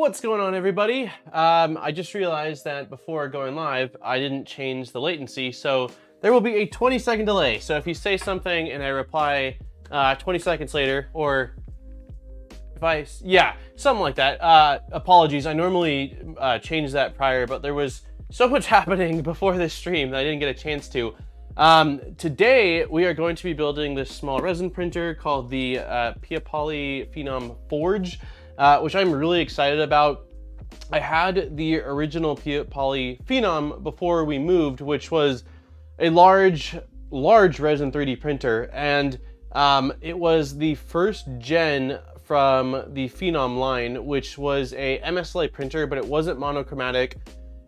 What's going on everybody? Um, I just realized that before going live, I didn't change the latency, so there will be a 20 second delay. So if you say something and I reply uh, 20 seconds later, or if I, yeah, something like that, uh, apologies. I normally uh, change that prior, but there was so much happening before this stream that I didn't get a chance to. Um, today, we are going to be building this small resin printer called the uh, Phenom Forge uh, which I'm really excited about. I had the original Poly Phenom before we moved, which was a large, large resin 3D printer. And um, it was the first gen from the Phenom line, which was a MSLA printer, but it wasn't monochromatic.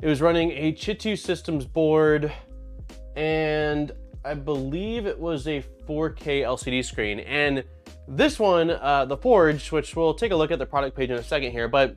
It was running a Chitu Systems board, and I believe it was a 4K LCD screen. And this one, uh, the Forge, which we'll take a look at the product page in a second here, but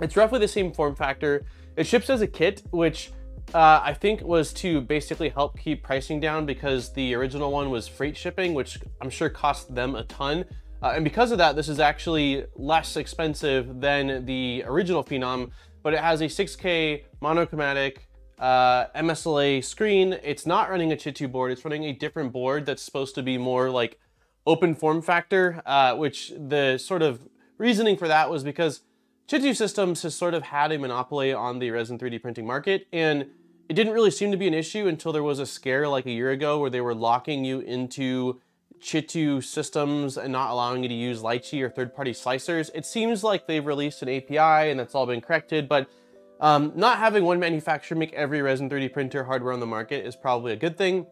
it's roughly the same form factor. It ships as a kit, which uh, I think was to basically help keep pricing down because the original one was freight shipping, which I'm sure cost them a ton. Uh, and because of that, this is actually less expensive than the original Phenom, but it has a 6K monochromatic uh, MSLA screen. It's not running a Chitu board. It's running a different board that's supposed to be more like open form factor, uh, which the sort of reasoning for that was because Chitu Systems has sort of had a monopoly on the resin 3D printing market, and it didn't really seem to be an issue until there was a scare like a year ago where they were locking you into Chitu systems and not allowing you to use Lychee or third-party slicers. It seems like they've released an API and that's all been corrected, but um, not having one manufacturer make every resin 3D printer hardware on the market is probably a good thing.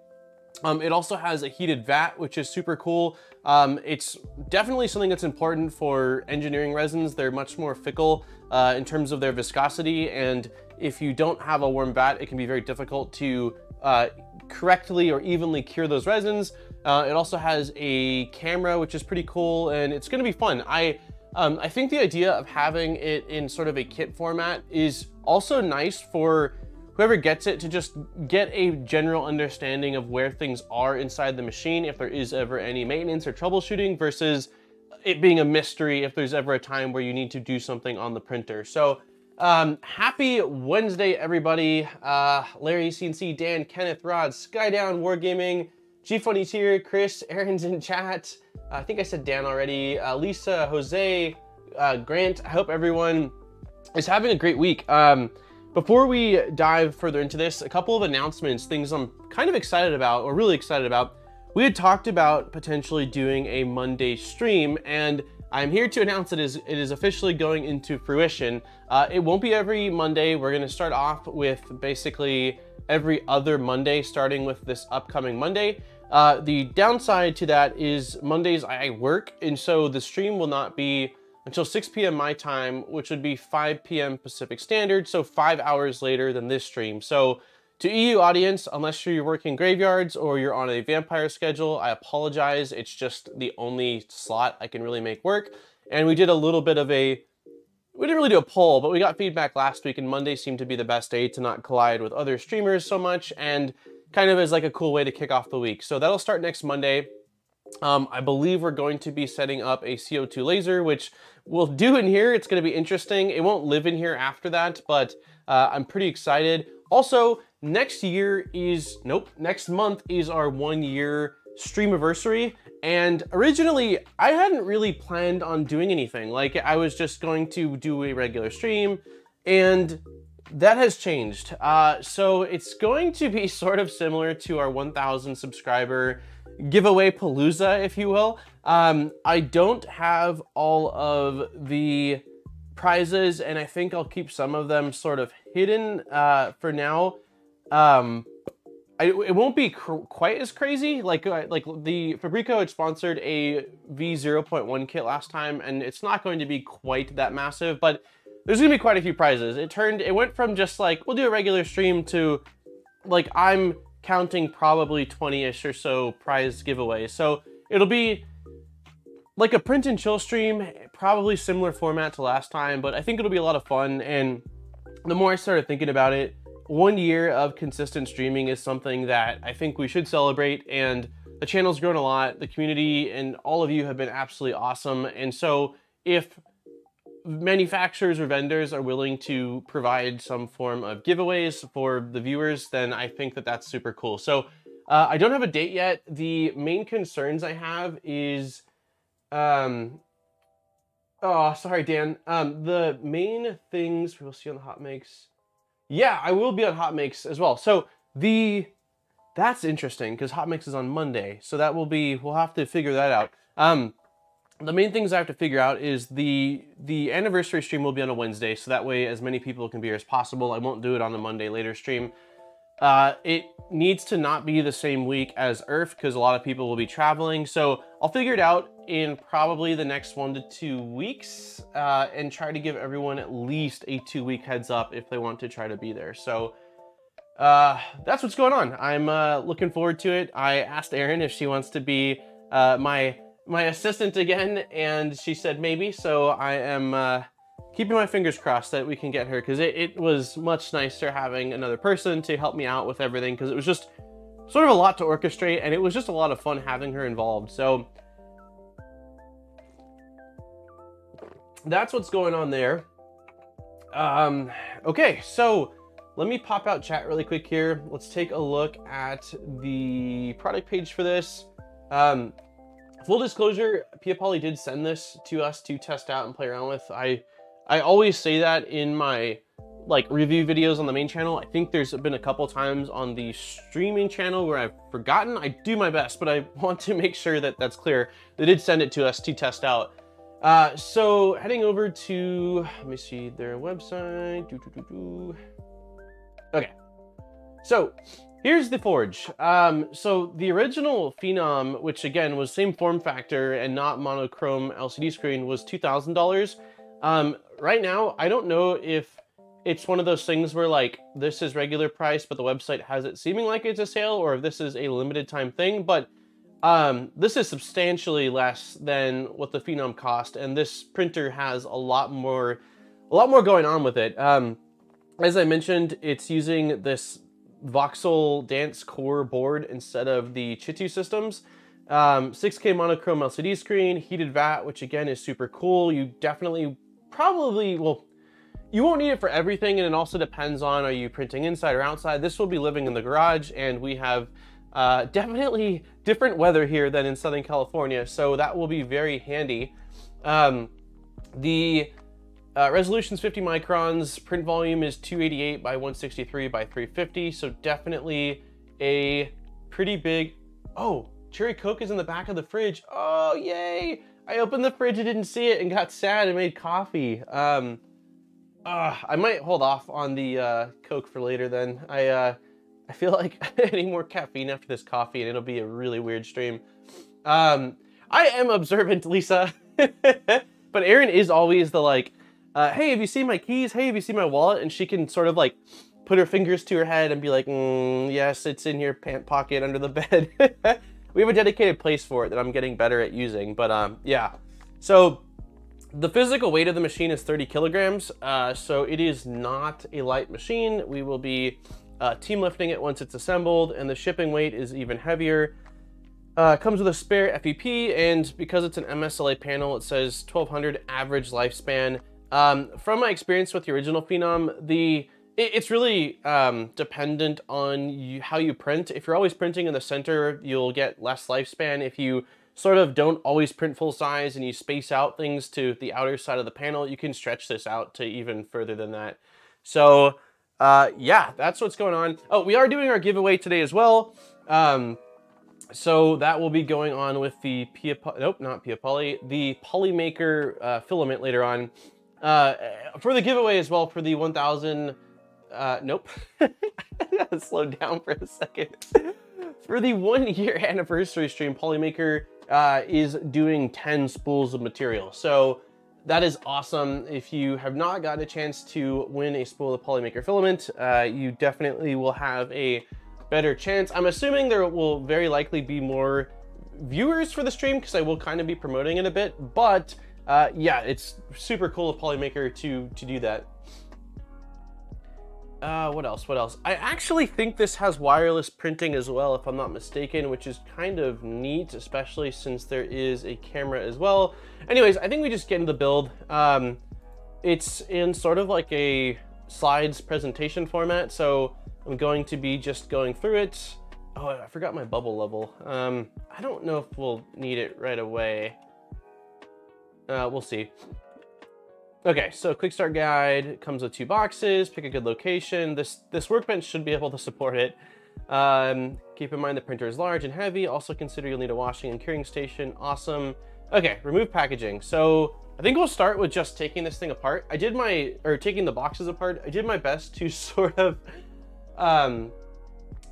Um, it also has a heated vat, which is super cool. Um, it's definitely something that's important for engineering resins. They're much more fickle uh, in terms of their viscosity. And if you don't have a warm vat, it can be very difficult to uh, correctly or evenly cure those resins. Uh, it also has a camera, which is pretty cool, and it's gonna be fun. I, um, I think the idea of having it in sort of a kit format is also nice for whoever gets it to just get a general understanding of where things are inside the machine, if there is ever any maintenance or troubleshooting versus it being a mystery if there's ever a time where you need to do something on the printer. So um, happy Wednesday, everybody. Uh, Larry, CNC, Dan, Kenneth, Rod, Skydown, Wargaming, G-Funny's here, Chris, Aaron's in chat. I think I said Dan already. Uh, Lisa, Jose, uh, Grant, I hope everyone is having a great week. Um, before we dive further into this, a couple of announcements, things I'm kind of excited about, or really excited about. We had talked about potentially doing a Monday stream, and I'm here to announce it is, it is officially going into fruition. Uh, it won't be every Monday. We're gonna start off with basically every other Monday, starting with this upcoming Monday. Uh, the downside to that is Mondays I work, and so the stream will not be until 6 p.m. my time, which would be 5 p.m. Pacific Standard, so five hours later than this stream. So to EU audience, unless you're working graveyards or you're on a vampire schedule, I apologize. It's just the only slot I can really make work. And we did a little bit of a, we didn't really do a poll, but we got feedback last week and Monday seemed to be the best day to not collide with other streamers so much and kind of as like a cool way to kick off the week. So that'll start next Monday. Um, I believe we're going to be setting up a CO2 laser, which we'll do in here. It's going to be interesting. It won't live in here after that, but uh, I'm pretty excited. Also, next year is, nope, next month is our one year stream anniversary. And originally, I hadn't really planned on doing anything. Like, I was just going to do a regular stream, and that has changed. Uh, so it's going to be sort of similar to our 1,000 subscriber giveaway palooza, if you will. Um, I don't have all of the prizes, and I think I'll keep some of them sort of hidden uh, for now. Um, I, it won't be quite as crazy. Like uh, like the Fabreeko had sponsored a V0.1 kit last time, and it's not going to be quite that massive, but there's gonna be quite a few prizes. It turned, it went from just like, we'll do a regular stream to like, I'm counting probably 20-ish or so prize giveaways. So it'll be like a print and chill stream, probably similar format to last time, but I think it'll be a lot of fun. And the more I started thinking about it, one year of consistent streaming is something that I think we should celebrate. And the channel's grown a lot. The community and all of you have been absolutely awesome. And so if manufacturers or vendors are willing to provide some form of giveaways for the viewers, then I think that that's super cool. So uh, I don't have a date yet. The main concerns I have is, um, oh, sorry, Dan. Um, the main things we'll see on the hot makes. Yeah, I will be on hot makes as well. So the, that's interesting because hot makes is on Monday. So that will be, we'll have to figure that out. Um, the main things I have to figure out is the the anniversary stream will be on a Wednesday, so that way as many people can be here as possible. I won't do it on the Monday later stream. Uh, it needs to not be the same week as Earth because a lot of people will be traveling. So I'll figure it out in probably the next one to two weeks uh, and try to give everyone at least a two week heads up if they want to try to be there. So uh, that's what's going on. I'm uh, looking forward to it. I asked Erin if she wants to be uh, my my assistant again, and she said maybe. So I am uh, keeping my fingers crossed that we can get her because it, it was much nicer having another person to help me out with everything because it was just sort of a lot to orchestrate and it was just a lot of fun having her involved. So that's what's going on there. Um, okay, so let me pop out chat really quick here. Let's take a look at the product page for this. Um, Full disclosure, Peopoly did send this to us to test out and play around with. I I always say that in my like review videos on the main channel. I think there's been a couple times on the streaming channel where I've forgotten. I do my best, but I want to make sure that that's clear. They did send it to us to test out. Uh, so heading over to, let me see their website. Doo, doo, doo, okay. So Here's the Forge. Um, so the original Phenom, which again was same form factor and not monochrome LCD screen, was $2,000. Um, right now, I don't know if it's one of those things where like this is regular price, but the website has it seeming like it's a sale, or if this is a limited time thing. But um, this is substantially less than what the Phenom cost, and this printer has a lot more, a lot more going on with it. Um, as I mentioned, it's using this voxel dance core board instead of the Chitu systems. Um, 6K monochrome LCD screen, heated vat, which again is super cool. You definitely probably, well, you won't need it for everything and it also depends on are you printing inside or outside. This will be living in the garage and we have uh, definitely different weather here than in Southern California, so that will be very handy. Um, the uh, resolution's 50 microns, print volume is 288 by 163 by 350, so definitely a pretty big, oh, Cherry Coke is in the back of the fridge. Oh, yay! I opened the fridge and didn't see it and got sad and made coffee. Um, uh, I might hold off on the uh, Coke for later then. I, uh, I feel like I need more caffeine after this coffee and it'll be a really weird stream. Um, I am observant, Lisa. but Erin is always the like, uh, hey, have you seen my keys? Hey, have you seen my wallet? And she can sort of like put her fingers to her head and be like, mm, yes, it's in your pant pocket under the bed. we have a dedicated place for it that I'm getting better at using, but um, yeah. So the physical weight of the machine is 30 kilograms, uh, so it is not a light machine. We will be uh, team lifting it once it's assembled, and the shipping weight is even heavier. Uh, comes with a spare FEP, and because it's an MSLA panel, it says 1200 average lifespan. Um, from my experience with the original Phenom, the it, it's really um, dependent on you, how you print. If you're always printing in the center, you'll get less lifespan. If you sort of don't always print full size and you space out things to the outer side of the panel, you can stretch this out to even further than that. So uh, yeah, that's what's going on. Oh, we are doing our giveaway today as well. Um, so that will be going on with the Pia, nope, not Peopoly, the Polymaker uh, filament later on. Uh, for the giveaway as well for the 1000, uh, nope. Slowed down for a second. for the one year anniversary stream, Polymaker uh, is doing 10 spools of material. So that is awesome. If you have not gotten a chance to win a spool of Polymaker filament, uh, you definitely will have a better chance. I'm assuming there will very likely be more viewers for the stream because I will kind of be promoting it a bit, but uh, yeah, it's super cool of Polymaker to, to do that. Uh, what else, what else? I actually think this has wireless printing as well, if I'm not mistaken, which is kind of neat, especially since there is a camera as well. Anyways, I think we just get into the build. Um, it's in sort of like a slides presentation format. So I'm going to be just going through it. Oh, I forgot my bubble level. Um, I don't know if we'll need it right away. Uh, we'll see. Okay, so quick start guide comes with two boxes. Pick a good location. This this workbench should be able to support it. Um, keep in mind the printer is large and heavy. Also consider you'll need a washing and curing station. Awesome. Okay, remove packaging. So I think we'll start with just taking this thing apart. I did my, or taking the boxes apart. I did my best to sort of, um,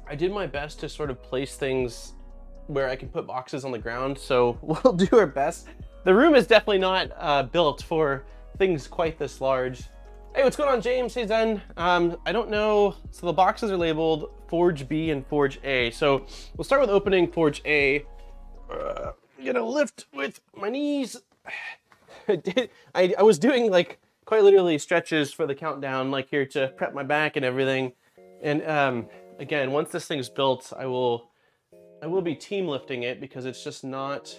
I did my best to sort of place things where I can put boxes on the ground. So we'll do our best. The room is definitely not uh, built for things quite this large. Hey, what's going on, James? Hey, Zen. Um, I don't know. So the boxes are labeled Forge B and Forge A. So we'll start with opening Forge A. Uh, I'm gonna lift with my knees. I, did, I, I was doing like quite literally stretches for the countdown, like here to prep my back and everything. And um, again, once this thing's built, I will, I will be team lifting it because it's just not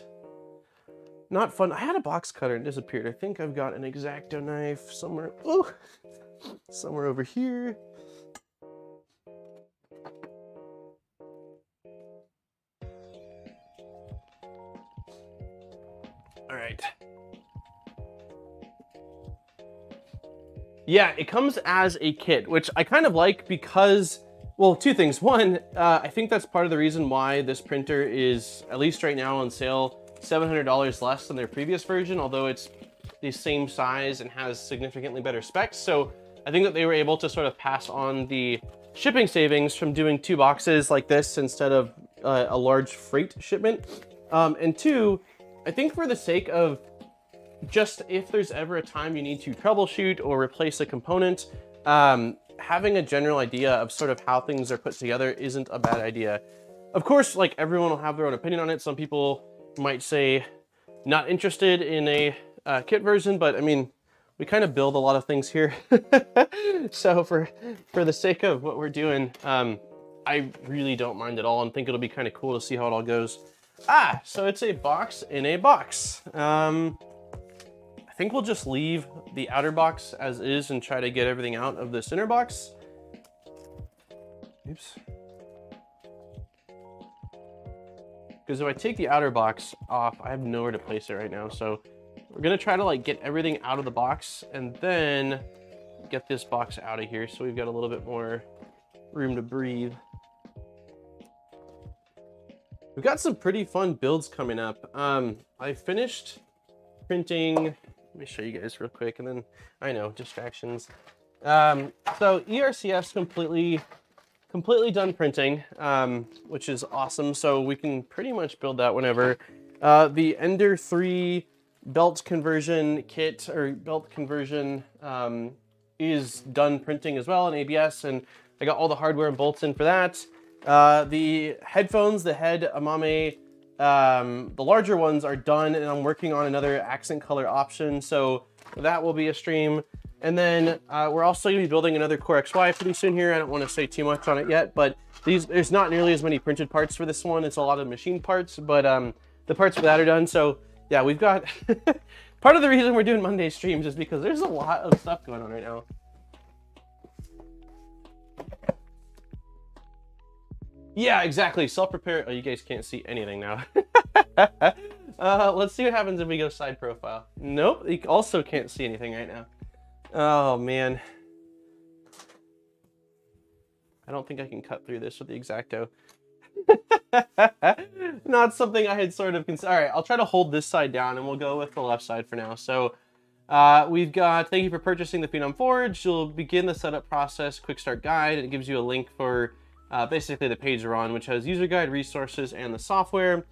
not fun. I had a box cutter and disappeared. I think I've got an X-Acto knife somewhere. Oh, somewhere over here. All right. Yeah, it comes as a kit, which I kind of like because, well, two things. One, uh, I think that's part of the reason why this printer is, at least right now on sale, $700 less than their previous version, although it's the same size and has significantly better specs. So I think that they were able to sort of pass on the shipping savings from doing two boxes like this instead of uh, a large freight shipment. Um, and two, I think for the sake of just if there's ever a time you need to troubleshoot or replace a component, um, having a general idea of sort of how things are put together isn't a bad idea. Of course, like everyone will have their own opinion on it. Some people might say not interested in a uh, kit version, but I mean, we kind of build a lot of things here. so for, for the sake of what we're doing, um, I really don't mind at all and think it'll be kind of cool to see how it all goes. Ah, so it's a box in a box. Um, I think we'll just leave the outer box as is and try to get everything out of this inner box. Oops. Because if I take the outer box off, I have nowhere to place it right now. So we're gonna try to like get everything out of the box and then get this box out of here so we've got a little bit more room to breathe. We've got some pretty fun builds coming up. Um, I finished printing, let me show you guys real quick and then I know, distractions. Um, so ERCF completely completely done printing, um, which is awesome. So we can pretty much build that whenever. Uh, the Ender 3 belt conversion kit or belt conversion um, is done printing as well in ABS and I got all the hardware and bolts in for that. Uh, the headphones, the head Amame, um, the larger ones are done and I'm working on another accent color option. So that will be a stream. And then uh, we're also gonna be building another Core XY pretty soon here. I don't wanna say too much on it yet, but these there's not nearly as many printed parts for this one. It's a lot of machine parts, but um, the parts for that are done. So yeah, we've got, part of the reason we're doing Monday streams is because there's a lot of stuff going on right now. Yeah, exactly. Self-prepare. Oh, you guys can't see anything now. uh, let's see what happens if we go side profile. Nope, you also can't see anything right now. Oh, man. I don't think I can cut through this with the X-Acto. Not something I had sort of considered. All right, I'll try to hold this side down and we'll go with the left side for now. So uh, we've got, thank you for purchasing the Phenom Forge. You'll begin the setup process, quick start guide. It gives you a link for uh, basically the page you're on, which has user guide, resources, and the software.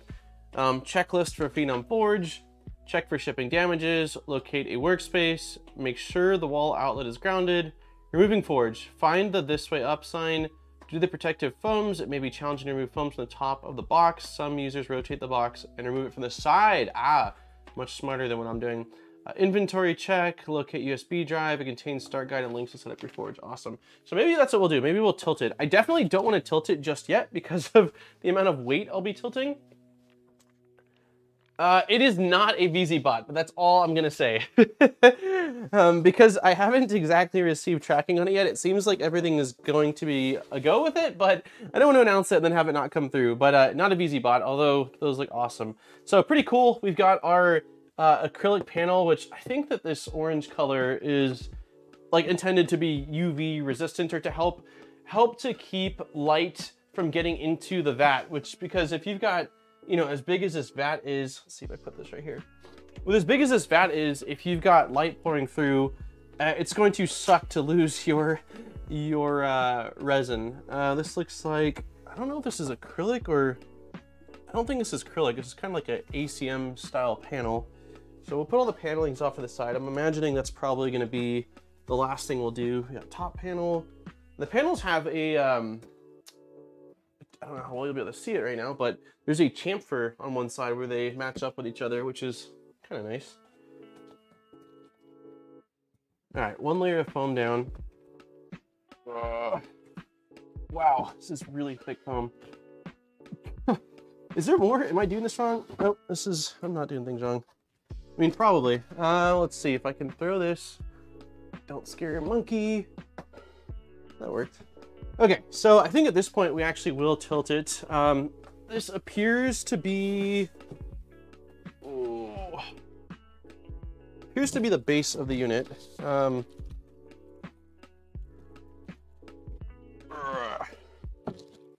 Um, checklist for Phenom Forge. Check for shipping damages, locate a workspace, make sure the wall outlet is grounded. Removing forge, find the this way up sign, do the protective foams. It may be challenging to remove foams from the top of the box. Some users rotate the box and remove it from the side. Ah, much smarter than what I'm doing. Uh, inventory check, locate USB drive. It contains start guide and links to set up your forge. Awesome. So maybe that's what we'll do. Maybe we'll tilt it. I definitely don't want to tilt it just yet because of the amount of weight I'll be tilting. Uh, it is not a VZ bot, but that's all I'm gonna say. um, because I haven't exactly received tracking on it yet. It seems like everything is going to be a go with it, but I don't want to announce it and then have it not come through. But uh, not a VZ bot, although those look awesome. So pretty cool. We've got our uh, acrylic panel, which I think that this orange color is like intended to be UV resistant or to help help to keep light from getting into the vat, which because if you've got you know, as big as this vat is, let's see if I put this right here. With as big as this vat is, if you've got light pouring through, uh, it's going to suck to lose your your uh, resin. Uh, this looks like, I don't know if this is acrylic or, I don't think this is acrylic. This is kind of like an ACM style panel. So we'll put all the panelings off to the side. I'm imagining that's probably gonna be the last thing we'll do. We got top panel. The panels have a, um, I don't know how well you'll be able to see it right now, but there's a chamfer on one side where they match up with each other, which is kind of nice. All right, one layer of foam down. Uh, wow, this is really thick foam. is there more? Am I doing this wrong? Nope, this is, I'm not doing things wrong. I mean, probably. Uh, let's see if I can throw this. Don't scare a monkey. That worked. Okay, so I think at this point we actually will tilt it. Um, this appears to be... Appears to be the base of the unit. Um,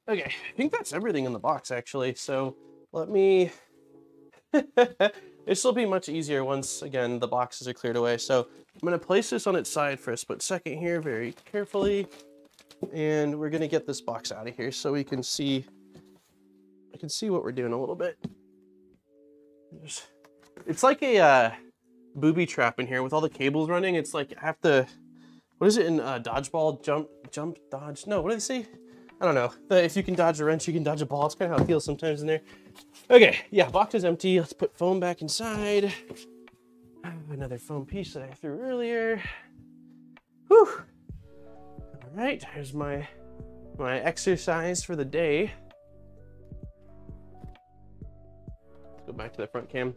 okay, I think that's everything in the box actually. So let me... this will be much easier once, again, the boxes are cleared away. So I'm gonna place this on its side for a split second here very carefully and we're gonna get this box out of here so we can see I can see what we're doing a little bit. There's, it's like a uh, booby trap in here with all the cables running. It's like I have to, what is it in uh, dodgeball? Jump, jump, dodge. No, what do they say? I don't know. If you can dodge a wrench, you can dodge a ball. It's kind of how it feels sometimes in there. Okay, yeah, box is empty. Let's put foam back inside. Another foam piece that I threw earlier. Whew. Right, here's my, my exercise for the day. Let's go back to the front cam.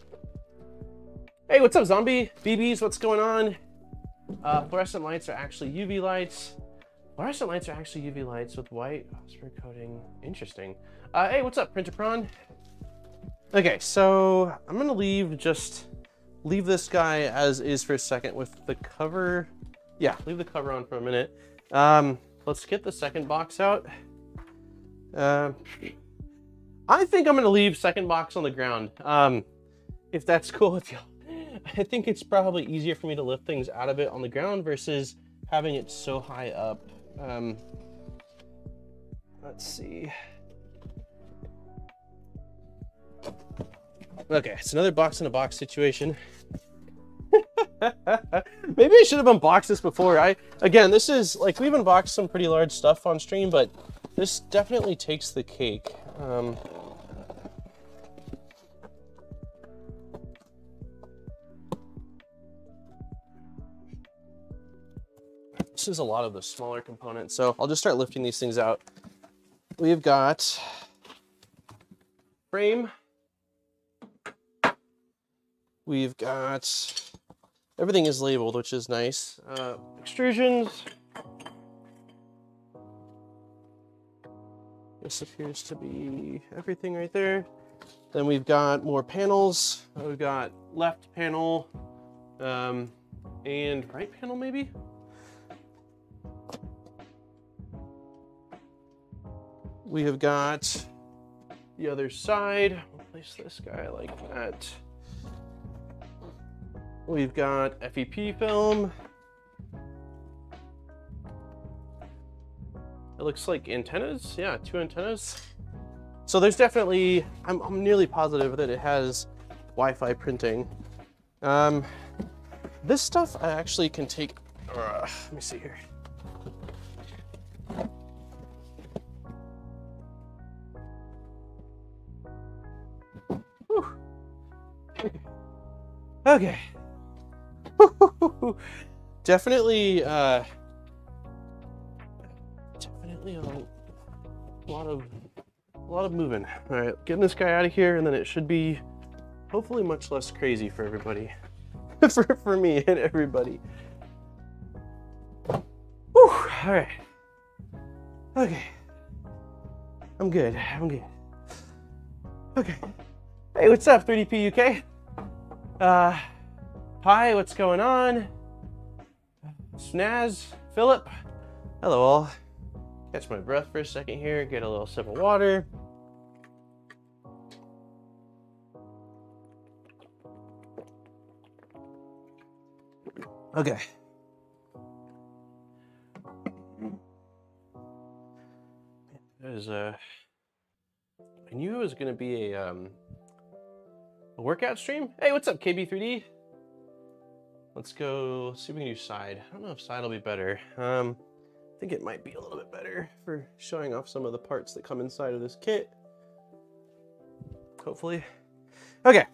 Hey, what's up, zombie? BBs, what's going on? Uh, fluorescent lights are actually UV lights. Fluorescent lights are actually UV lights with white phosphor coating. Interesting. Uh, hey, what's up, Printer Prawn? Okay, so I'm gonna leave just leave this guy as is for a second with the cover. Yeah, leave the cover on for a minute. Um, let's get the second box out. Uh, I think I'm gonna leave second box on the ground. Um, if that's cool with you. I think it's probably easier for me to lift things out of it on the ground versus having it so high up. Um, let's see. Okay, it's another box in a box situation. Maybe I should have unboxed this before. I Again, this is, like, we've unboxed some pretty large stuff on stream, but this definitely takes the cake. Um, this is a lot of the smaller components, so I'll just start lifting these things out. We've got frame. We've got Everything is labeled, which is nice. Uh, extrusions. This appears to be everything right there. Then we've got more panels. We've got left panel um, and right panel maybe. We have got the other side. We'll place this guy like that. We've got FEP film. It looks like antennas. Yeah, two antennas. So there's definitely, I'm, I'm nearly positive that it has Wi-Fi printing. Um, this stuff I actually can take, uh, let me see here. Whew. Okay definitely, uh, definitely a lot of, a lot of moving. All right, getting this guy out of here, and then it should be hopefully much less crazy for everybody. for, for me and everybody. Whew, all right. Okay. I'm good, I'm good. Okay. Hey, what's up, 3DP UK? Uh, hi, what's going on? Snaz, Philip. Hello all. Catch my breath for a second here, get a little sip of water. Okay. That is uh I knew it was gonna be a um a workout stream. Hey, what's up, KB3D? Let's go see if we can do side. I don't know if side will be better. Um I think it might be a little bit better for showing off some of the parts that come inside of this kit. Hopefully. Okay,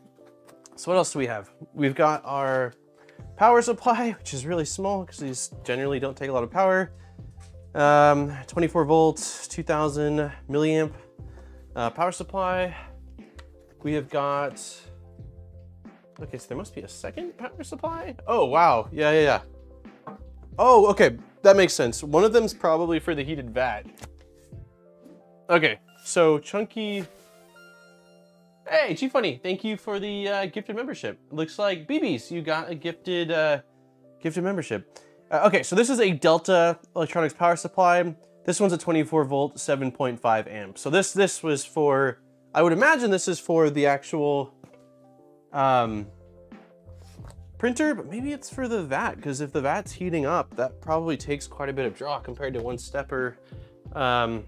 so what else do we have? We've got our power supply, which is really small because these generally don't take a lot of power. Um, 24 volts, 2000 milliamp uh, power supply. We have got, okay, so there must be a second power supply. Oh, wow. Yeah, yeah, yeah. Oh, okay. That makes sense. One of them's probably for the heated vat. Okay, so Chunky. Hey, Chief Funny, thank you for the uh, gifted membership. Looks like BBs, you got a gifted uh, gifted membership. Uh, okay, so this is a Delta Electronics power supply. This one's a 24 volt, 7.5 amp. So this this was for, I would imagine this is for the actual um, printer, but maybe it's for the vat, because if the vat's heating up, that probably takes quite a bit of draw compared to one stepper. Um,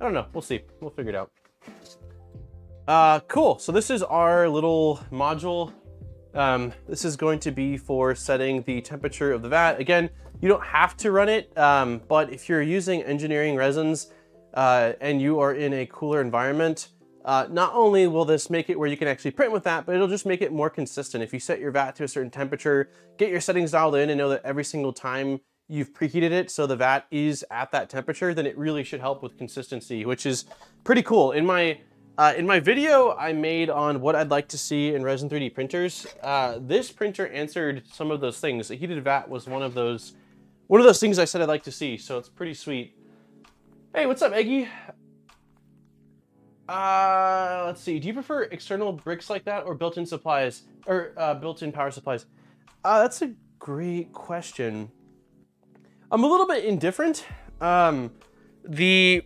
I don't know, we'll see, we'll figure it out. Uh, cool, so this is our little module. Um, this is going to be for setting the temperature of the vat. Again, you don't have to run it, um, but if you're using engineering resins uh, and you are in a cooler environment, uh, not only will this make it where you can actually print with that, but it'll just make it more consistent. If you set your vat to a certain temperature, get your settings dialed in and know that every single time you've preheated it so the vat is at that temperature, then it really should help with consistency, which is pretty cool. In my uh, in my video I made on what I'd like to see in Resin 3D printers, uh, this printer answered some of those things. A heated vat was one of those one of those things I said I'd like to see, so it's pretty sweet. Hey, what's up, Eggy? Uh, let's see. Do you prefer external bricks like that or built-in supplies or uh, built-in power supplies? Uh, that's a great question. I'm a little bit indifferent. Um, the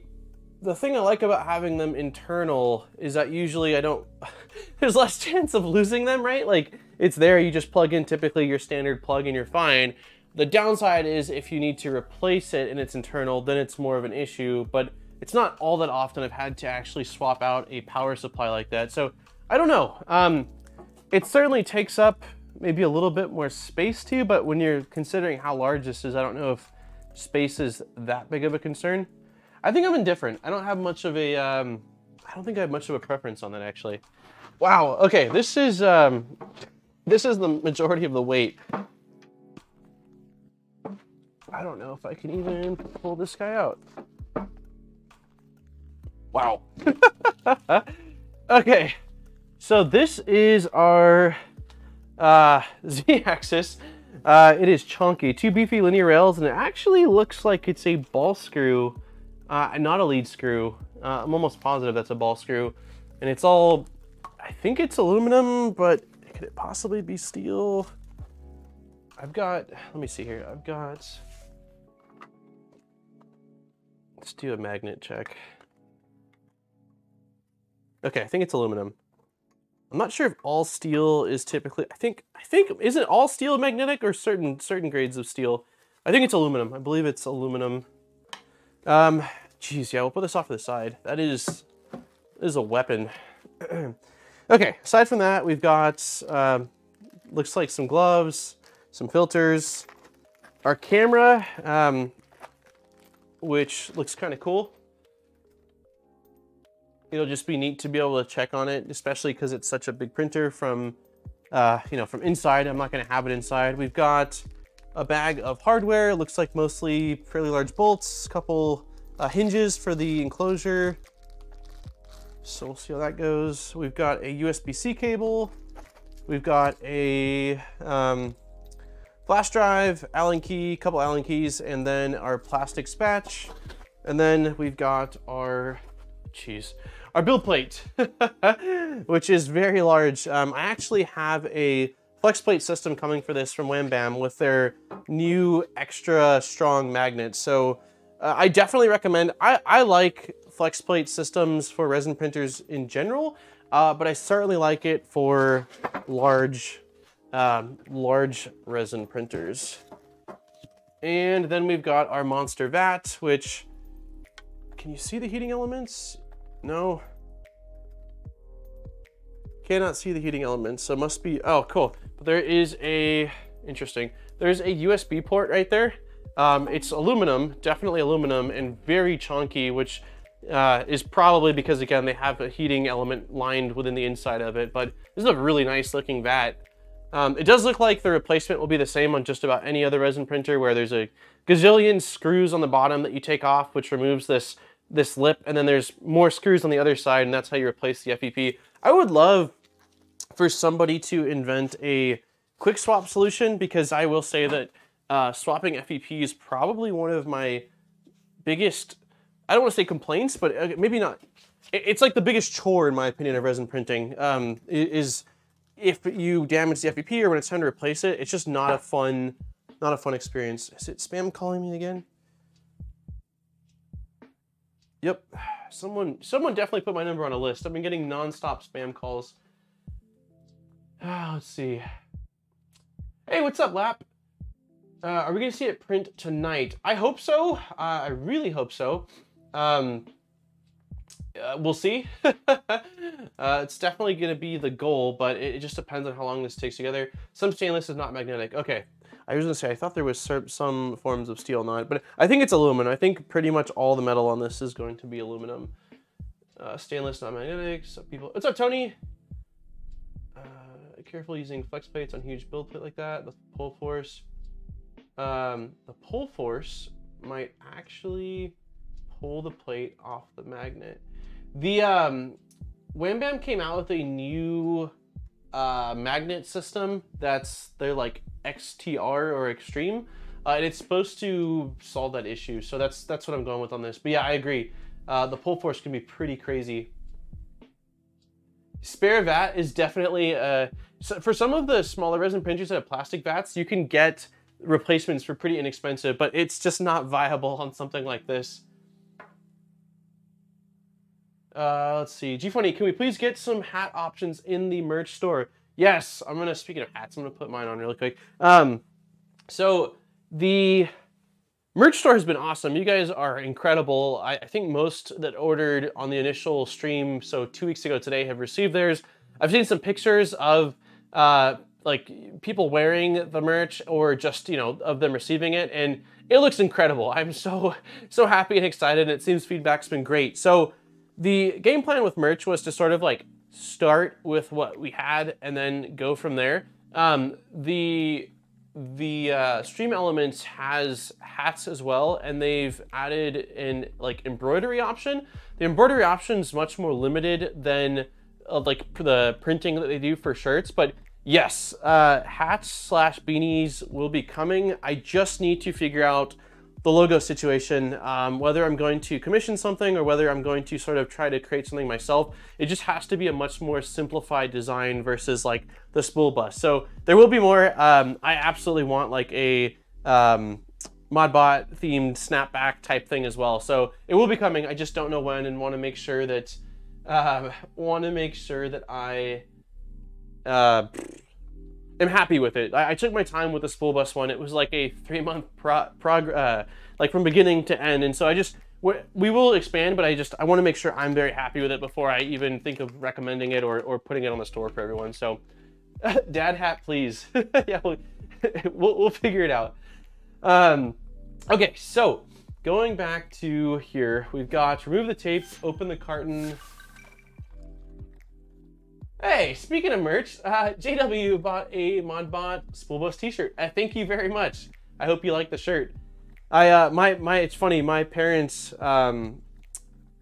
the thing I like about having them internal is that usually I don't. there's less chance of losing them, right? Like it's there. You just plug in typically your standard plug and you're fine. The downside is if you need to replace it and it's internal, then it's more of an issue. But it's not all that often I've had to actually swap out a power supply like that. So I don't know. Um, it certainly takes up maybe a little bit more space too, but when you're considering how large this is, I don't know if space is that big of a concern. I think I'm indifferent. I don't have much of a, um, I don't think I have much of a preference on that actually. Wow, okay, this is, um, this is the majority of the weight. I don't know if I can even pull this guy out. Wow. okay, so this is our uh, Z-axis. Uh, it is chunky, two beefy linear rails, and it actually looks like it's a ball screw, uh, not a lead screw. Uh, I'm almost positive that's a ball screw. And it's all, I think it's aluminum, but could it possibly be steel? I've got, let me see here. I've got, let's do a magnet check. Okay, I think it's aluminum. I'm not sure if all steel is typically, I think, I think, isn't all steel magnetic or certain certain grades of steel? I think it's aluminum. I believe it's aluminum. Um, geez, yeah, we'll put this off to the side. That is, is a weapon. okay, aside from that, we've got, um, looks like some gloves, some filters, our camera, um, which looks kind of cool it'll just be neat to be able to check on it, especially because it's such a big printer from, uh, you know, from inside. I'm not going to have it inside. We've got a bag of hardware. It Looks like mostly fairly large bolts, a couple uh, hinges for the enclosure. So we'll see how that goes. We've got a USB-C cable. We've got a um, flash drive, Allen key, couple Allen keys, and then our plastic spatch. And then we've got our, cheese, our build plate, which is very large. Um, I actually have a flex plate system coming for this from Wham Bam with their new extra strong magnets. So uh, I definitely recommend, I, I like flex plate systems for resin printers in general, uh, but I certainly like it for large, um, large resin printers. And then we've got our monster vat, which, can you see the heating elements? No. Cannot see the heating elements, so must be, oh, cool. But there is a, interesting, there's a USB port right there. Um, it's aluminum, definitely aluminum, and very chunky, which uh, is probably because, again, they have a heating element lined within the inside of it. But this is a really nice looking vat. Um, it does look like the replacement will be the same on just about any other resin printer where there's a gazillion screws on the bottom that you take off, which removes this this lip, and then there's more screws on the other side, and that's how you replace the FEP. I would love for somebody to invent a quick swap solution because I will say that uh, swapping FEP is probably one of my biggest, I don't want to say complaints, but uh, maybe not. It's like the biggest chore, in my opinion, of resin printing, um, is if you damage the FEP or when it's time to replace it, it's just not a fun, not a fun experience. Is it spam calling me again? Yep, someone, someone definitely put my number on a list. I've been getting nonstop spam calls. Ah, let's see. Hey, what's up, Lap? Uh, are we gonna see it print tonight? I hope so. Uh, I really hope so. Um, uh, we'll see. uh, it's definitely going to be the goal, but it, it, just depends on how long this takes together. Some stainless is not magnetic. Okay. I was to say, I thought there was some forms of steel not, but I think it's aluminum. I think pretty much all the metal on this is going to be aluminum. Uh, stainless, not magnetic. Some people. What's up, Tony? Uh, careful using flex plates on huge build plate like that. The pull force. Um, the pull force might actually pull the plate off the magnet. The um, Wham Bam came out with a new uh, magnet system that's they're like XTR or Extreme, uh, and it's supposed to solve that issue. So that's that's what I'm going with on this. But yeah, I agree. Uh, the pull force can be pretty crazy. Spare vat is definitely uh, so for some of the smaller resin printers that have plastic vats, you can get replacements for pretty inexpensive, but it's just not viable on something like this. Uh, let's see. G-Funny, can we please get some hat options in the merch store? Yes, I'm gonna, speaking of hats, I'm gonna put mine on really quick. Um, so the merch store has been awesome. You guys are incredible. I, I, think most that ordered on the initial stream, so two weeks ago today, have received theirs. I've seen some pictures of uh, like people wearing the merch or just, you know, of them receiving it. And it looks incredible. I'm so, so happy and excited. And it seems feedback's been great. So the game plan with merch was to sort of like start with what we had and then go from there. Um, the the uh, Stream Elements has hats as well, and they've added an like embroidery option. The embroidery option is much more limited than uh, like the printing that they do for shirts, but yes, uh, hats slash beanies will be coming. I just need to figure out the logo situation, um, whether I'm going to commission something or whether I'm going to sort of try to create something myself, it just has to be a much more simplified design versus like the spool bus. So there will be more. Um, I absolutely want like a um, Modbot themed snapback type thing as well. So it will be coming. I just don't know when and want to make sure that uh, want to make sure that I uh, am happy with it. I, I, took my time with the spool bus one. It was like a three month pro, prog, uh, like from beginning to end. And so I just, we will expand, but I just, I want to make sure I'm very happy with it before I even think of recommending it or, or putting it on the store for everyone. So dad hat, please. yeah, we'll, we'll, we'll, figure it out. Um, okay, so going back to here, we've got remove the tape, open the carton, Hey, speaking of merch, uh, JW bought a Modbot Spoolbus t-shirt. Uh, thank you very much. I hope you like the shirt. I, uh, my, my, it's funny, my parents, um,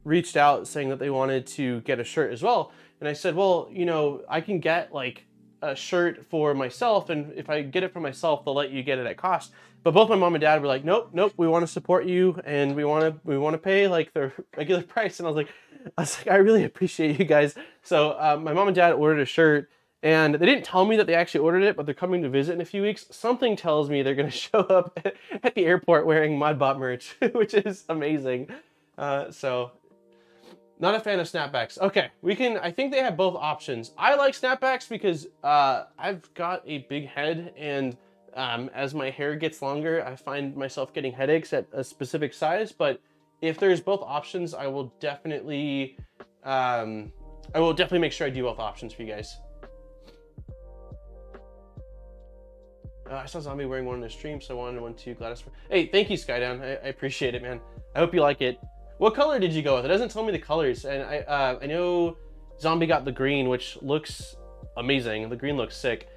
reached out saying that they wanted to get a shirt as well. And I said, well, you know, I can get like a shirt for myself, and if I get it for myself, they'll let you get it at cost. But both my mom and dad were like, nope, nope, we want to support you, and we want to we want to pay like the regular price. And I was like, I was like, I really appreciate you guys. So uh, my mom and dad ordered a shirt. And they didn't tell me that they actually ordered it, but they're coming to visit in a few weeks. Something tells me they're going to show up at the airport wearing Modbot merch, which is amazing. Uh, so not a fan of snapbacks. Okay, we can, I think they have both options. I like snapbacks because uh, I've got a big head and um, as my hair gets longer, I find myself getting headaches at a specific size. But if there's both options, I will definitely, um, I will definitely make sure I do both options for you guys. Uh, I saw Zombie wearing one in the stream, so I wanted one too. Gladys. Hey, thank you, Skydown. I, I appreciate it, man. I hope you like it. What color did you go with? It doesn't tell me the colors, and I uh, I know Zombie got the green, which looks amazing. The green looks sick.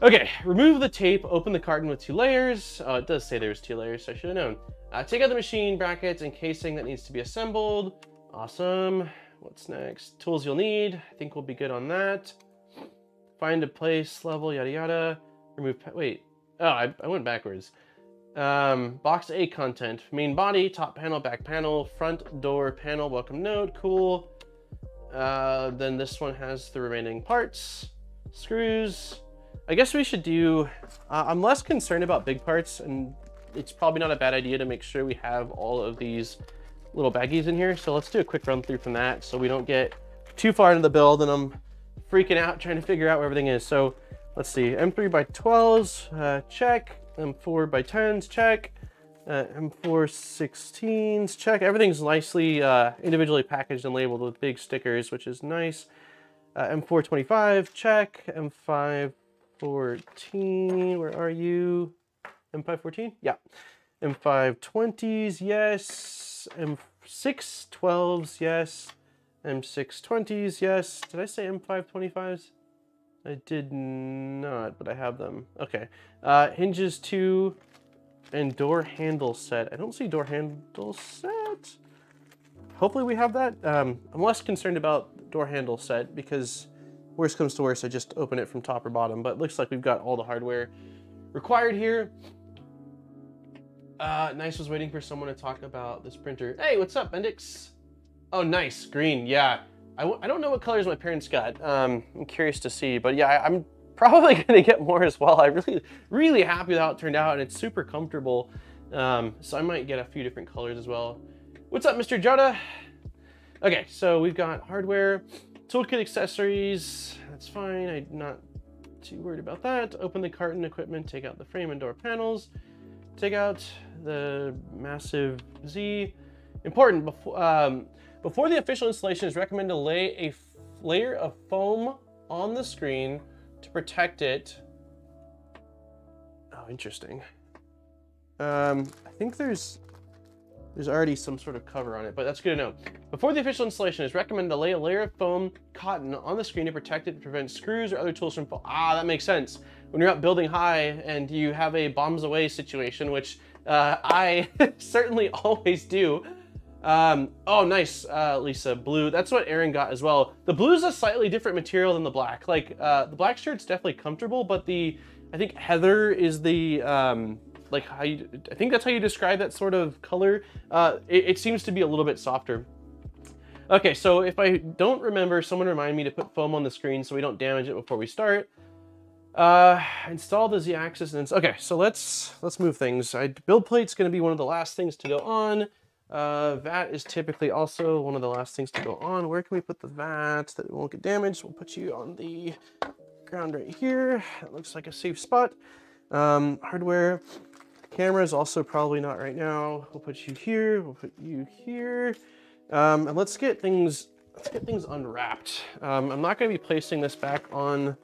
Okay, remove the tape, open the carton with two layers. Oh, it does say there's two layers, so I should have known. Uh, take out the machine, brackets, and casing that needs to be assembled. Awesome. What's next? Tools you'll need. I think we'll be good on that. Find a place, level, yada yada. Remove, wait. Oh, I, I went backwards. Um, box A content, main body, top panel, back panel, front door panel, welcome note, cool. Uh, then this one has the remaining parts, screws. I guess we should do, uh, I'm less concerned about big parts and it's probably not a bad idea to make sure we have all of these little baggies in here. So let's do a quick run through from that so we don't get too far into the build and I'm freaking out trying to figure out where everything is. So let's see, M3 by 12s, uh, check. M4 by 10s, check. Uh, M4 16s, check. Everything's nicely uh, individually packaged and labeled with big stickers, which is nice. Uh, M4 25, check. M5 14, where are you? M5 14? Yeah. M5 20s, yes. M6 12s, yes. M6 20s, yes. Did I say M5 25s? I did not, but I have them. Okay. Uh, hinges 2 and door handle set. I don't see door handle set. Hopefully we have that. Um, I'm less concerned about door handle set because worst comes to worst, I just open it from top or bottom, but looks like we've got all the hardware required here. Uh, Nice was waiting for someone to talk about this printer. Hey, what's up, Bendix? Oh, nice, green, yeah. I w I don't know what colors my parents got. Um, I'm curious to see, but yeah, I, am probably gonna get more as well. I really, really happy with how it turned out and it's super comfortable. Um, so I might get a few different colors as well. What's up, Mr. Jada? Okay, so we've got hardware, toolkit accessories. That's fine, I'm not too worried about that. Open the carton equipment, take out the frame and door panels, take out the massive Z. Important, before, um, before the official installation, it's recommended to lay a layer of foam on the screen to protect it. Oh, interesting. Um, I think there's there's already some sort of cover on it, but that's good to know. Before the official installation, it's recommended to lay a layer of foam cotton on the screen to protect it to prevent screws or other tools from fall. Ah, that makes sense. When you're up building high and you have a bombs away situation, which uh, I certainly always do, um, oh, nice, uh, Lisa. Blue. That's what Erin got as well. The blue is a slightly different material than the black. Like, uh, the black shirt's definitely comfortable, but the, I think heather is the, um, like how you, I think that's how you describe that sort of color. Uh, it, it seems to be a little bit softer. Okay, so if I don't remember, someone remind me to put foam on the screen so we don't damage it before we start. Uh, install the Z-axis and okay, so let's let's move things. I, build plate's going to be one of the last things to go on. Uh, vat is typically also one of the last things to go on. Where can we put the vat that won't get damaged? We'll put you on the ground right here. That looks like a safe spot. Um, hardware, camera is also probably not right now. We'll put you here, we'll put you here. Um, and let's get things, let's get things unwrapped. Um, I'm not gonna be placing this back on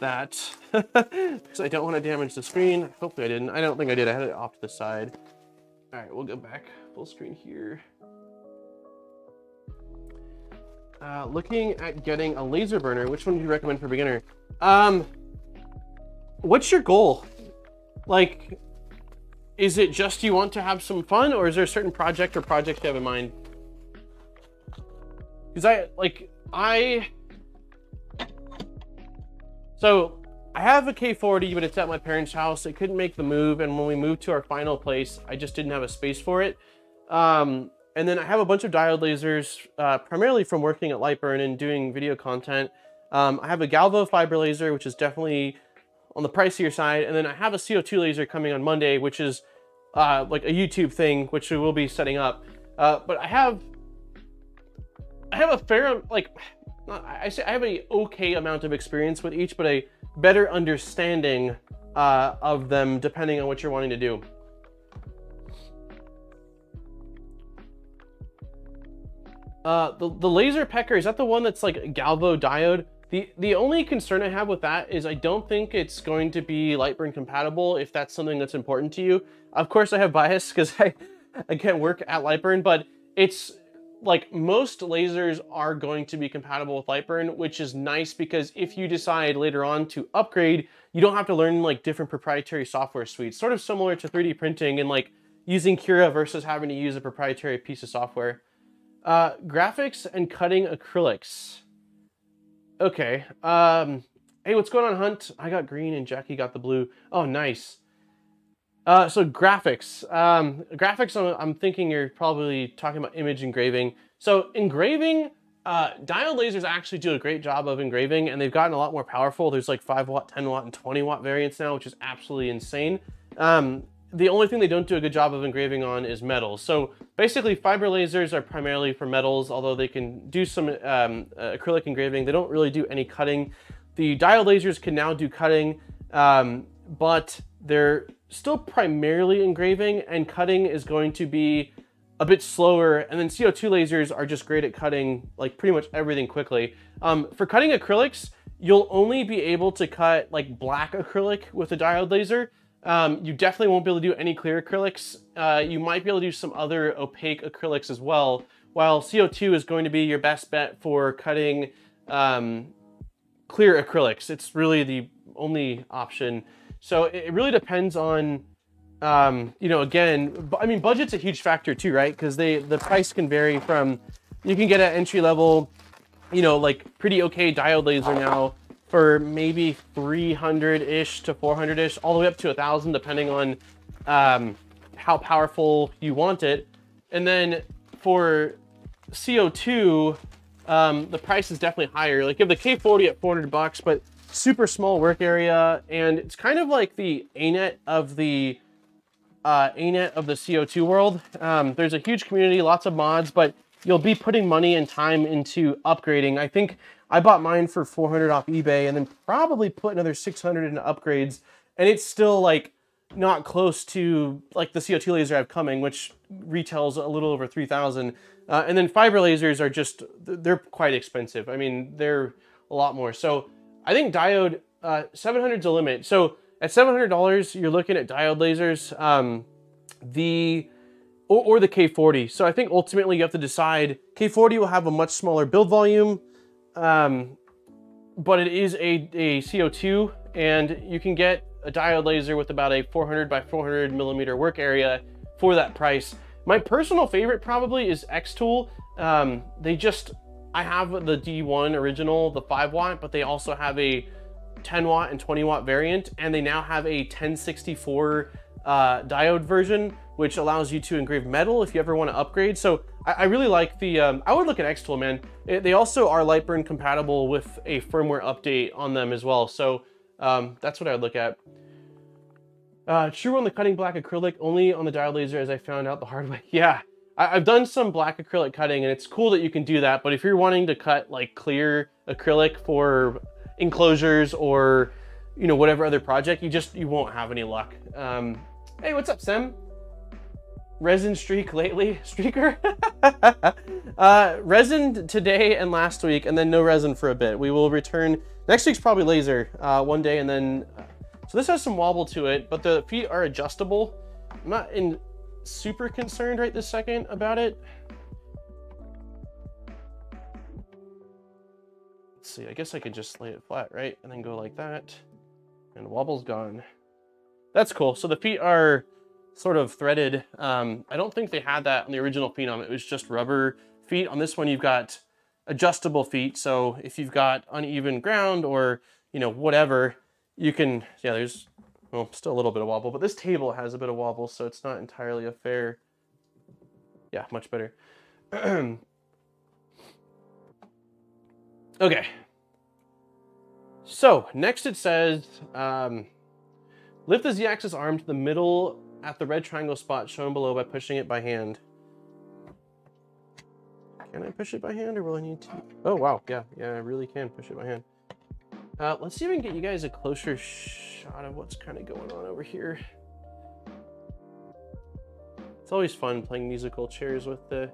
that because I don't want to damage the screen. Hopefully I didn't. I don't think I did. I had it off to the side. All right, we'll go back full screen here. Uh, looking at getting a laser burner, which one do you recommend for beginner? Um, what's your goal? Like, is it just you want to have some fun or is there a certain project or project you have in mind? Because I, like, I... So, I have a K40, but it's at my parents' house. It couldn't make the move, and when we moved to our final place, I just didn't have a space for it. Um, and then I have a bunch of diode lasers, uh, primarily from working at Lightburn and doing video content. Um, I have a Galvo fiber laser, which is definitely on the pricier side. And then I have a CO2 laser coming on Monday, which is uh, like a YouTube thing, which we will be setting up. Uh, but I have, I have a fair, like, I say I have a okay amount of experience with each, but a better understanding uh, of them depending on what you're wanting to do. Uh, the, the LaserPecker, is that the one that's like Galvo diode? The, the only concern I have with that is I don't think it's going to be Lightburn compatible if that's something that's important to you. Of course I have bias because I, I can't work at Lightburn, but it's like most lasers are going to be compatible with Lightburn, which is nice because if you decide later on to upgrade, you don't have to learn like different proprietary software suites, sort of similar to 3D printing and like using Cura versus having to use a proprietary piece of software. Uh, graphics and cutting acrylics. Okay. Um, hey, what's going on, Hunt? I got green and Jackie got the blue. Oh, nice. Uh, so graphics. Um, graphics, I'm, I'm, thinking you're probably talking about image engraving. So engraving, uh, diode lasers actually do a great job of engraving and they've gotten a lot more powerful. There's like 5 watt, 10 watt, and 20 watt variants now, which is absolutely insane. Um, the only thing they don't do a good job of engraving on is metals. So basically fiber lasers are primarily for metals, although they can do some um, acrylic engraving. They don't really do any cutting. The diode lasers can now do cutting, um, but they're still primarily engraving and cutting is going to be a bit slower. And then CO2 lasers are just great at cutting like pretty much everything quickly. Um, for cutting acrylics, you'll only be able to cut like black acrylic with a diode laser. Um, you definitely won't be able to do any clear acrylics. Uh, you might be able to do some other opaque acrylics as well, while CO2 is going to be your best bet for cutting um, clear acrylics. It's really the only option. So it really depends on, um, you know, again, I mean, budget's a huge factor too, right? Because they the price can vary from, you can get an entry level, you know, like pretty okay diode laser now for maybe 300-ish to 400-ish, all the way up to 1,000, depending on um, how powerful you want it. And then for CO2, um, the price is definitely higher. Like you have the K40 at 400 bucks, but super small work area, and it's kind of like the ANET of the uh, ANET of the CO2 world. Um, there's a huge community, lots of mods, but you'll be putting money and time into upgrading. I think I bought mine for 400 off eBay and then probably put another 600 into upgrades. And it's still like not close to like the CO2 laser I have coming, which retails a little over 3000. Uh, and then fiber lasers are just, they're quite expensive. I mean, they're a lot more. So I think diode, uh, 700 is a limit. So at $700, you're looking at diode lasers. Um, the or, or the K40. So I think ultimately you have to decide, K40 will have a much smaller build volume, um, but it is a, a CO2 and you can get a diode laser with about a 400 by 400 millimeter work area for that price. My personal favorite probably is Xtool. Um, they just, I have the D1 original, the 5 watt, but they also have a 10 watt and 20 watt variant, and they now have a 1064 uh, diode version, which allows you to engrave metal if you ever want to upgrade. So I, I really like the, um, I would look at Xtool, man. It, they also are Lightburn compatible with a firmware update on them as well. So um, that's what I would look at. Uh, true on the cutting black acrylic, only on the diode laser as I found out the hard way. Yeah, I, have done some black acrylic cutting and it's cool that you can do that. But if you're wanting to cut like clear acrylic for enclosures or, you know, whatever other project, you just, you won't have any luck. Um, Hey, what's up, Sam? Resin streak lately? Streaker? uh, resin today and last week, and then no resin for a bit. We will return. Next week's probably laser uh, one day, and then. Uh, so this has some wobble to it, but the feet are adjustable. I'm not in super concerned right this second about it. Let's see, I guess I could just lay it flat, right? And then go like that. And wobble's gone. That's cool. So the feet are sort of threaded. Um, I don't think they had that on the original Phenom. It was just rubber feet. On this one, you've got adjustable feet. So if you've got uneven ground or, you know, whatever, you can, yeah, there's, well, still a little bit of wobble, but this table has a bit of wobble, so it's not entirely a fair, yeah, much better. okay. So next it says, um, lift the Z-axis arm to the middle at the red triangle spot shown below by pushing it by hand. Can I push it by hand or will I need to? Oh, wow. Yeah, yeah, I really can push it by hand. Uh, let's see if we can get you guys a closer shot of what's kind of going on over here. It's always fun playing musical chairs with the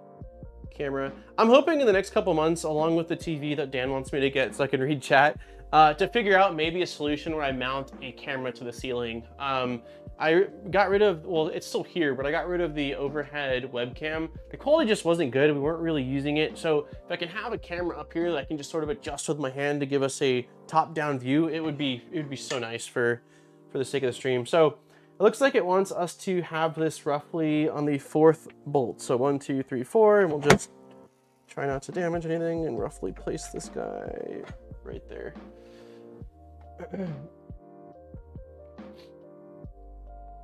camera. I'm hoping in the next couple months, along with the TV that Dan wants me to get so I can read chat, uh, to figure out maybe a solution where I mount a camera to the ceiling. Um, I got rid of, well, it's still here, but I got rid of the overhead webcam. The quality just wasn't good. We weren't really using it. So if I can have a camera up here that I can just sort of adjust with my hand to give us a top-down view, it would be it would be so nice for, for the sake of the stream. So it looks like it wants us to have this roughly on the fourth bolt. So one, two, three, four, and we'll just try not to damage anything and roughly place this guy right there.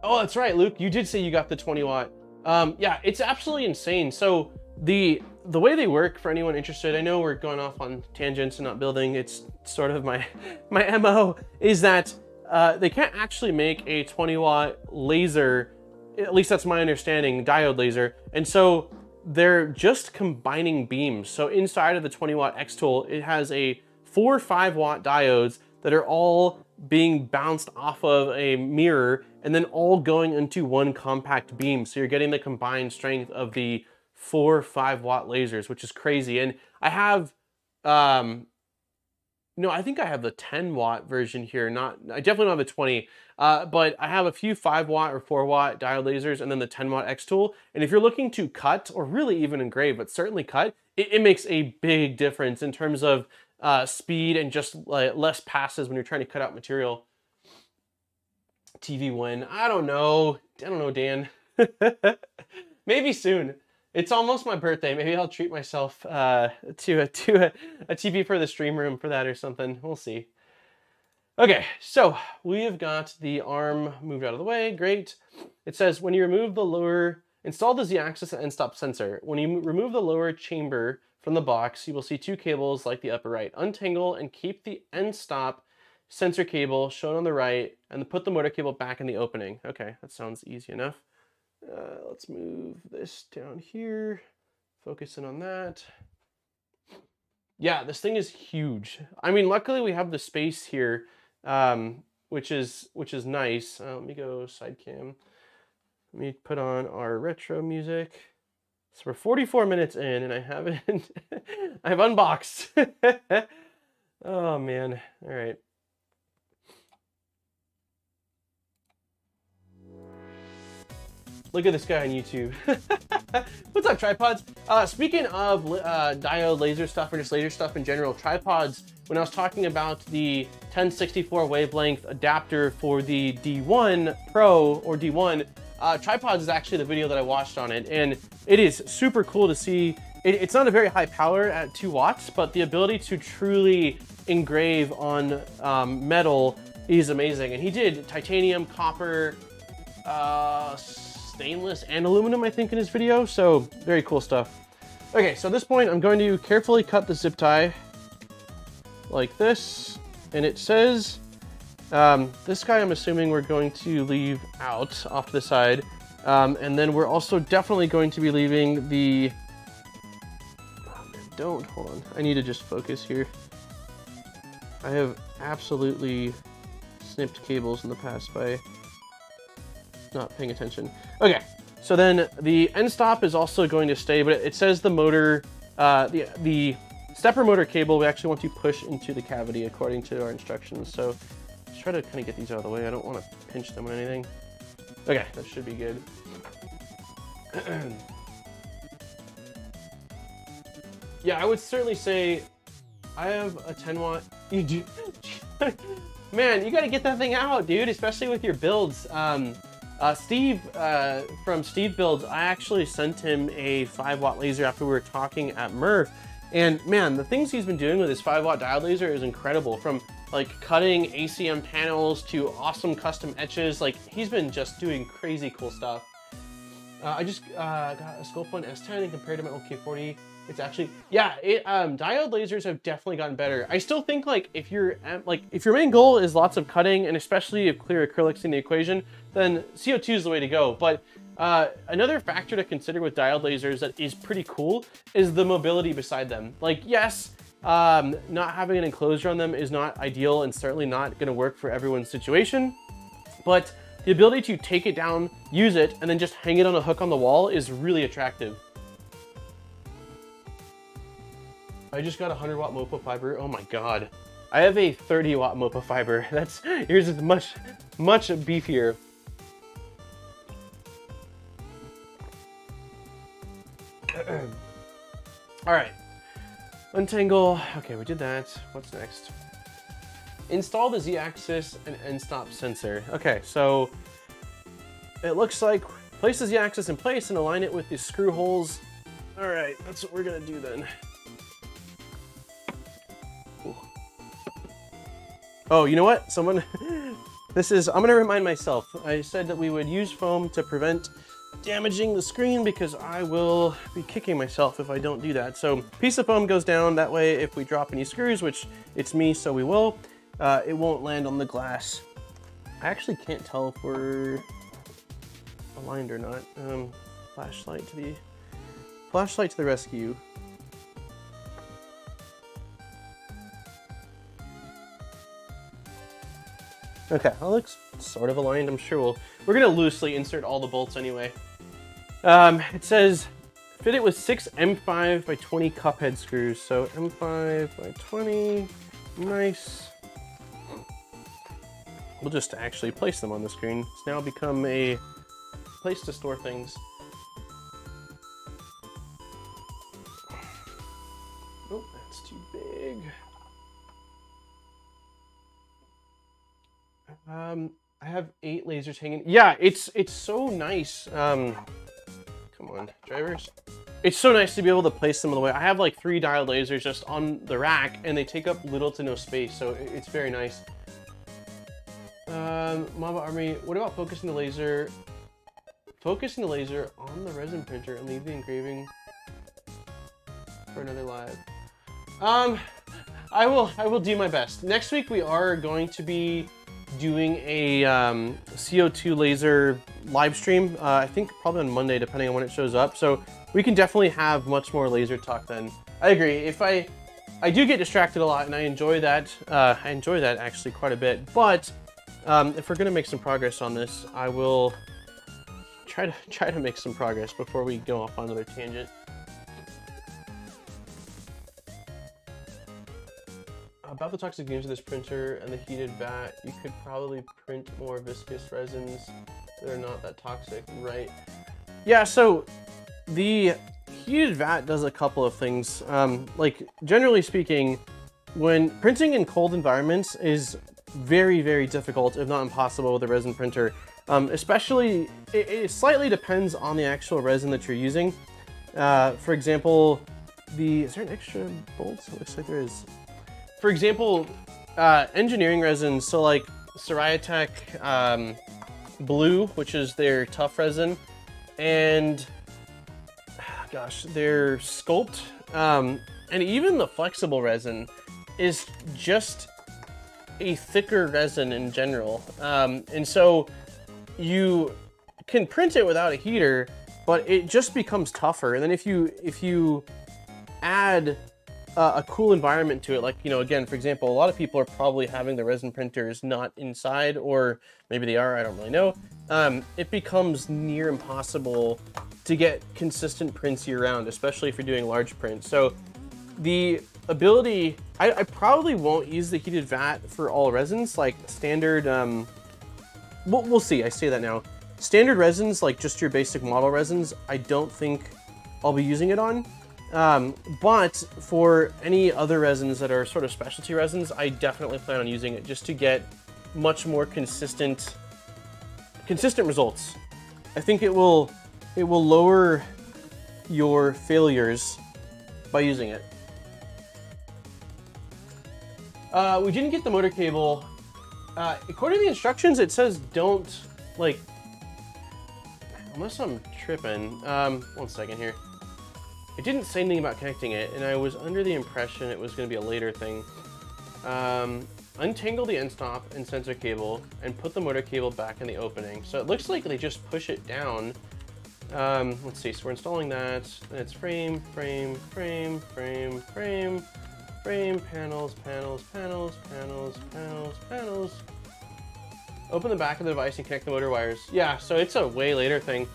Oh, that's right, Luke. You did say you got the 20 watt. Um, yeah, it's absolutely insane. So the the way they work for anyone interested, I know we're going off on tangents and not building. It's sort of my my mo is that uh, they can't actually make a 20 watt laser. At least that's my understanding, diode laser. And so they're just combining beams. So inside of the 20 watt X tool, it has a four 5 watt diodes that are all being bounced off of a mirror and then all going into one compact beam. So you're getting the combined strength of the four five watt lasers, which is crazy. And I have, um, no, I think I have the 10 watt version here. Not, I definitely don't have the 20, uh, but I have a few five watt or four watt diode lasers and then the 10 watt X tool. And if you're looking to cut or really even engrave, but certainly cut, it, it makes a big difference in terms of uh, speed and just like, less passes when you're trying to cut out material. TV win. I don't know. I don't know, Dan. Maybe soon. It's almost my birthday. Maybe I'll treat myself uh, to a to a, a TV for the stream room for that or something. We'll see. Okay, so we have got the arm moved out of the way. Great. It says when you remove the lower, install the Z-axis and stop sensor. When you remove the lower chamber from the box, you will see two cables like the upper right. Untangle and keep the end stop sensor cable shown on the right and put the motor cable back in the opening. Okay, that sounds easy enough. Uh, let's move this down here, focus in on that. Yeah, this thing is huge. I mean, luckily we have the space here, um, which is which is nice. Uh, let me go side cam. Let me put on our retro music. So we're 44 minutes in and I haven't, I've unboxed. oh man, all right. Look at this guy on YouTube. What's up, tripods? Uh, speaking of uh, diode laser stuff or just laser stuff in general, tripods, when I was talking about the 1064 wavelength adapter for the D1 Pro or D1, uh, tripods is actually the video that I watched on it, and it is super cool to see. It, it's not a very high power at 2 watts, but the ability to truly engrave on um, metal is amazing. And he did titanium, copper, uh, stainless and aluminum, I think, in his video. So very cool stuff. Okay, so at this point, I'm going to carefully cut the zip tie like this. And it says, um, this guy I'm assuming we're going to leave out off to the side. Um, and then we're also definitely going to be leaving the, oh man, don't, hold on. I need to just focus here. I have absolutely snipped cables in the past by not paying attention. Okay, so then the end stop is also going to stay, but it says the motor, uh, the, the stepper motor cable we actually want to push into the cavity according to our instructions. So try to kind of get these out of the way. I don't want to pinch them or anything. Okay, that should be good. yeah, I would certainly say I have a 10 watt. You do, man, you got to get that thing out, dude. Especially with your builds. Um, uh, Steve uh, from Steve Builds, I actually sent him a 5 watt laser after we were talking at MRRF, And man, the things he's been doing with his 5 watt diode laser is incredible. From like cutting ACM panels to awesome custom etches. Like he's been just doing crazy cool stuff. Uh, I just uh, got a Sculpfun S10 and compared to my OK40, it's actually, yeah, it, um, diode lasers have definitely gotten better. I still think like if you're um, like, if your main goal is lots of cutting and especially if clear acrylics in the equation, then CO2 is the way to go. But uh, another factor to consider with diode lasers that is pretty cool is the mobility beside them. Like, yes, um, not having an enclosure on them is not ideal and certainly not gonna work for everyone's situation, but the ability to take it down, use it, and then just hang it on a hook on the wall is really attractive. I just got a 100 watt MOPA fiber. Oh my god. I have a 30 watt MOPA fiber. That's yours is much, much beefier. All right, untangle. Okay, we did that. What's next? Install the Z-axis and end stop sensor. Okay, so it looks like place the Z-axis in place and align it with the screw holes. All right, that's what we're gonna do then. Ooh. Oh, you know what? Someone, this is, I'm gonna remind myself. I said that we would use foam to prevent damaging the screen because I will be kicking myself if I don't do that. So piece of foam goes down, that way if we drop any screws, which it's me, so we will, uh, it won't land on the glass. I actually can't tell if we're aligned or not. Um, flashlight to the flashlight to the rescue. Okay, that looks sort of aligned. I'm sure we'll we're gonna loosely insert all the bolts anyway. Um, it says fit it with six M5 by 20 cup head screws. So M5 by 20, nice. We'll just actually place them on the screen. It's now become a place to store things. Oh, that's too big. Um, I have eight lasers hanging. Yeah, it's it's so nice. Um, come on, drivers. It's so nice to be able to place them on the way. I have like three diode lasers just on the rack and they take up little to no space, so it's very nice. Um, Mamba Army, what about focusing the laser? Focusing the laser on the resin printer and leave the engraving for another live. Um, I will, I will do my best. Next week we are going to be doing a um, CO2 laser live stream. Uh, I think probably on Monday, depending on when it shows up. So we can definitely have much more laser talk then. I agree. If I, I do get distracted a lot, and I enjoy that. Uh, I enjoy that actually quite a bit. But um, if we're gonna make some progress on this, I will try to try to make some progress before we go off on another tangent. About the toxic fumes of this printer and the heated vat, you could probably print more viscous resins that are not that toxic, right? Yeah, so the heated vat does a couple of things. Um, like, generally speaking, when printing in cold environments is very, very difficult, if not impossible, with a resin printer. Um, especially, it, it, slightly depends on the actual resin that you're using. Uh, for example, the, is there an extra bolt? It looks like there is. For example, uh, engineering resins, so like Siraya Tech um, Blue, which is their tough resin, and gosh, their Sculpt, um, and even the flexible resin is just a thicker resin in general. Um, and so you can print it without a heater, but it just becomes tougher. And then if you if you add uh, a cool environment to it, like, you know, again, for example, a lot of people are probably having the resin printers not inside, or maybe they are, I don't really know. Um, it becomes near impossible to get consistent prints year round, especially if you're doing large prints. So the ability, I, I, probably won't use the heated vat for all resins, like standard, um, we'll, we'll see, I say that now. Standard resins, like just your basic model resins, I don't think I'll be using it on. Um, but for any other resins that are sort of specialty resins, I definitely plan on using it just to get much more consistent, consistent results. I think it will, it will lower your failures by using it. Uh, we didn't get the motor cable. Uh, according to the instructions, it says don't, like, unless I'm tripping. Um, one second here. It didn't say anything about connecting it, and I was under the impression it was going to be a later thing. Um, untangle the end stop and sensor cable, and put the motor cable back in the opening. So it looks like they just push it down. Um, let's see, so we're installing that, and it's frame, frame, frame, frame, frame, frame, panels, panels, panels, panels, panels, panels. Open the back of the device and connect the motor wires. Yeah, so it's a way later thing.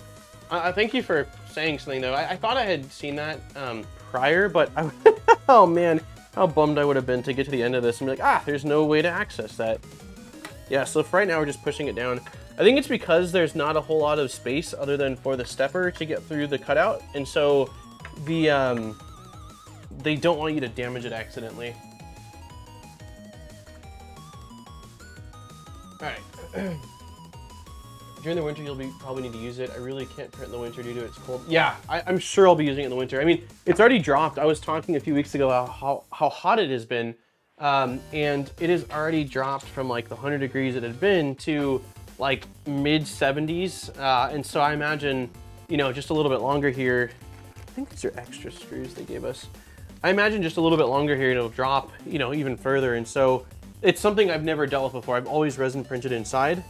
I, I thank you for saying something though. I, I thought I had seen that um, prior, but I, oh man, how bummed I would have been to get to the end of this and be like, ah, there's no way to access that. Yeah, so for right now we're just pushing it down. I think it's because there's not a whole lot of space other than for the stepper to get through the cutout, and so the um, they don't want you to damage it accidentally. All right. During the winter, you'll be probably need to use it. I really can't print in the winter due to it's cold. Yeah, I, am sure I'll be using it in the winter. I mean, it's already dropped. I was talking a few weeks ago about how, how hot it has been, um, and it has already dropped from like the 100 degrees it had been to like mid 70s. Uh, and so I imagine, you know, just a little bit longer here. I think these are extra screws they gave us. I imagine just a little bit longer here, it'll drop, you know, even further. And so it's something I've never dealt with before. I've always resin printed inside.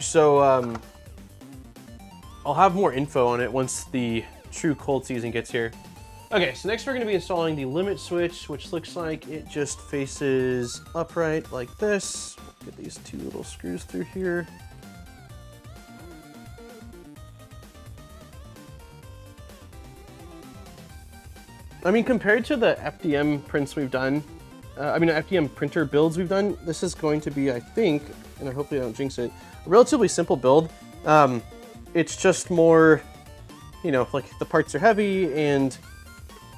So um, I'll have more info on it once the true cold season gets here. Okay, so next we're gonna be installing the limit switch, which looks like it just faces upright like this. Get these two little screws through here. I mean, compared to the FDM prints we've done, uh, I mean, FDM printer builds we've done, this is going to be, I think, and I hope they don't jinx it, a relatively simple build. Um, it's just more, you know, like the parts are heavy and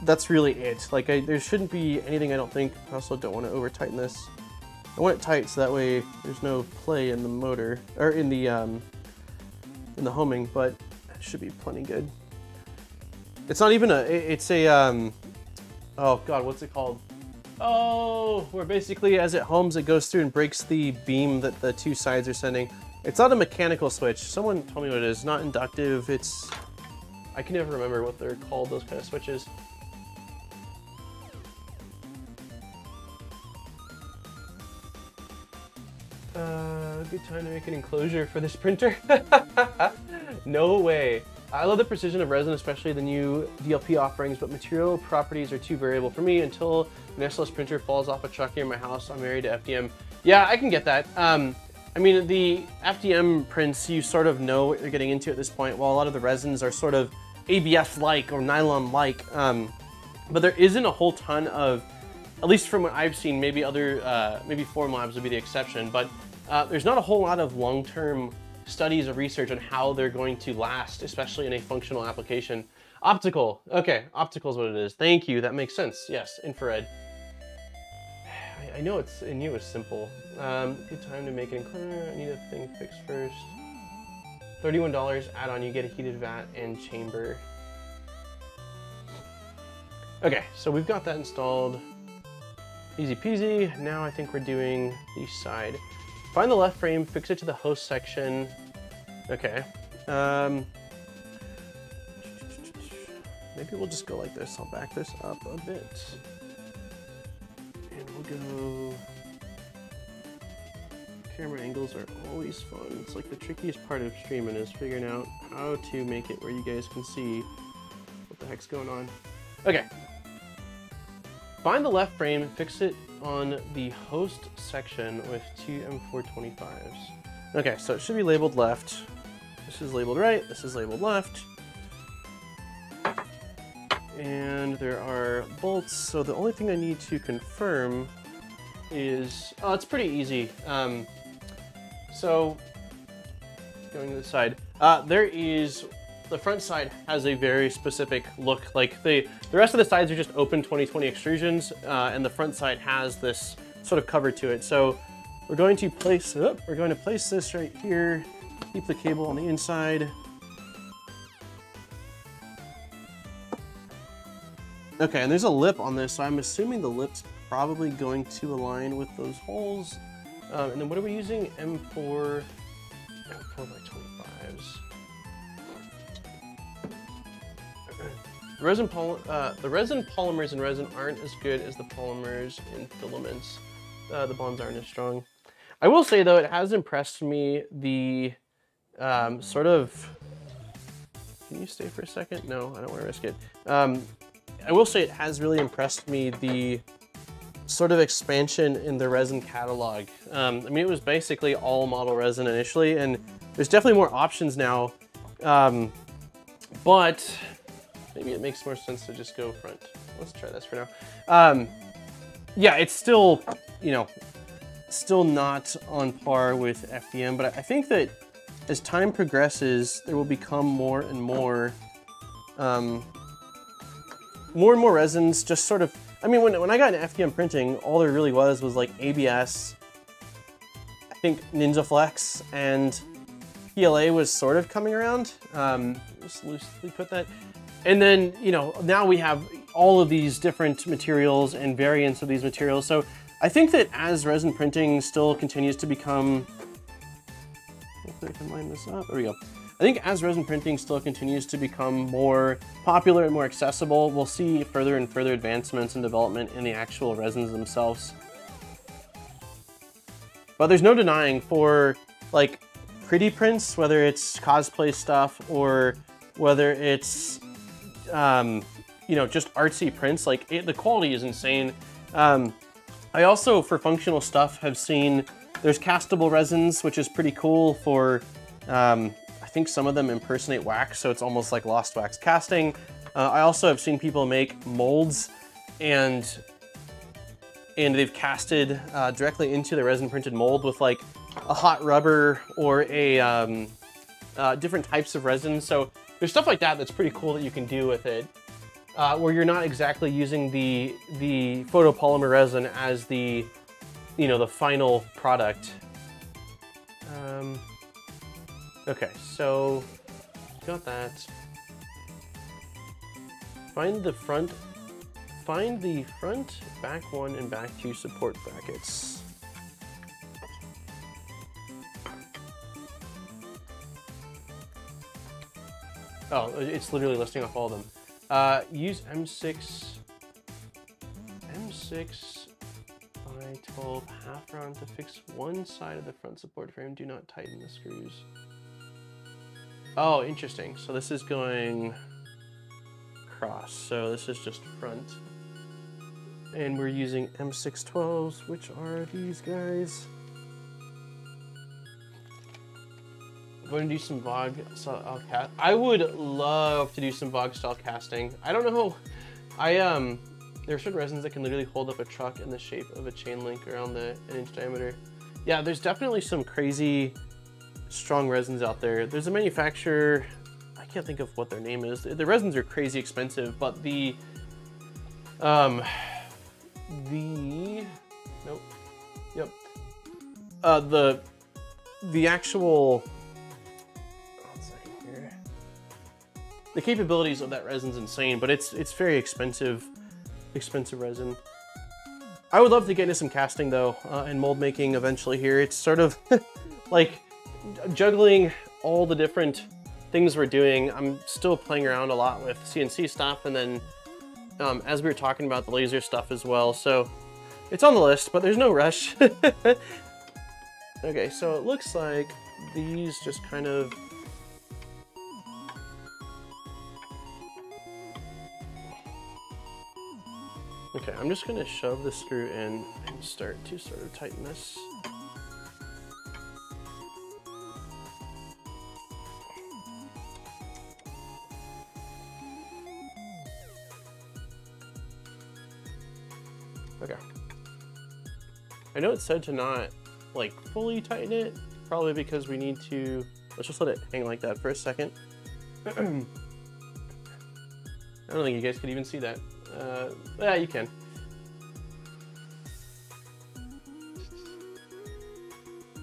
that's really it. Like I, there shouldn't be anything I don't think. I also don't want to over tighten this. I want it tight so that way there's no play in the motor or in the um, in the homing, but it should be plenty good. It's not even a, it's a, um, oh God, what's it called? Oh, where basically as it homes, it goes through and breaks the beam that the two sides are sending. It's not a mechanical switch. Someone told me what it is. Not inductive. It's, I can never remember what they're called, those kind of switches. Uh, good time to make an enclosure for this printer. no way. I love the precision of resin, especially the new DLP offerings, but material properties are too variable for me until an SLS printer falls off a truck near my house. I'm married to FDM. Yeah, I can get that. Um, I mean, the FDM prints, you sort of know what you're getting into at this point, while a lot of the resins are sort of ABS-like or nylon-like. Um, but there isn't a whole ton of, at least from what I've seen, maybe other, uh, maybe Formlabs would be the exception, but uh, there's not a whole lot of long-term studies or research on how they're going to last, especially in a functional application. Optical, okay, optical is what it is. Thank you, that makes sense. Yes, infrared. I, I know it's, I knew it was simple. Um, good time to make it included. I need a thing fixed first. $31 add-on, you get a heated vat and chamber. Okay, so we've got that installed. Easy peasy. Now I think we're doing the side. Find the left frame, fix it to the host section. Okay. Um, maybe we'll just go like this. I'll back this up a bit. And we'll go... Camera angles are always fun. It's like the trickiest part of streaming is figuring out how to make it where you guys can see what the heck's going on. Okay. Find the left frame, fix it on the host section with two M425s. Okay, so it should be labeled left. This is labeled right, this is labeled left. And there are bolts, so the only thing I need to confirm is, oh, it's pretty easy. Um, so, going to the side, uh, there is the front side has a very specific look. Like the, the rest of the sides are just open 2020 extrusions, uh, and the front side has this sort of cover to it. So we're going to place, it up. we're going to place this right here, keep the cable on the inside. Okay, and there's a lip on this, so I'm assuming the lip's probably going to align with those holes. Um, and then what are we using? M4, M4 by 25s. The resin, uh, the resin polymers in resin aren't as good as the polymers in filaments. Uh, the bonds aren't as strong. I will say though, it has impressed me the um, sort of, can you stay for a second? No, I don't want to risk it. Um, I will say it has really impressed me the sort of expansion in the resin catalog. Um, I mean, it was basically all model resin initially, and there's definitely more options now. Um, but maybe it makes more sense to just go front. Let's try this for now. Um, yeah, it's still, you know, still not on par with FDM, but I think that as time progresses, there will become more and more, um, more and more resins just sort of, I mean, when, when I got into FDM printing, all there really was was like ABS, I think NinjaFlex, and PLA was sort of coming around. Um, just loosely put that. And then, you know, now we have all of these different materials and variants of these materials. So I think that as resin printing still continues to become, hopefully I can line this up, there we go. I think as resin printing still continues to become more popular and more accessible, we'll see further and further advancements and development in the actual resins themselves. But there's no denying for like pretty prints, whether it's cosplay stuff or whether it's, um, you know, just artsy prints, like it, the quality is insane. Um, I also, for functional stuff, have seen there's castable resins, which is pretty cool for, um, I think some of them impersonate wax, so it's almost like lost wax casting. Uh, I also have seen people make molds and and they've casted uh, directly into the resin printed mold with like a hot rubber or a um, uh, different types of resin. So there's stuff like that that's pretty cool that you can do with it uh, where you're not exactly using the the photopolymer resin as the you know the final product. Um, okay, so got that. Find the front, find the front, back one, and back two support brackets. Oh, it's literally listing off all of them. Uh, use M6, M6 by 12 half round to fix one side of the front support frame. Do not tighten the screws. Oh, interesting. So this is going cross. So this is just front. And we're using M612s, which are these guys. Going to do some Vogue style cast. I would love to do some Vogue style casting. I don't know. I um, there are certain resins that can literally hold up a truck in the shape of a chain link around the an inch diameter. Yeah, there's definitely some crazy strong resins out there. There's a manufacturer, I can't think of what their name is. The resins are crazy expensive, but the, um, the, nope, yep. Uh, the, the actual the capabilities of that resin's insane, but it's it's very expensive, expensive resin. I would love to get into some casting though, uh, and mold making eventually here. It's sort of like juggling all the different things we're doing. I'm still playing around a lot with CNC stuff, and then um, as we were talking about the laser stuff as well. So it's on the list, but there's no rush. okay, so it looks like these just kind of Okay, I'm just gonna shove the screw in and start to sort of tighten this. Okay. I know it said to not like fully tighten it, probably because we need to, let's just let it hang like that for a second. I don't think you guys could even see that. Uh, yeah, you can.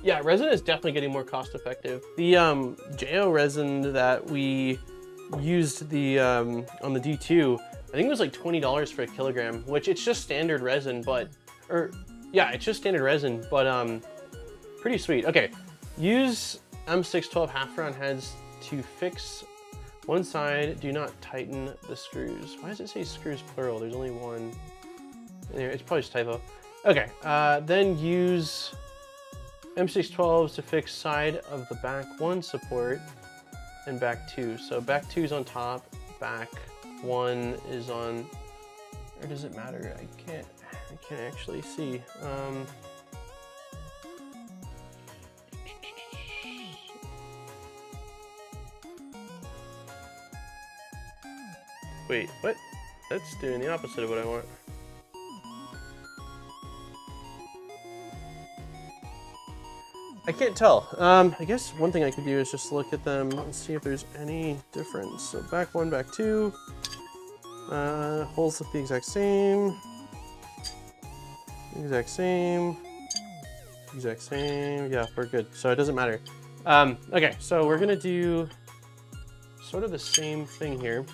Yeah, resin is definitely getting more cost effective. The um, JO resin that we used the um, on the D2, I think it was like $20 for a kilogram, which it's just standard resin, but, or yeah, it's just standard resin, but um, pretty sweet. Okay, use M612 half round heads to fix one side. Do not tighten the screws. Why does it say screws plural? There's only one. It's probably just typo. Okay, uh, then use M612s to fix side of the back one support and back two. So back two is on top, back one is on, or does it matter? I can't, I can't actually see. Um, wait, what? That's doing the opposite of what I want. I can't tell. Um, I guess one thing I could do is just look at them and see if there's any difference. So back one, back two. Uh, holes look the exact same. Exact same. Exact same. Yeah, we're good. So it doesn't matter. Um, okay, so we're gonna do sort of the same thing here.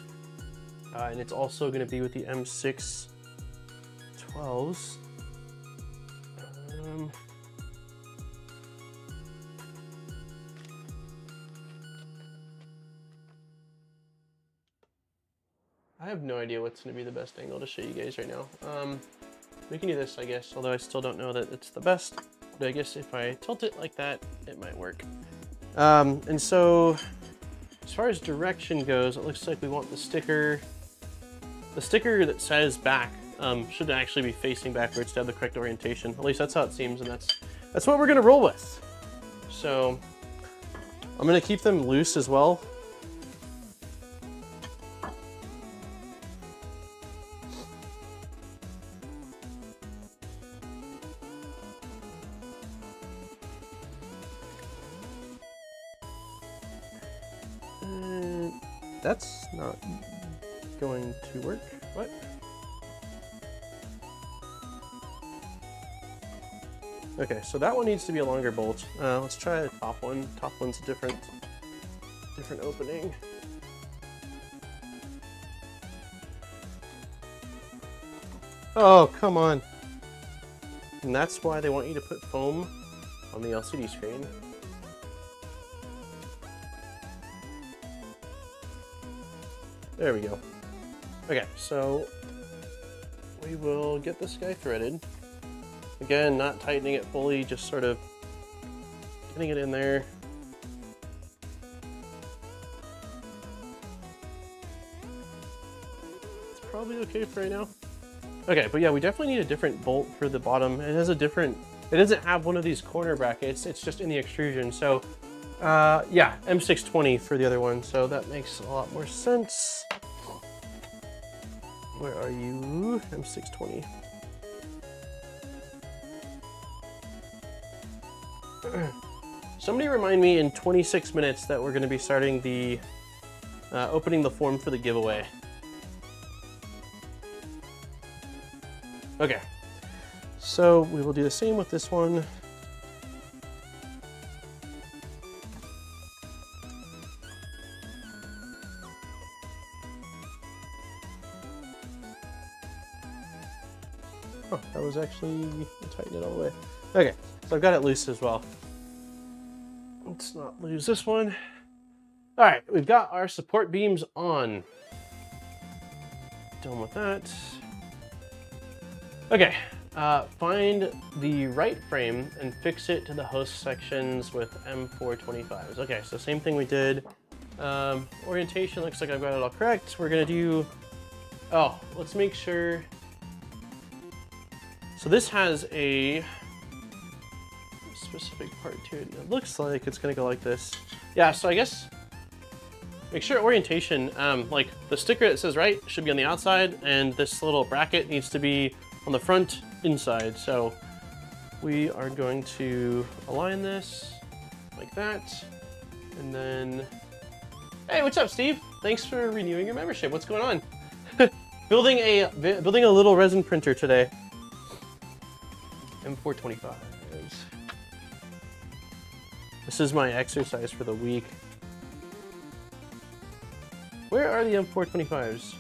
Uh, and it's also gonna be with the M6 12s. Um, I have no idea what's going to be the best angle to show you guys right now. Um, we can do this, I guess, although I still don't know that it's the best. But I guess if I tilt it like that, it might work. Um, and so, as far as direction goes, it looks like we want the sticker, the sticker that says back um, should actually be facing backwards to have the correct orientation. At least that's how it seems, and that's that's what we're gonna roll with. So, I'm gonna keep them loose as well work. What? Okay, so that one needs to be a longer bolt. Uh, let's try the top one. Top one's a different, different opening. Oh, come on. And that's why they want you to put foam on the LCD screen. There we go. Okay, so we will get this guy threaded. Again, not tightening it fully, just sort of getting it in there. It's probably okay for right now. Okay, but yeah, we definitely need a different bolt for the bottom. It has a different, it doesn't have one of these corner brackets, it's just in the extrusion. So uh, yeah, M620 for the other one, so that makes a lot more sense. Where are you? M620. Somebody remind me in 26 minutes that we're going to be starting the, uh, opening the form for the giveaway. Okay, so we will do the same with this one. Was actually, tighten it all the way. Okay, so I've got it loose as well. Let's not lose this one. All right, we've got our support beams on. Done with that. Okay, uh, find the right frame and fix it to the host sections with M425s. Okay, so same thing we did. Um, orientation looks like I've got it all correct. We're gonna do, oh, let's make sure so this has a specific part to it. It looks like it's gonna go like this. Yeah, so I guess make sure orientation, um, like the sticker that says right should be on the outside and this little bracket needs to be on the front inside. So we are going to align this like that. And then, hey, what's up, Steve? Thanks for renewing your membership. What's going on? building a building a little resin printer today. M425. This is my exercise for the week. Where are the M425s?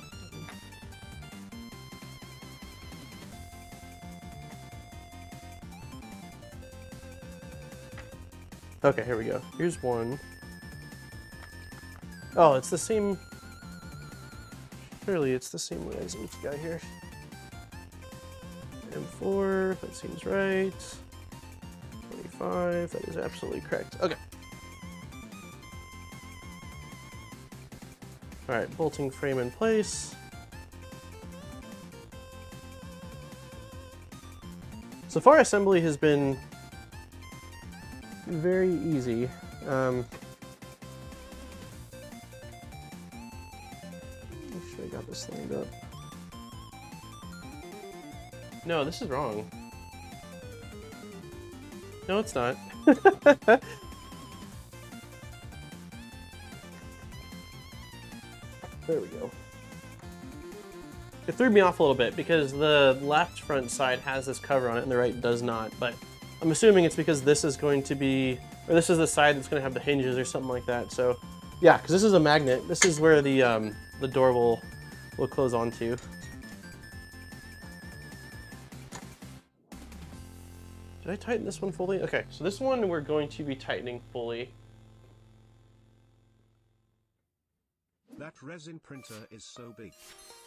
Okay, here we go. Here's one. Oh, it's the same... Clearly, it's the same one as each guy here. M4, that seems right. 25, that is absolutely correct. Okay. All right, bolting frame in place. So far, assembly has been very easy. Um, make sure I got this lined up. No, this is wrong. No, it's not. there we go. It threw me off a little bit because the left front side has this cover on it and the right does not, but I'm assuming it's because this is going to be, or this is the side that's going to have the hinges or something like that. So yeah, because this is a magnet. This is where the, um, the door will, will close onto. Did I tighten this one fully? Okay, so this one we're going to be tightening fully. That resin printer is so big.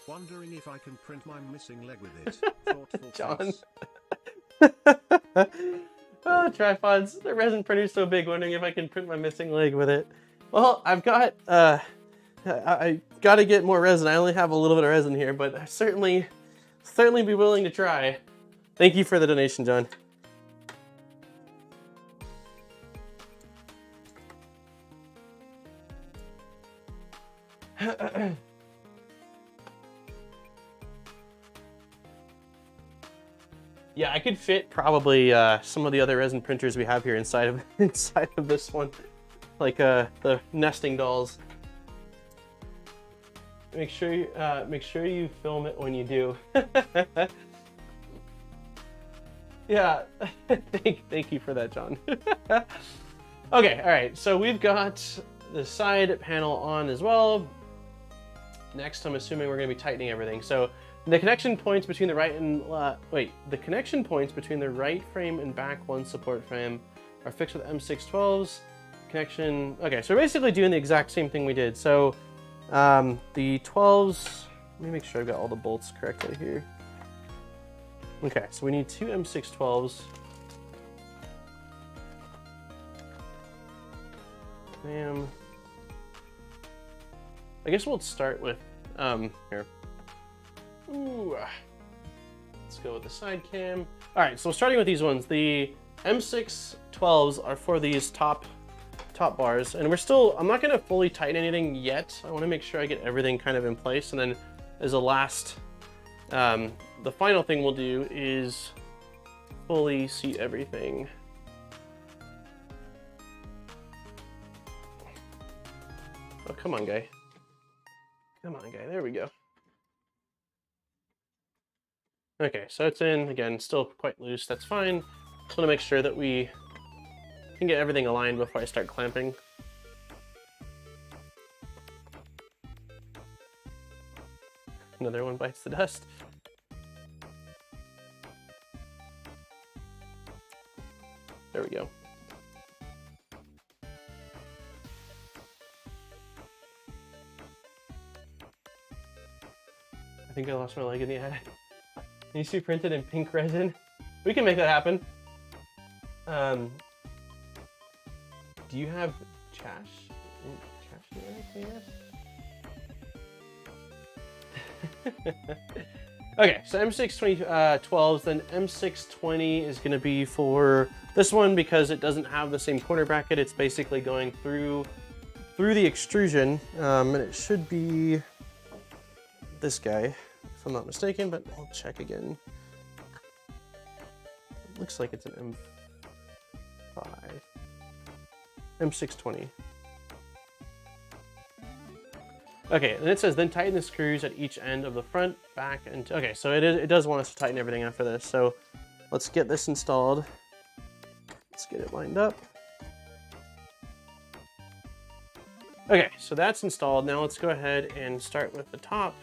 Wondering if I can print my missing leg with it. Thoughtful John. oh, tripods. The resin printer's so big, wondering if I can print my missing leg with it. Well, I've got, uh, I, I gotta get more resin. I only have a little bit of resin here, but I certainly, certainly be willing to try. Thank you for the donation, John. Yeah, I could fit probably uh, some of the other resin printers we have here inside of inside of this one, like uh, the nesting dolls. Make sure you uh, make sure you film it when you do. yeah, thank thank you for that, John. okay, all right. So we've got the side panel on as well. Next, I'm assuming we're going to be tightening everything. So the connection points between the right and uh, wait, the connection points between the right frame and back one support frame are fixed with M612s. Connection. Okay, so we're basically doing the exact same thing we did. So um, the 12s. Let me make sure I've got all the bolts correctly here. Okay, so we need two M612s. Bam. I guess we'll start with um, here. Ooh. Let's go with the side cam. All right, so starting with these ones, the M612s are for these top top bars, and we're still, I'm not gonna fully tighten anything yet. I wanna make sure I get everything kind of in place, and then as a last, um, the final thing we'll do is fully seat everything. Oh, come on, guy. Come on, guy, there we go. Okay, so it's in, again, still quite loose, that's fine. Just wanna make sure that we can get everything aligned before I start clamping. Another one bites the dust. There we go. Think I lost my leg in the attic. Needs to be printed in pink resin. We can make that happen. Um, do you have chash? Chash okay, so M620 uh, then M620 is going to be for this one because it doesn't have the same corner bracket. It's basically going through through the extrusion, um, and it should be this guy, I'm not mistaken, but I'll check again. It looks like it's an M5. M620. Okay, and it says then tighten the screws at each end of the front, back, and okay, so it, is, it does want us to tighten everything after this. So let's get this installed. Let's get it lined up. Okay, so that's installed. Now let's go ahead and start with the top.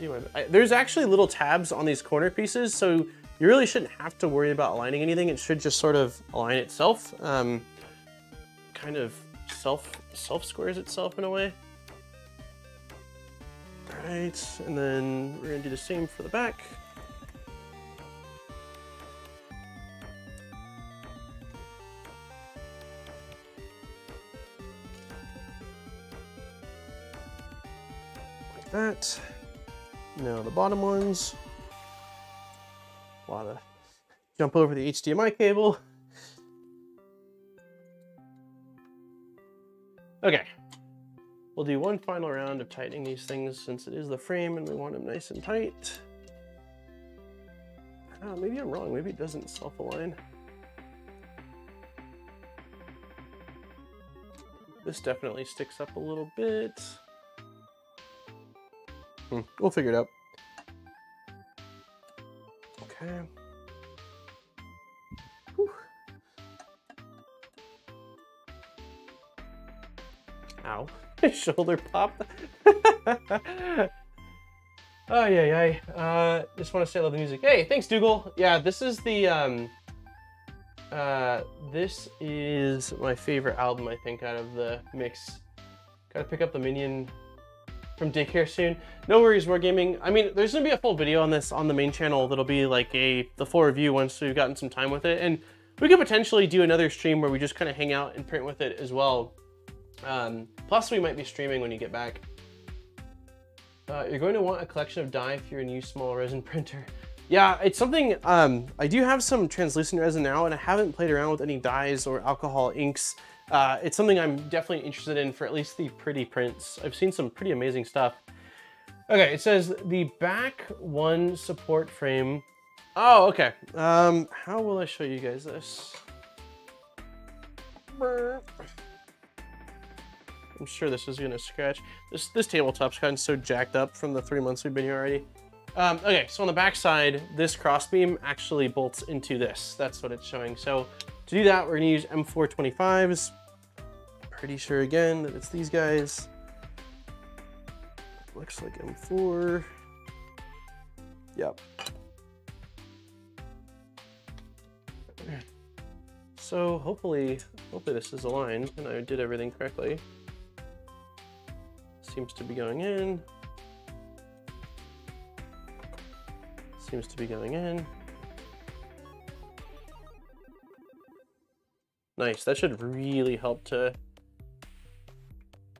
Do I, there's actually little tabs on these corner pieces, so you really shouldn't have to worry about aligning anything. It should just sort of align itself. Um, kind of self self squares itself in a way. All right, and then we're gonna do the same for the back. Like that. Now the bottom ones. A lot of jump over the HDMI cable. Okay. We'll do one final round of tightening these things since it is the frame and we want them nice and tight. Oh, maybe I'm wrong. Maybe it doesn't self-align. This definitely sticks up a little bit. Hmm, we'll figure it out. Okay. Whew. Shoulder popped. Oh yeah, yeah. Uh, just want to say I love the music. Hey, thanks, Dougal. Yeah, this is the um, uh, this is my favorite album I think out of the mix. Gotta pick up the Minion from daycare soon. No worries, Wargaming. I mean, there's gonna be a full video on this on the main channel that'll be like a the full review once we've gotten some time with it, and we could potentially do another stream where we just kind of hang out and print with it as well. Um, plus, we might be streaming when you get back. Uh, you're going to want a collection of dye if you're a new small resin printer. Yeah, it's something, um, I do have some translucent resin now and I haven't played around with any dyes or alcohol inks. Uh, it's something I'm definitely interested in for at least the pretty prints. I've seen some pretty amazing stuff. Okay, it says the back one support frame. Oh, okay. Um, how will I show you guys this? I'm sure this is gonna scratch. This this tabletop's gotten so jacked up from the three months we've been here already. Um, okay, so on the back side, this crossbeam actually bolts into this. That's what it's showing. So to do that, we're gonna use M425s. Pretty sure again that it's these guys. Looks like M4. Yep. So hopefully, hopefully this is aligned and I did everything correctly seems to be going in. Seems to be going in. Nice, that should really help to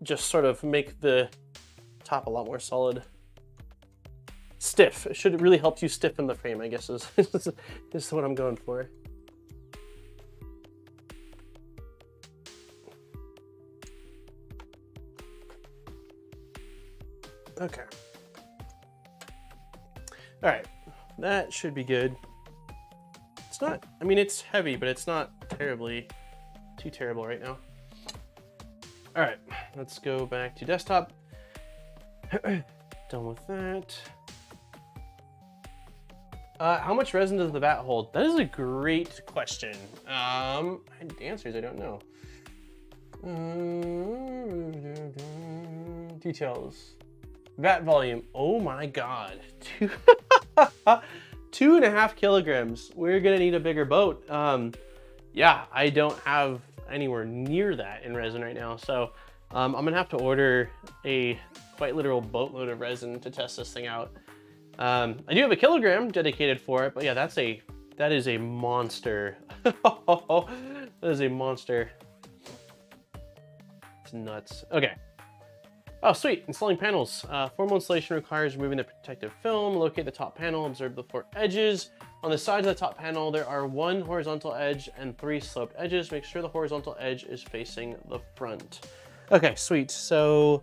just sort of make the top a lot more solid. Stiff, it should really help you stiffen the frame, I guess is, is what I'm going for. Okay. All right, that should be good. It's not, I mean, it's heavy, but it's not terribly, too terrible right now. All right, let's go back to desktop. Done with that. Uh, how much resin does the vat hold? That is a great question. Um, answers I don't know. Um, details. Vat volume, oh my god. Two, two and a half kilograms. We're gonna need a bigger boat. Um, yeah, I don't have anywhere near that in resin right now. So um, I'm gonna have to order a quite literal boatload of resin to test this thing out. Um, I do have a kilogram dedicated for it, but yeah, that's a, that is a monster. that is a monster. It's nuts. Okay. Oh, sweet, installing panels. Uh, formal installation requires removing the protective film, locate the top panel, observe the four edges. On the sides of the top panel, there are one horizontal edge and three sloped edges. Make sure the horizontal edge is facing the front. Okay, sweet. So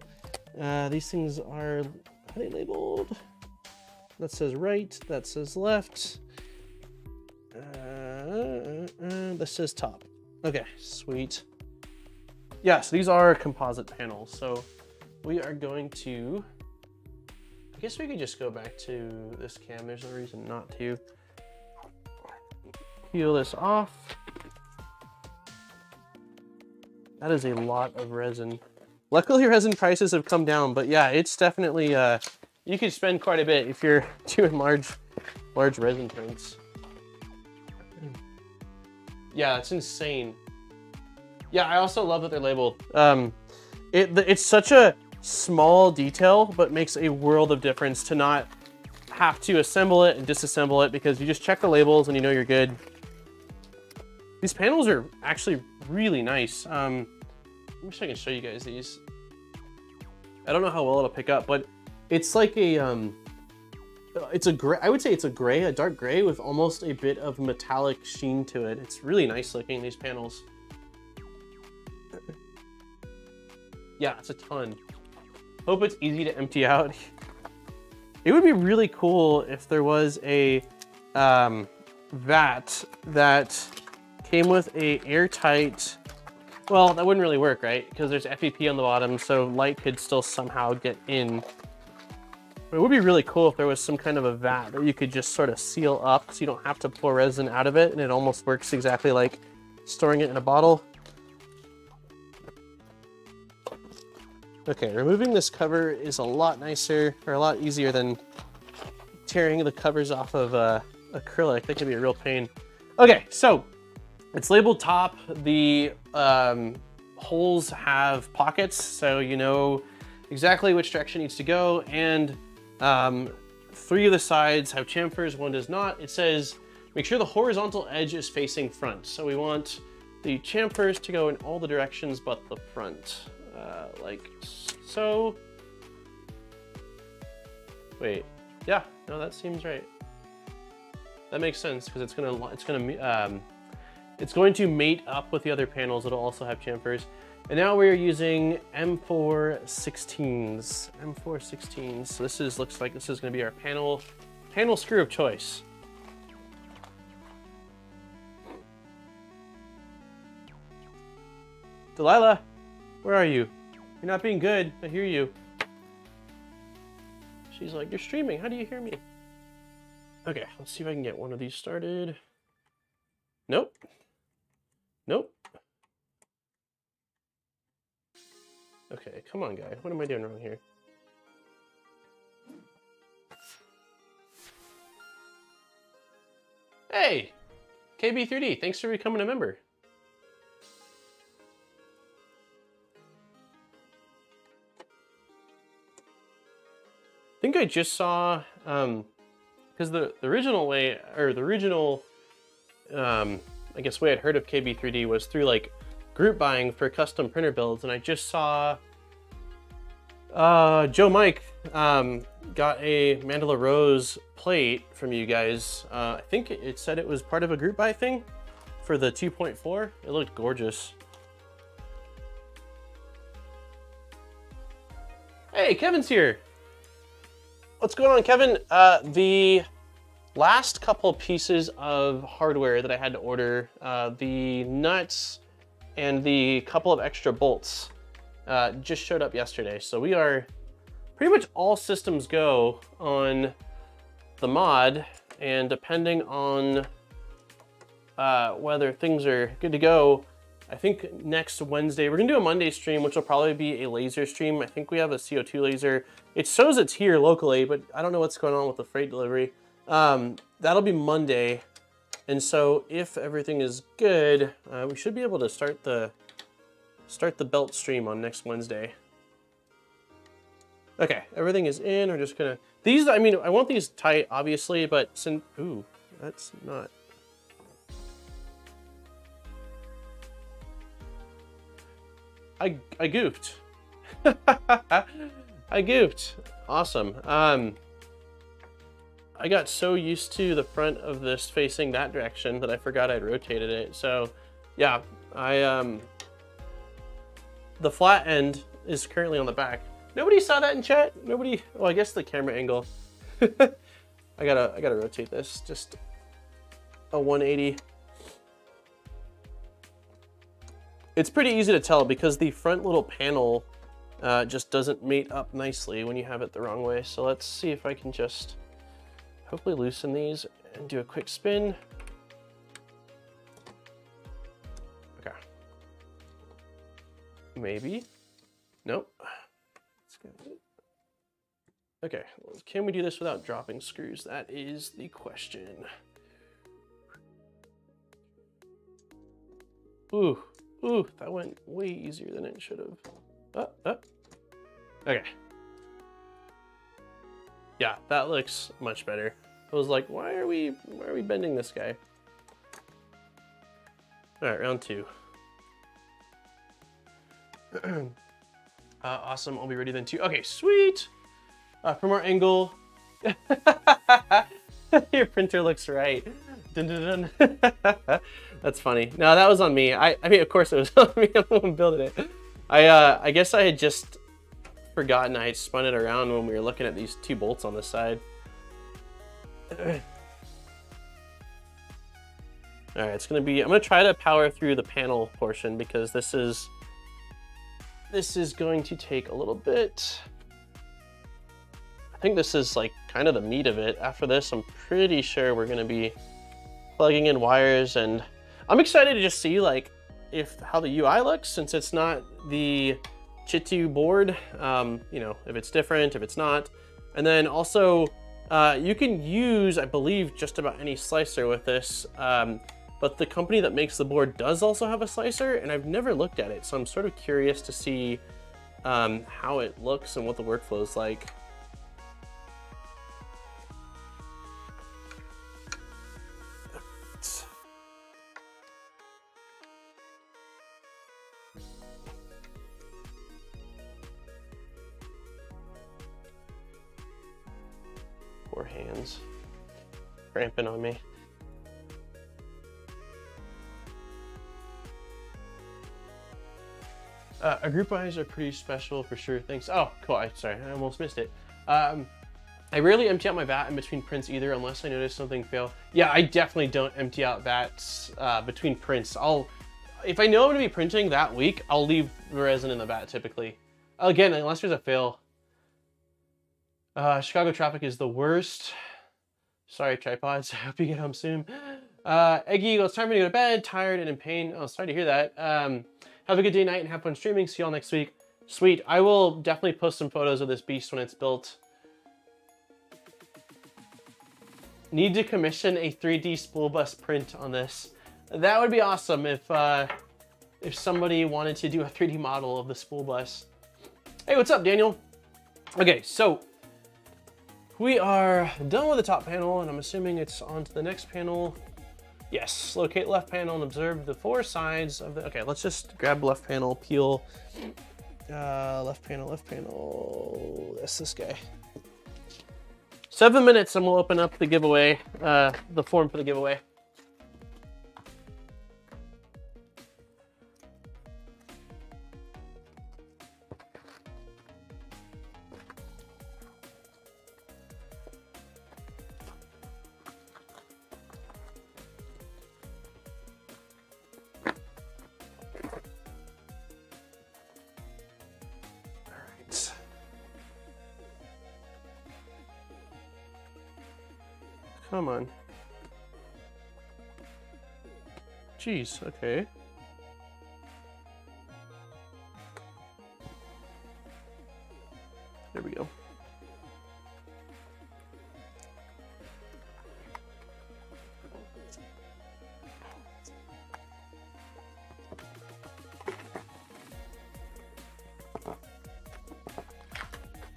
uh, these things are, how they labeled? That says right, that says left. Uh, uh this says top. Okay, sweet. Yeah, so these are composite panels. So we are going to, I guess we could just go back to this cam. There's no reason not to. Peel this off. That is a lot of resin. Luckily resin prices have come down, but yeah, it's definitely, uh, you could spend quite a bit if you're doing large, large resin prints. Yeah, it's insane. Yeah, I also love that they're labeled. Um, it it's such a small detail, but makes a world of difference to not have to assemble it and disassemble it because you just check the labels and you know you're good. These panels are actually really nice. Um, I wish I could show you guys these. I don't know how well it'll pick up, but it's like a, um, it's a gray, I would say it's a gray, a dark gray with almost a bit of metallic sheen to it. It's really nice looking, these panels. yeah, it's a ton. Hope it's easy to empty out. It would be really cool if there was a um, vat that came with a airtight, well, that wouldn't really work, right? Because there's FEP on the bottom, so light could still somehow get in. But it would be really cool if there was some kind of a vat that you could just sort of seal up so you don't have to pour resin out of it and it almost works exactly like storing it in a bottle. Okay, removing this cover is a lot nicer, or a lot easier than tearing the covers off of uh, acrylic. That can be a real pain. Okay, so it's labeled top. The um, holes have pockets, so you know exactly which direction needs to go, and um, three of the sides have chamfers, one does not. It says, make sure the horizontal edge is facing front. So we want the chamfers to go in all the directions but the front uh, like so. Wait, yeah, no, that seems right. That makes sense because it's gonna it's gonna um, it's going to mate up with the other panels. It'll also have chamfers. And now we're using M416s. M416s. So this is looks like this is going to be our panel panel screw of choice. Delilah. Where are you? You're not being good. I hear you. She's like, you're streaming. How do you hear me? Okay, let's see if I can get one of these started. Nope. Nope. Okay, come on, guy. What am I doing wrong here? Hey! KB3D, thanks for becoming a member. I think I just saw, um, because the, the original way, or the original, um, I guess way I'd heard of KB3D was through like group buying for custom printer builds, and I just saw uh, Joe Mike um, got a Mandala Rose plate from you guys. Uh, I think it said it was part of a group buy thing for the 2.4. It looked gorgeous. Hey, Kevin's here. What's going on, Kevin? Uh, the last couple pieces of hardware that I had to order, uh, the nuts and the couple of extra bolts, uh, just showed up yesterday. So we are pretty much all systems go on the mod and depending on uh, whether things are good to go, I think next Wednesday, we're gonna do a Monday stream, which will probably be a laser stream. I think we have a CO2 laser. It shows it's here locally, but I don't know what's going on with the freight delivery. Um, that'll be Monday. And so if everything is good, uh, we should be able to start the start the belt stream on next Wednesday. Okay, everything is in. We're just gonna, these, I mean, I want these tight, obviously, but since, ooh, that's not I, I goofed. I goofed. Awesome. Um, I got so used to the front of this facing that direction that I forgot I'd rotated it. So yeah, I, um, the flat end is currently on the back. Nobody saw that in chat? Nobody, well, I guess the camera angle. I gotta, I gotta rotate this, just a 180. It's pretty easy to tell because the front little panel uh, just doesn't mate up nicely when you have it the wrong way. So let's see if I can just hopefully loosen these and do a quick spin. Okay. Maybe. Nope. Okay, can we do this without dropping screws? That is the question. Ooh, ooh, that went way easier than it should have. Uh, uh. Okay. Yeah, that looks much better. I was like, why are we, why are we bending this guy? All right, round two. uh, awesome, I'll be ready then too. Okay, sweet. Uh, from our angle. Your printer looks right. Dun, dun, dun. That's funny. No, that was on me. I, I mean, of course it was on me. I'm building it. I, uh, I guess I had just forgotten I spun it around when we were looking at these two bolts on the side. All right, it's gonna be, I'm gonna try to power through the panel portion because this is, this is going to take a little bit. I think this is like kind of the meat of it. After this, I'm pretty sure we're gonna be plugging in wires and I'm excited to just see like if how the UI looks since it's not the Chitu board, um, you know, if it's different, if it's not. And then also uh, you can use, I believe, just about any slicer with this, um, but the company that makes the board does also have a slicer and I've never looked at it. So I'm sort of curious to see um, how it looks and what the workflow is like. Cramping on me. Uh, a group eyes are pretty special for sure. Thanks. Oh, cool. I, sorry, I almost missed it. Um, I rarely empty out my vat in between prints either, unless I notice something fail. Yeah, I definitely don't empty out vats uh, between prints. I'll, if I know I'm gonna be printing that week, I'll leave the resin in the vat typically. Again, unless there's a fail. Uh, Chicago traffic is the worst. Sorry, tripods. I hope you get home soon. Uh, Eggy it's time for me to go to bed, tired and in pain. Oh, sorry to hear that. Um, have a good day, night, and have fun streaming. See y'all next week. Sweet. I will definitely post some photos of this beast when it's built. Need to commission a 3D spool bus print on this. That would be awesome if uh, if somebody wanted to do a 3D model of the spool bus. Hey, what's up, Daniel? Okay, so we are done with the top panel, and I'm assuming it's on to the next panel. Yes, locate left panel and observe the four sides of the, okay, let's just grab left panel, peel, uh, left panel, left panel, that's this guy. Seven minutes and we'll open up the giveaway, uh, the form for the giveaway. Come on. Jeez, okay. There we go.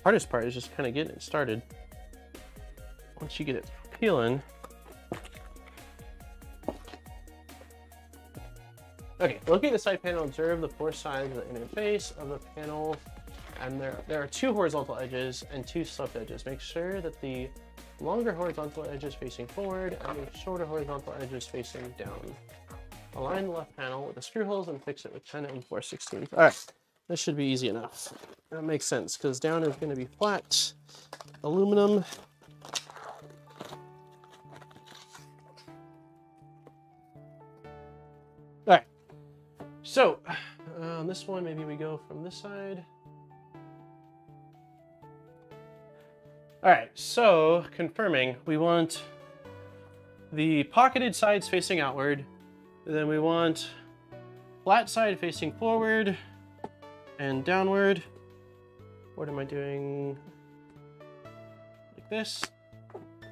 Hardest part is just kind of getting it started. Once you get it peeling. Okay, looking at the side panel, observe the four sides of the interface of the panel. And there, there are two horizontal edges and two sloped edges. Make sure that the longer horizontal edge is facing forward and the shorter horizontal edge is facing down. Align the left panel with the screw holes and fix it with 10 and 4 16 All right, this should be easy enough. That makes sense because down is going to be flat aluminum. One, maybe we go from this side. All right, so confirming, we want the pocketed sides facing outward, then we want flat side facing forward and downward. What am I doing? Like this?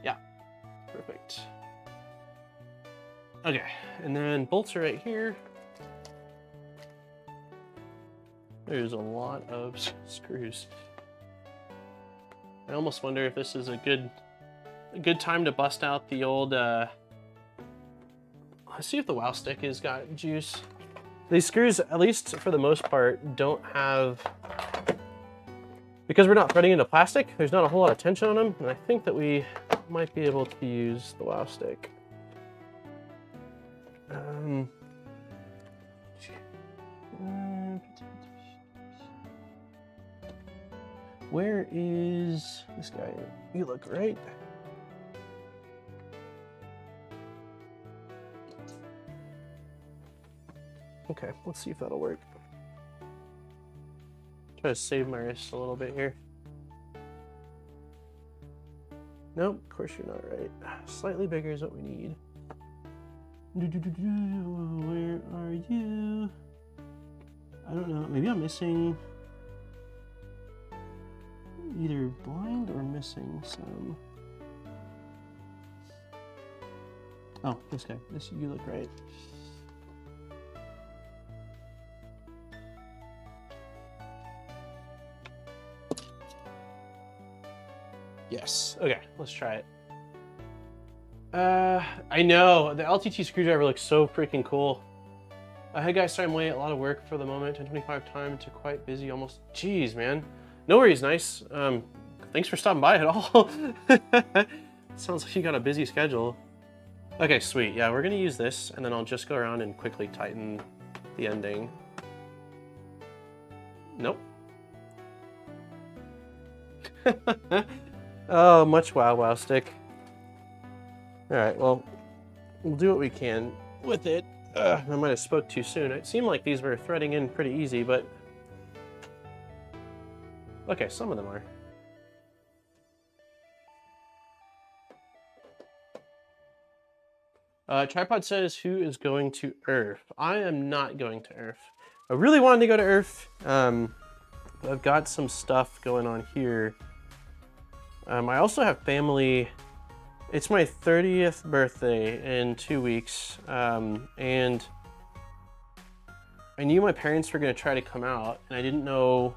Yeah, perfect. Okay, and then bolts are right here. There's a lot of screws. I almost wonder if this is a good a good time to bust out the old uh let's see if the wow stick has got juice. These screws, at least for the most part, don't have because we're not threading into plastic, there's not a whole lot of tension on them, and I think that we might be able to use the wow stick. Um, where is this guy? You look right. Okay, let's see if that'll work. Try to save my wrist a little bit here. Nope, of course you're not right. Slightly bigger is what we need. Where are you? I don't know. Maybe I'm missing either blind or missing some. Oh, this guy. This you look right. Yes. Okay, let's try it. Uh, I know the LTT screwdriver looks so freaking cool. Uh, hey guys, sorry I'm late. A lot of work for the moment. 10:25 time to quite busy. Almost. Jeez, man. No worries. Nice. Um, thanks for stopping by at all. Sounds like you got a busy schedule. Okay, sweet. Yeah, we're gonna use this, and then I'll just go around and quickly tighten the ending. Nope. Oh, much wow wow stick. Alright, well, we'll do what we can with it. Ugh, I might have spoke too soon. It seemed like these were threading in pretty easy, but... Okay, some of them are. Uh, Tripod says, who is going to ERRF? I am not going to ERRF. I really wanted to go to ERRF. Um, I've got some stuff going on here um, I also have family. It's my 30th birthday in two weeks, um, and I knew my parents were going to try to come out, and I didn't know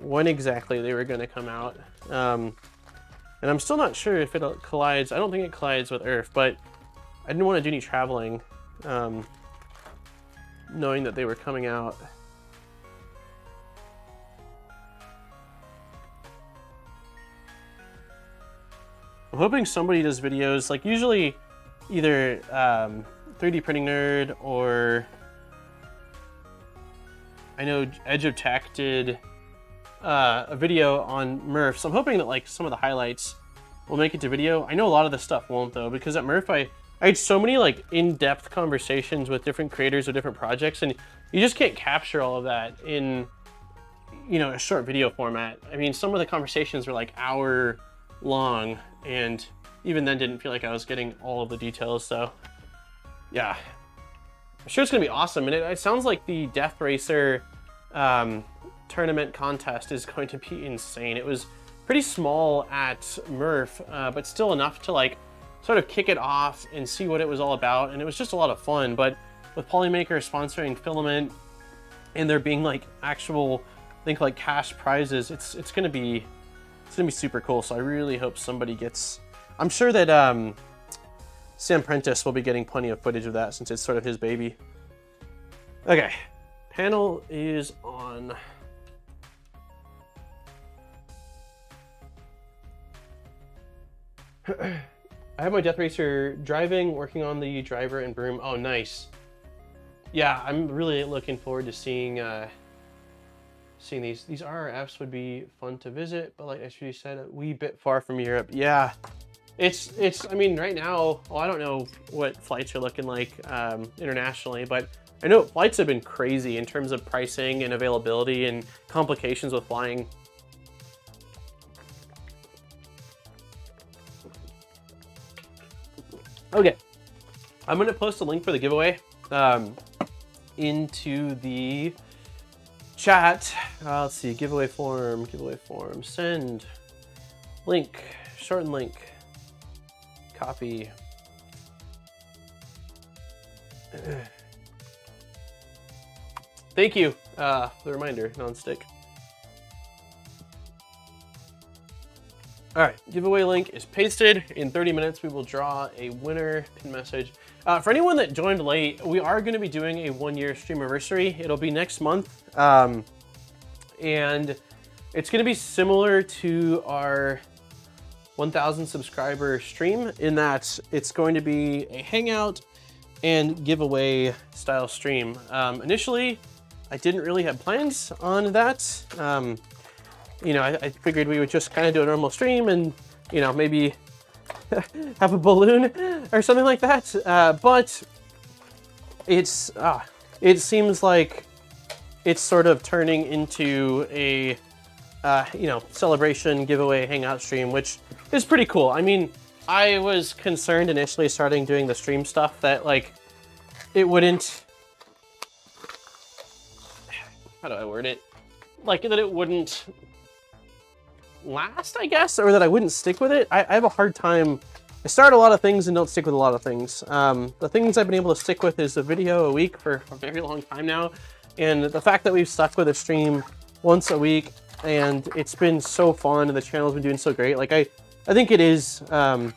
when exactly they were going to come out. Um, and I'm still not sure if it collides. I don't think it collides with ERRF, but I didn't want to do any traveling, um, knowing that they were coming out. I'm hoping somebody does videos, like usually either um, 3D Printing Nerd or I know Edge of Tech did uh, a video on MRRF, so I'm hoping that like some of the highlights will make it to video. I know a lot of the stuff won't though, because at MRRF I, I had so many like in-depth conversations with different creators of different projects, and you just can't capture all of that in you know a short video format. I mean, some of the conversations were like hour long and even then didn't feel like I was getting all of the details, so yeah. I'm sure it's gonna be awesome, and it, it sounds like the Death Racer um, tournament contest is going to be insane. It was pretty small at MRRF, uh, but still enough to like sort of kick it off and see what it was all about, and it was just a lot of fun, but with Polymaker sponsoring Filament and there being like actual, I think like cash prizes, it's it's gonna be it's gonna be super cool, so I really hope somebody gets... I'm sure that um, Sam Prentice will be getting plenty of footage of that since it's sort of his baby. Okay, panel is on. I have my Death Racer driving, working on the driver and broom. Oh, nice. Yeah, I'm really looking forward to seeing uh, seeing these. These RRFs would be fun to visit, but like you said, a wee bit far from Europe. Yeah, it's, it's, I mean, right now, well, I don't know what flights are looking like um, internationally, but I know flights have been crazy in terms of pricing and availability and complications with flying. Okay, I'm gonna post a link for the giveaway um, into the chat. Uh, let's see, giveaway form, giveaway form, send, link, shorten link, copy. Thank you, uh, the reminder, nonstick. All right, giveaway link is pasted. In 30 minutes, we will draw a winner pin message. Uh, for anyone that joined late, we are going to be doing a one-year stream anniversary. It'll be next month, um, and it's going to be similar to our 1,000 subscriber stream in that it's going to be a hangout and giveaway style stream. Um, initially, I didn't really have plans on that. Um, you know, I, I figured we would just kind of do a normal stream and, you know, maybe have a balloon or something like that. Uh, but it's, uh, it seems like it's sort of turning into a, uh, you know, celebration giveaway hangout stream, which is pretty cool. I mean, I was concerned initially starting doing the stream stuff that like it wouldn't, how do I word it? Like that it wouldn't last, I guess, or that I wouldn't stick with it. I, I have a hard time. I start a lot of things and don't stick with a lot of things. Um, the things I've been able to stick with is a video a week for a very long time now. And the fact that we've stuck with a stream once a week and it's been so fun and the channel's been doing so great. Like I, I think it is, um,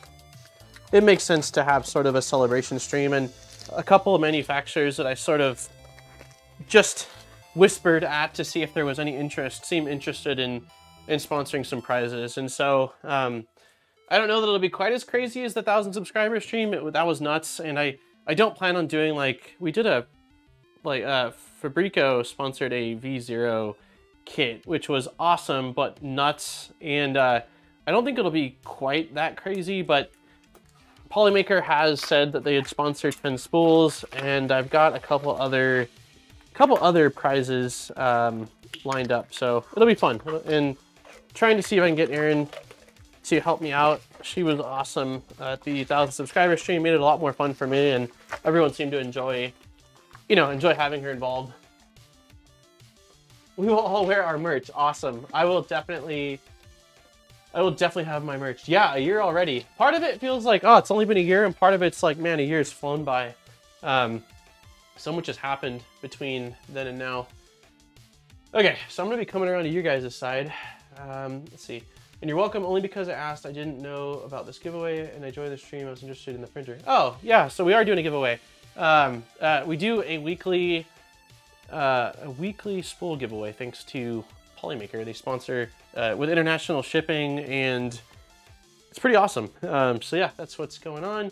it makes sense to have sort of a celebration stream and a couple of manufacturers that I sort of just whispered at to see if there was any interest, seem interested in in sponsoring some prizes. And so um, I don't know that it'll be quite as crazy as the thousand subscriber stream. It, that was nuts. And I, I don't plan on doing like, we did a, like uh, Fabreeko sponsored a V0 kit, which was awesome, but nuts. And uh, I don't think it'll be quite that crazy, but Polymaker has said that they had sponsored 10 spools and I've got a couple other, couple other prizes um, lined up. So it'll be fun. And trying to see if I can get Erin to help me out. She was awesome at the 1,000 subscriber stream, made it a lot more fun for me, and everyone seemed to enjoy, you know, enjoy having her involved. We will all wear our merch. Awesome. I will definitely, I will definitely have my merch. Yeah, a year already. Part of it feels like, oh, it's only been a year, and part of it's like, man, a year's flown by. Um, so much has happened between then and now. Okay, so I'm gonna be coming around to you guys' side. Um, let's see. And you're welcome only because I asked. I didn't know about this giveaway and I joined the stream. I was interested in the printer. Oh, yeah. So we are doing a giveaway. Um, uh, we do a weekly, uh, a weekly spool giveaway thanks to Polymaker. They sponsor uh, with international shipping and it's pretty awesome. Um, so yeah, that's what's going on.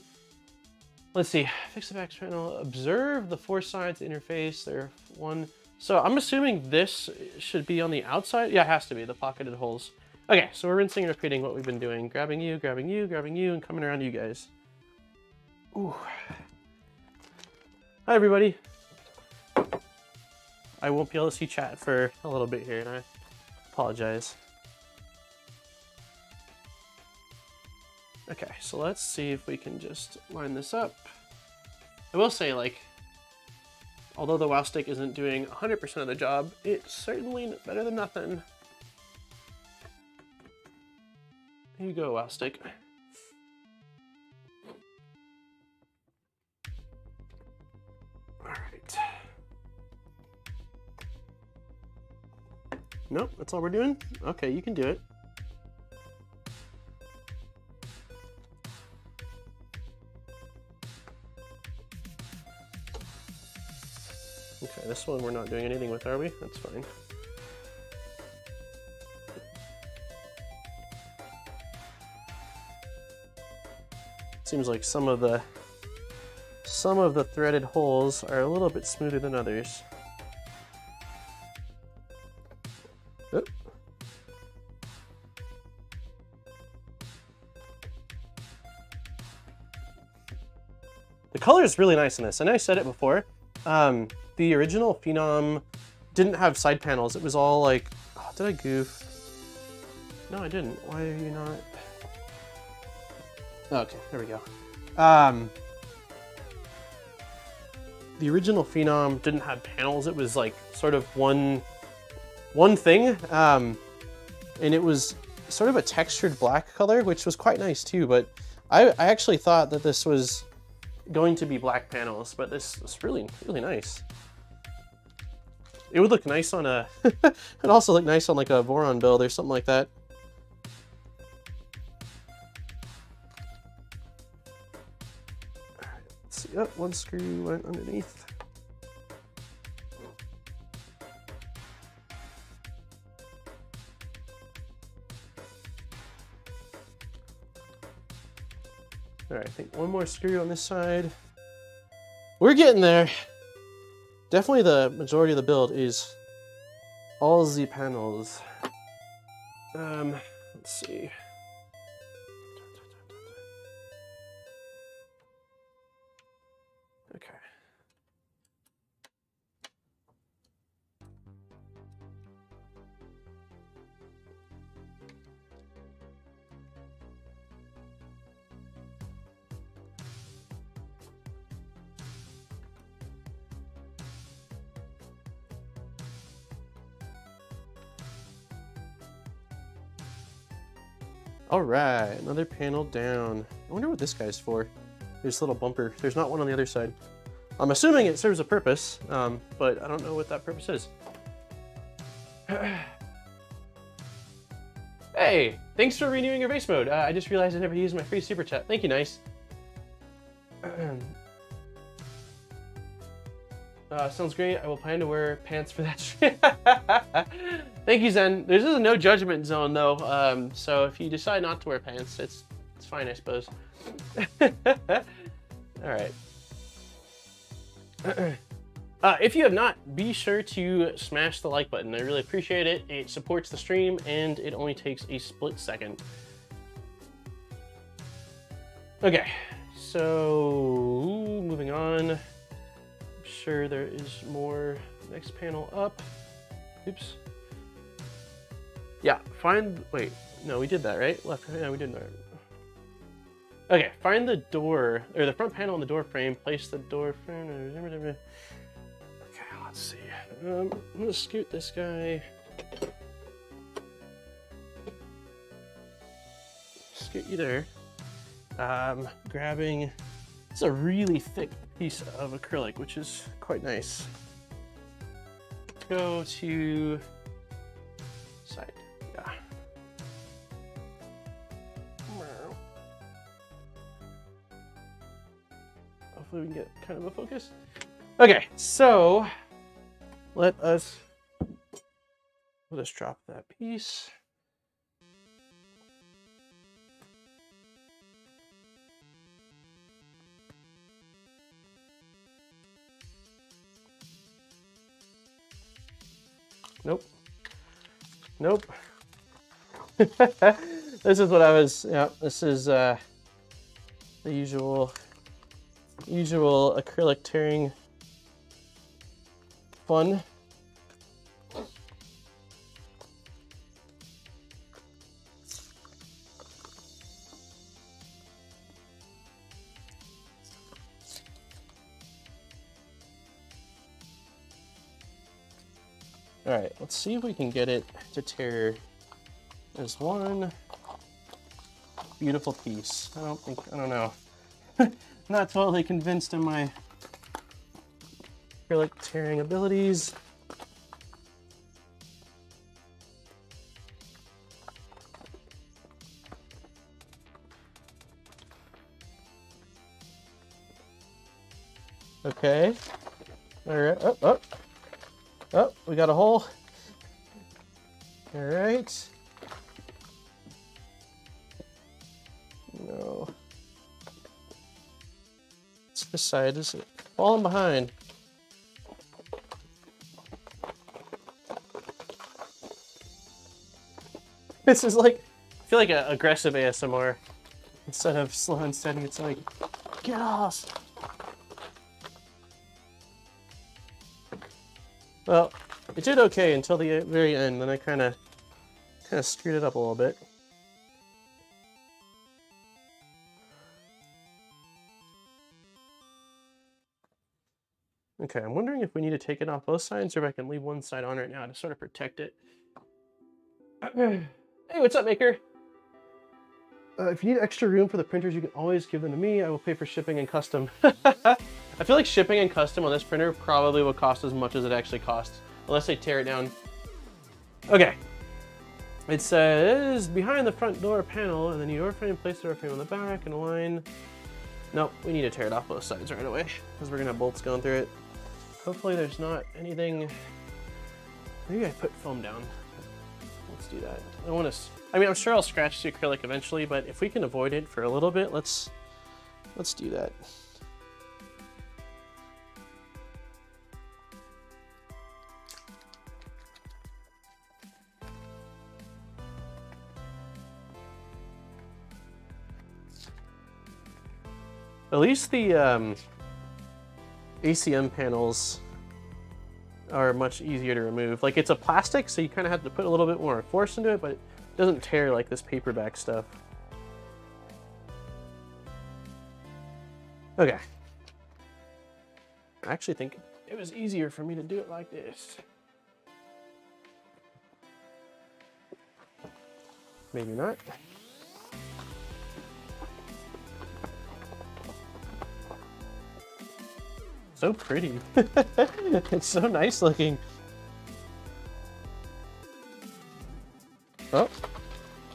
Let's see. Fix the back panel. Observe the four sides interface. There one so I'm assuming this should be on the outside. Yeah, it has to be, the pocketed holes. Okay, so we're rinsing and repeating what we've been doing. Grabbing you, grabbing you, grabbing you, and coming around you guys. Ooh. Hi, everybody. I won't be able to see chat for a little bit here, and I apologize. Okay, so let's see if we can just line this up. I will say, like, Although the WoW stick isn't doing 100% of the job, it's certainly better than nothing. Here you go, WoW stick. Alright. Nope, that's all we're doing? Okay, you can do it. Okay, this one we're not doing anything with, are we? That's fine. Seems like some of the some of the threaded holes are a little bit smoother than others. The color is really nice in this. I know I said it before. Um, the original Phenom didn't have side panels. It was all like, oh, did I goof? No, I didn't. Why are you not? Okay, there we go. Um, the original Phenom didn't have panels. It was like sort of one, one thing. Um, and it was sort of a textured black color, which was quite nice too. But I, I actually thought that this was going to be black panels, but this is really, really nice. It would look nice on a, it'd also look nice on like a Voron build or something like that. Let's see, oh, one screw went underneath. All right, I think one more screw on this side. We're getting there. Definitely the majority of the build is all Z panels. Um, let's see. All right, another panel down. I wonder what this guy's for. There's a little bumper. There's not one on the other side. I'm assuming it serves a purpose, um, but I don't know what that purpose is. hey, thanks for renewing your base mode. Uh, I just realized I never used my free super chat. Thank you, nice. Uh, sounds great. I will plan to wear pants for that. Thank you, Zen. This is a no judgment zone, though. Um, so if you decide not to wear pants, it's it's fine, I suppose. All right. Uh, if you have not, be sure to smash the like button. I really appreciate it. It supports the stream, and it only takes a split second. Okay, so moving on I'm sure there is more. Next panel up. Oops. Yeah, find, wait, no, we did that, right? Left, yeah, we did that. Okay, find the door, or the front panel on the door frame, place the door frame. Okay, let's see. Um, I'm gonna scoot this guy. Scoot you there. Um, grabbing, it's a really thick piece of acrylic, which is quite nice. Go to Hopefully we can get kind of a focus. Okay, so let us, let us drop that piece. Nope. Nope. this is what I was, yeah, this is uh, the usual, usual acrylic tearing fun. All right, let's see if we can get it to tear. There's one beautiful piece. I don't think, I don't know. Not totally convinced in my acrylic tearing abilities. Okay. All right. Oh, oh. Oh, we got a hole. All right. This side, is? Falling behind. This is like, I feel like an aggressive ASMR. Instead of slow and steady, it's like, get off. Well, it did okay until the very end, then I kind of kind of screwed it up a little bit. Okay, I'm wondering if we need to take it off both sides or if I can leave one side on right now to sort of protect it. hey, what's up, Maker? Uh, if you need extra room for the printers, you can always give them to me. I will pay for shipping and custom. I feel like shipping and custom on this printer probably will cost as much as it actually costs unless they tear it down. Okay. It says behind the front door panel, and then the door frame, place the door frame on the back and align. Nope, we need to tear it off both sides right away because we're gonna have bolts going through it. Hopefully there's not anything. Maybe I put foam down. Let's do that. I want to. I mean, I'm sure I'll scratch the acrylic eventually, but if we can avoid it for a little bit, let's let's do that. At least the um, ACM panels are much easier to remove. Like it's a plastic, so you kind of have to put a little bit more force into it, but it doesn't tear like this paperback stuff. Okay. I actually think it was easier for me to do it like this. Maybe not. So pretty. it's so nice looking. Oh,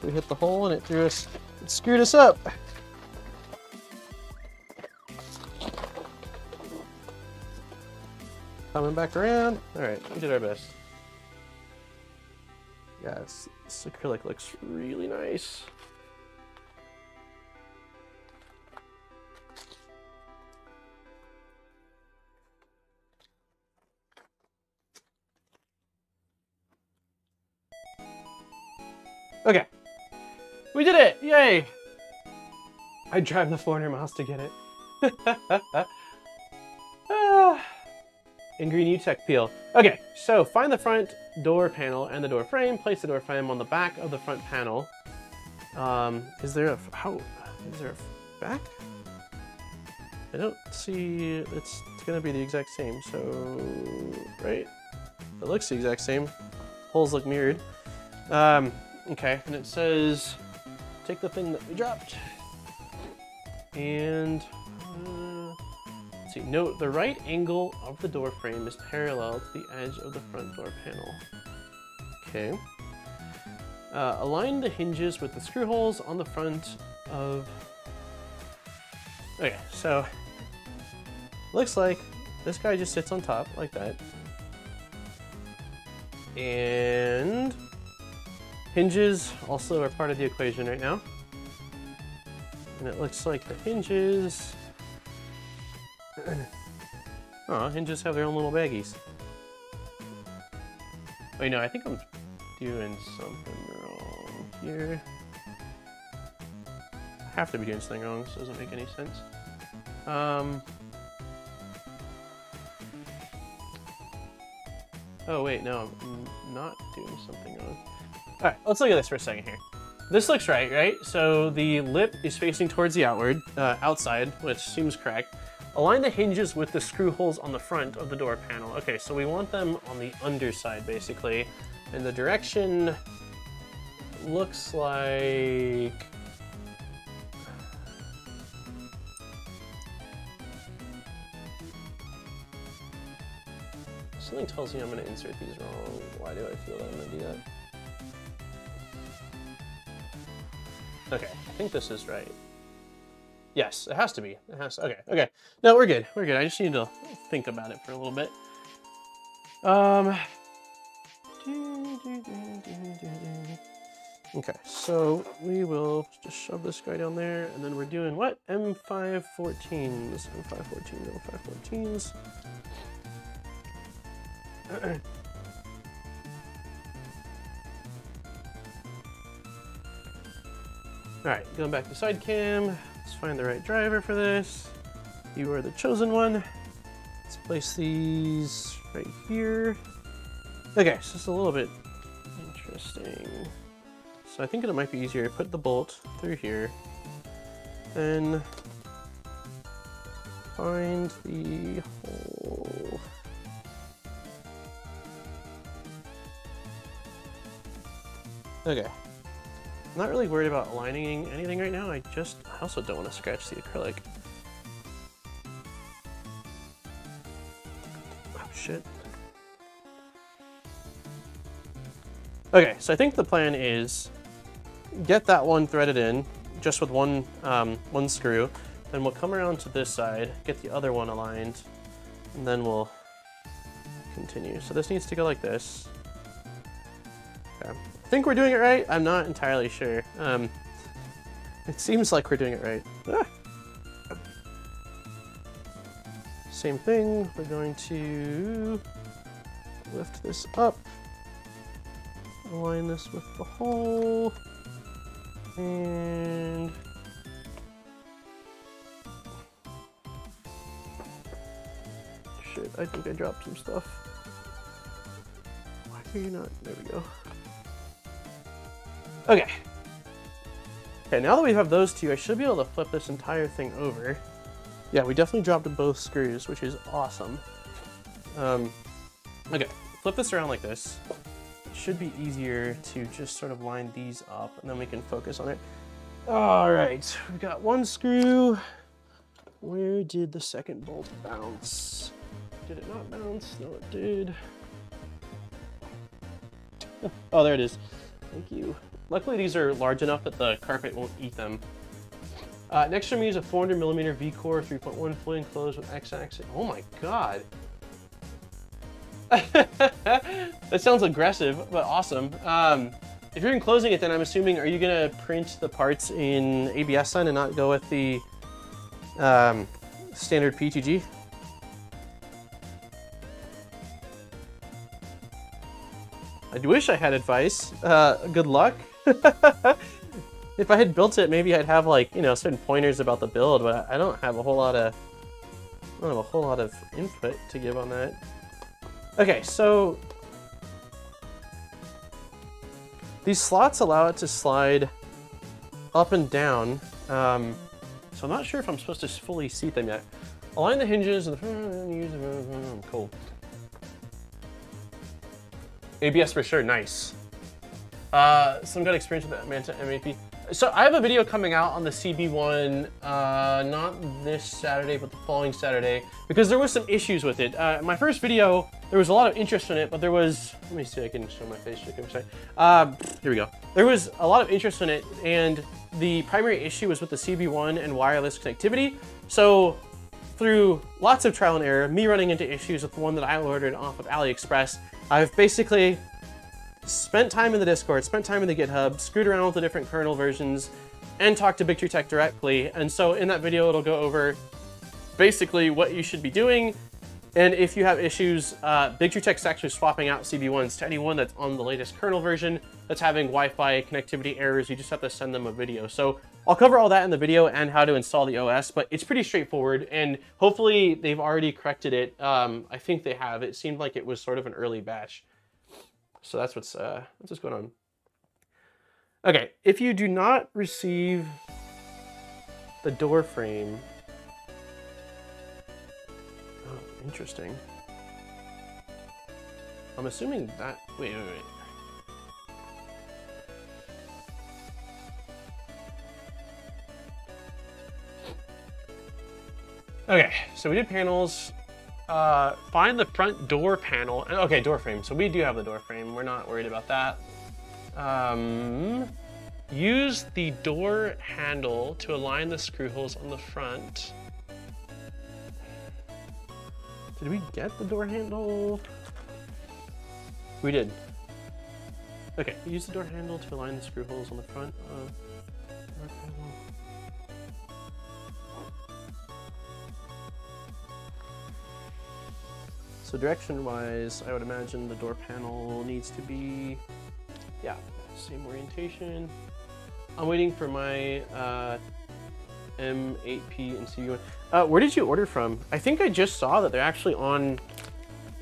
we hit the hole and it threw us, it screwed us up. Coming back around. All right, we did our best. Yes, this acrylic looks really nice. We did it! Yay! I drive the 400 miles to get it. ah. In green UTEC peel. Okay, so find the front door panel and the door frame. Place the door frame on the back of the front panel. Um, is there a, how, is there a back? I don't see, it's, it's gonna be the exact same, so, right? It looks the exact same. Holes look mirrored. Um, Okay, and it says, take the thing that we dropped. And, uh, see, note the right angle of the door frame is parallel to the edge of the front door panel. Okay. Uh, align the hinges with the screw holes on the front of... Okay, so, looks like this guy just sits on top like that. And Hinges also are part of the equation right now. And it looks like the hinges... oh, hinges have their own little baggies. Wait, no, I think I'm doing something wrong here. I have to be doing something wrong, this doesn't make any sense. Um... Oh wait, no, I'm not doing something wrong. All right, let's look at this for a second here. This looks right, right? So the lip is facing towards the outward, uh, outside, which seems correct. Align the hinges with the screw holes on the front of the door panel. Okay, so we want them on the underside, basically. And the direction looks like... Something tells me I'm gonna insert these wrong. Why do I feel that I'm gonna do that? Okay, I think this is right. Yes, it has to be. It has to, okay, okay. No, we're good. We're good. I just need to think about it for a little bit. Um. Okay, so we will just shove this guy down there, and then we're doing what? M514s. M514, M514s. Alright, going back to side cam. Let's find the right driver for this. You are the chosen one. Let's place these right here. Okay, so it's a little bit interesting. So I think it might be easier to put the bolt through here. Then find the hole. Okay, I'm not really worried about aligning anything right now. I just, I also don't want to scratch the acrylic. Oh shit. Okay, so I think the plan is get that one threaded in just with one um, one screw. Then we'll come around to this side, get the other one aligned, and then we'll continue. So this needs to go like this. Okay. Think we're doing it right. I'm not entirely sure. Um, it seems like we're doing it right. Ah. Same thing, we're going to lift this up, align this with the hole, and shit, I think I dropped some stuff. Why are you not? There we go. Okay. Okay, now that we have those two, I should be able to flip this entire thing over. Yeah, we definitely dropped both screws, which is awesome. Um, okay, flip this around like this. It should be easier to just sort of line these up, and then we can focus on it. All right, we've got one screw. Where did the second bolt bounce? Did it not bounce? No, it did. Oh, there it is. Thank you. Luckily, these are large enough that the carpet won't eat them. Uh, next time we use a 400 millimeter V-core 3.1 fully enclosed with X-axis. Oh my god. that sounds aggressive, but awesome. Um, if you're enclosing it, then I'm assuming, are you gonna print the parts in ABS sign and not go with the um, standard PETG? I wish I had advice. Uh, good luck. if I had built it, maybe I'd have like, you know, certain pointers about the build, but I don't have a whole lot of, I don't have a whole lot of input to give on that. Okay, so these slots allow it to slide up and down. Um, so I'm not sure if I'm supposed to fully seat them yet. Align the hinges and the cool. ABS for sure, nice. Uh, some good experience with the Manta M8P. So I have a video coming out on the CB1, uh, not this Saturday, but the following Saturday, because there was some issues with it. Uh, my first video, there was a lot of interest in it, but there was, let me see, I can show my face, I'm sorry. Uh, here we go. There was a lot of interest in it, and the primary issue was with the CB1 and wireless connectivity. So through lots of trial and error, me running into issues with the one that I ordered off of AliExpress, I've basically spent time in the Discord, spent time in the GitHub, screwed around with the different kernel versions, and talked to Bigtree directly. And so in that video, it'll go over basically what you should be doing. And if you have issues, uh, Bigtree is actually swapping out CB1s to anyone that's on the latest kernel version that's having Wi-Fi connectivity errors. You just have to send them a video. So I'll cover all that in the video and how to install the OS, but it's pretty straightforward. And hopefully they've already corrected it. Um, I think they have. It seemed like it was sort of an early batch. So that's what's, uh, that's what's going on. Okay, if you do not receive the door frame, oh, interesting. I'm assuming that, wait, wait, wait. Okay, so we did panels. Uh, find the front door panel. Okay, door frame. So we do have the door frame. We're not worried about that. Um, use the door handle to align the screw holes on the front. Did we get the door handle? We did. Okay, use the door handle to align the screw holes on the front of So direction-wise, I would imagine the door panel needs to be, yeah, same orientation. I'm waiting for my uh, M8P and CB1. Uh, where did you order from? I think I just saw that they're actually on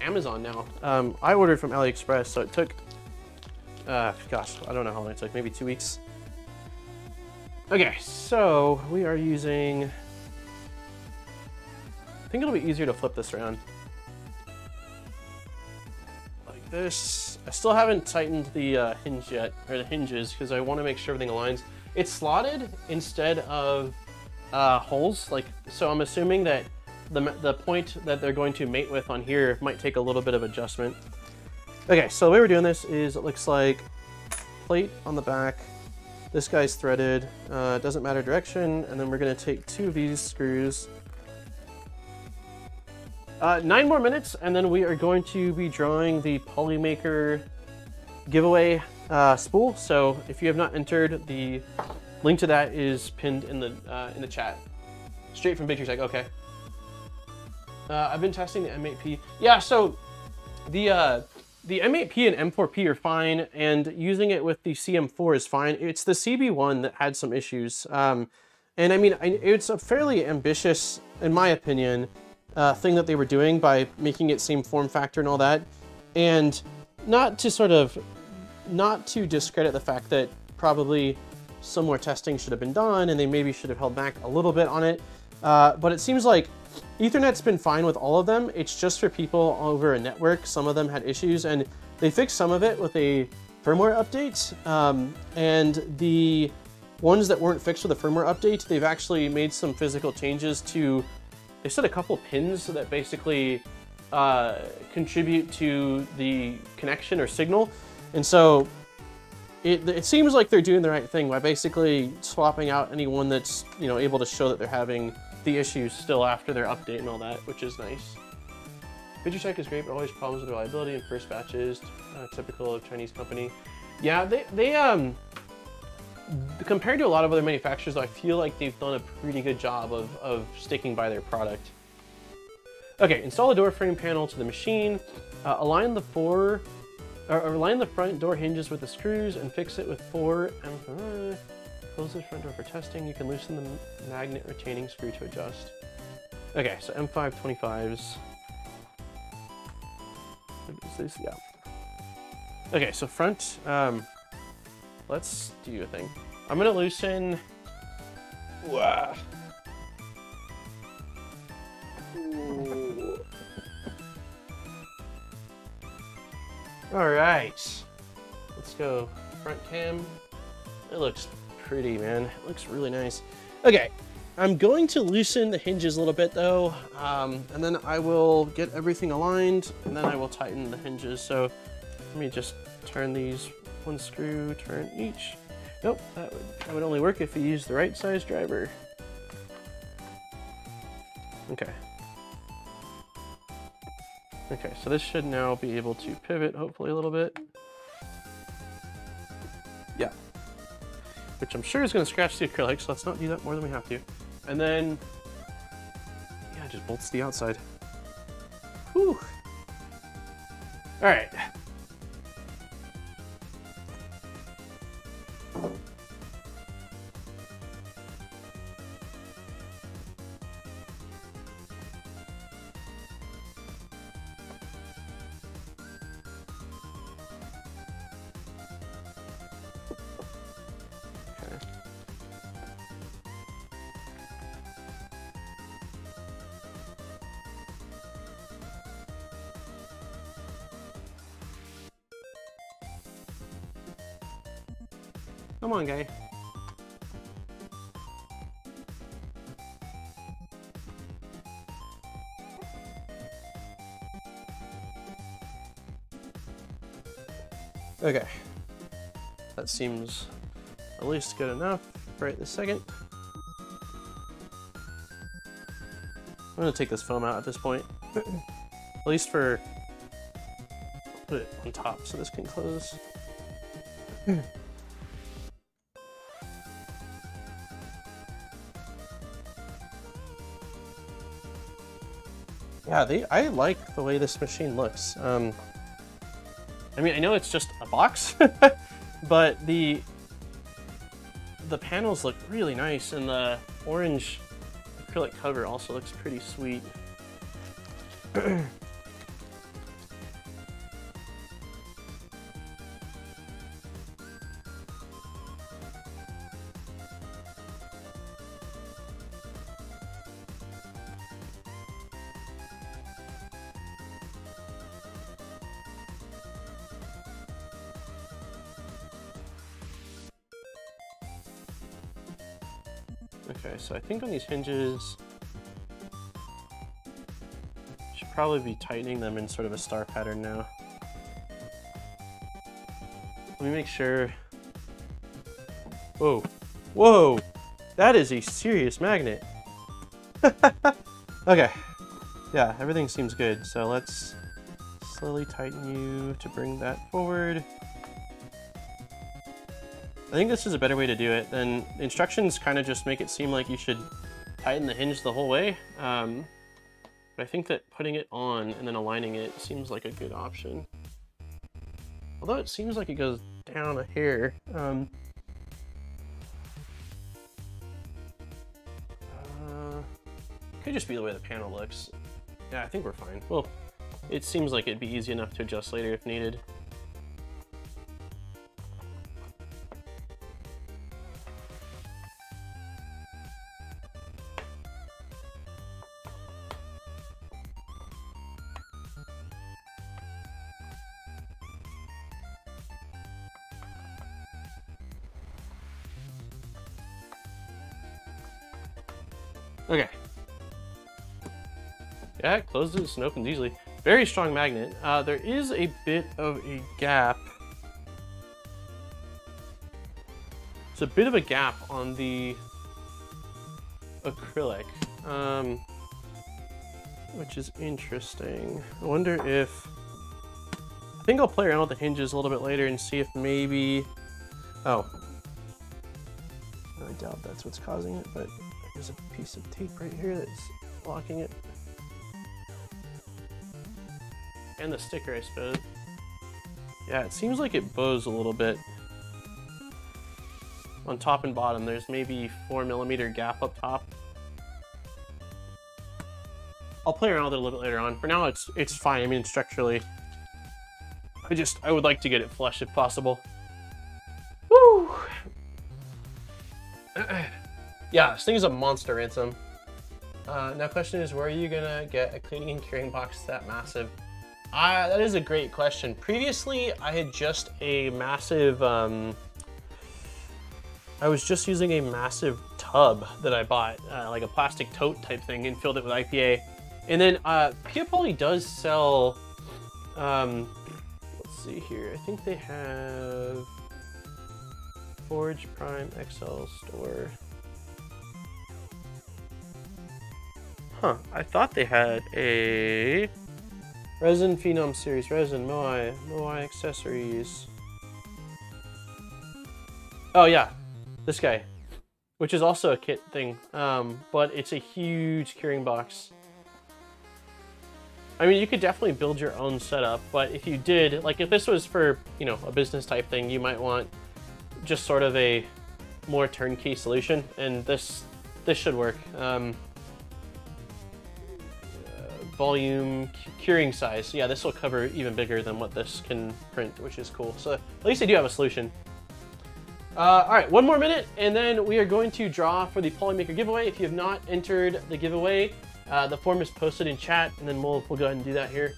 Amazon now. Um, I ordered from AliExpress, so it took, uh, gosh, I don't know how long it took, maybe two weeks. Okay, so we are using, I think it'll be easier to flip this around this. I still haven't tightened the uh, hinge yet, or the hinges, because I want to make sure everything aligns. It's slotted instead of uh, holes, like so. I'm assuming that the the point that they're going to mate with on here might take a little bit of adjustment. Okay, so the way we're doing this is it looks like plate on the back. This guy's threaded, uh, doesn't matter direction, and then we're gonna take two of these screws. Uh, nine more minutes, and then we are going to be drawing the Polymaker giveaway uh, spool. So if you have not entered, the link to that is pinned in the uh, in the chat. Straight from Victory Tech, okay. Uh, I've been testing the M8P. Yeah, so the uh, the M8P and M4P are fine, and using it with the CM4 is fine. It's the CB1 that had some issues. Um, and I mean, it's a fairly ambitious, in my opinion, uh, thing that they were doing by making it same form factor and all that. And not to sort of, not to discredit the fact that probably some more testing should have been done and they maybe should have held back a little bit on it. Uh, but it seems like Ethernet's been fine with all of them. It's just for people over a network. Some of them had issues and they fixed some of it with a firmware update. Um, and the ones that weren't fixed with a firmware update, they've actually made some physical changes to, they set a couple pins that basically uh, contribute to the connection or signal. And so it, it seems like they're doing the right thing by basically swapping out anyone that's you know able to show that they're having the issues still after their update and all that, which is nice. Vigitech is great, but always problems with reliability in first batches, uh, typical of Chinese company. Yeah, they, they um, compared to a lot of other manufacturers, I feel like they've done a pretty good job of, of sticking by their product. Okay, install a door frame panel to the machine, uh, align the four, or, align the front door hinges with the screws and fix it with four, uh, Close the front door for testing. You can loosen the magnet retaining screw to adjust. Okay, so M525s. Is this? Yeah. Okay, so front, um, let's do a thing. I'm gonna loosen, wow. All right, let's go front cam. It looks pretty, man. It looks really nice. Okay, I'm going to loosen the hinges a little bit though, um, and then I will get everything aligned, and then I will tighten the hinges. So let me just turn these one screw, turn each. Nope, that would, that would only work if you use the right size driver. Okay. Okay, so this should now be able to pivot hopefully a little bit. Yeah, which I'm sure is going to scratch the acrylic, so let's not do that more than we have to. And then, yeah, just bolts the outside. Whew. All right. Guy. Okay. That seems at least good enough right this second. I'm gonna take this foam out at this point. at least for put it on top so this can close. Yeah, they, I like the way this machine looks. Um, I mean, I know it's just a box, but the the panels look really nice, and the orange acrylic cover also looks pretty sweet. Okay, so I think on these hinges, should probably be tightening them in sort of a star pattern now. Let me make sure Whoa. Whoa. That is a serious magnet. okay. Yeah, everything seems good. So let's slowly tighten you to bring that forward. I think this is a better way to do it. Then the instructions kind of just make it seem like you should tighten the hinge the whole way. Um, but I think that putting it on and then aligning it seems like a good option. Although it seems like it goes down a hair. Um, uh, could just be the way the panel looks. Yeah, I think we're fine. Well, it seems like it'd be easy enough to adjust later if needed. Yeah, it closes and opens easily. Very strong magnet. Uh, there is a bit of a gap. It's a bit of a gap on the acrylic, um, which is interesting. I wonder if... I think I'll play around with the hinges a little bit later and see if maybe... Oh. I doubt that's what's causing it, but there's a piece of tape right here that's locking it. And the sticker, I suppose. Yeah, it seems like it bows a little bit. On top and bottom, there's maybe four millimeter gap up top. I'll play around with it a little bit later on. For now, it's it's fine. I mean, structurally, I just I would like to get it flush if possible. Woo! Yeah, this thing is a monster ransom. Uh, now question is, where are you gonna get a cleaning and curing box that massive? That is a great question. Previously, I had just a massive, um, I was just using a massive tub that I bought, uh, like a plastic tote type thing and filled it with IPA. And then uh, Peopoly does sell, um, let's see here, I think they have Forge Prime XL store. Huh, I thought they had a Resin Phenom Series, Resin, Moai, Moai Accessories. Oh yeah, this guy, which is also a kit thing, um, but it's a huge curing box. I mean, you could definitely build your own setup, but if you did, like if this was for, you know, a business type thing, you might want just sort of a more turnkey solution, and this this should work. Um, volume, curing size. Yeah, this will cover even bigger than what this can print, which is cool. So at least they do have a solution. Uh, all right, one more minute, and then we are going to draw for the Polymaker giveaway. If you have not entered the giveaway, uh, the form is posted in chat, and then we'll, we'll go ahead and do that here.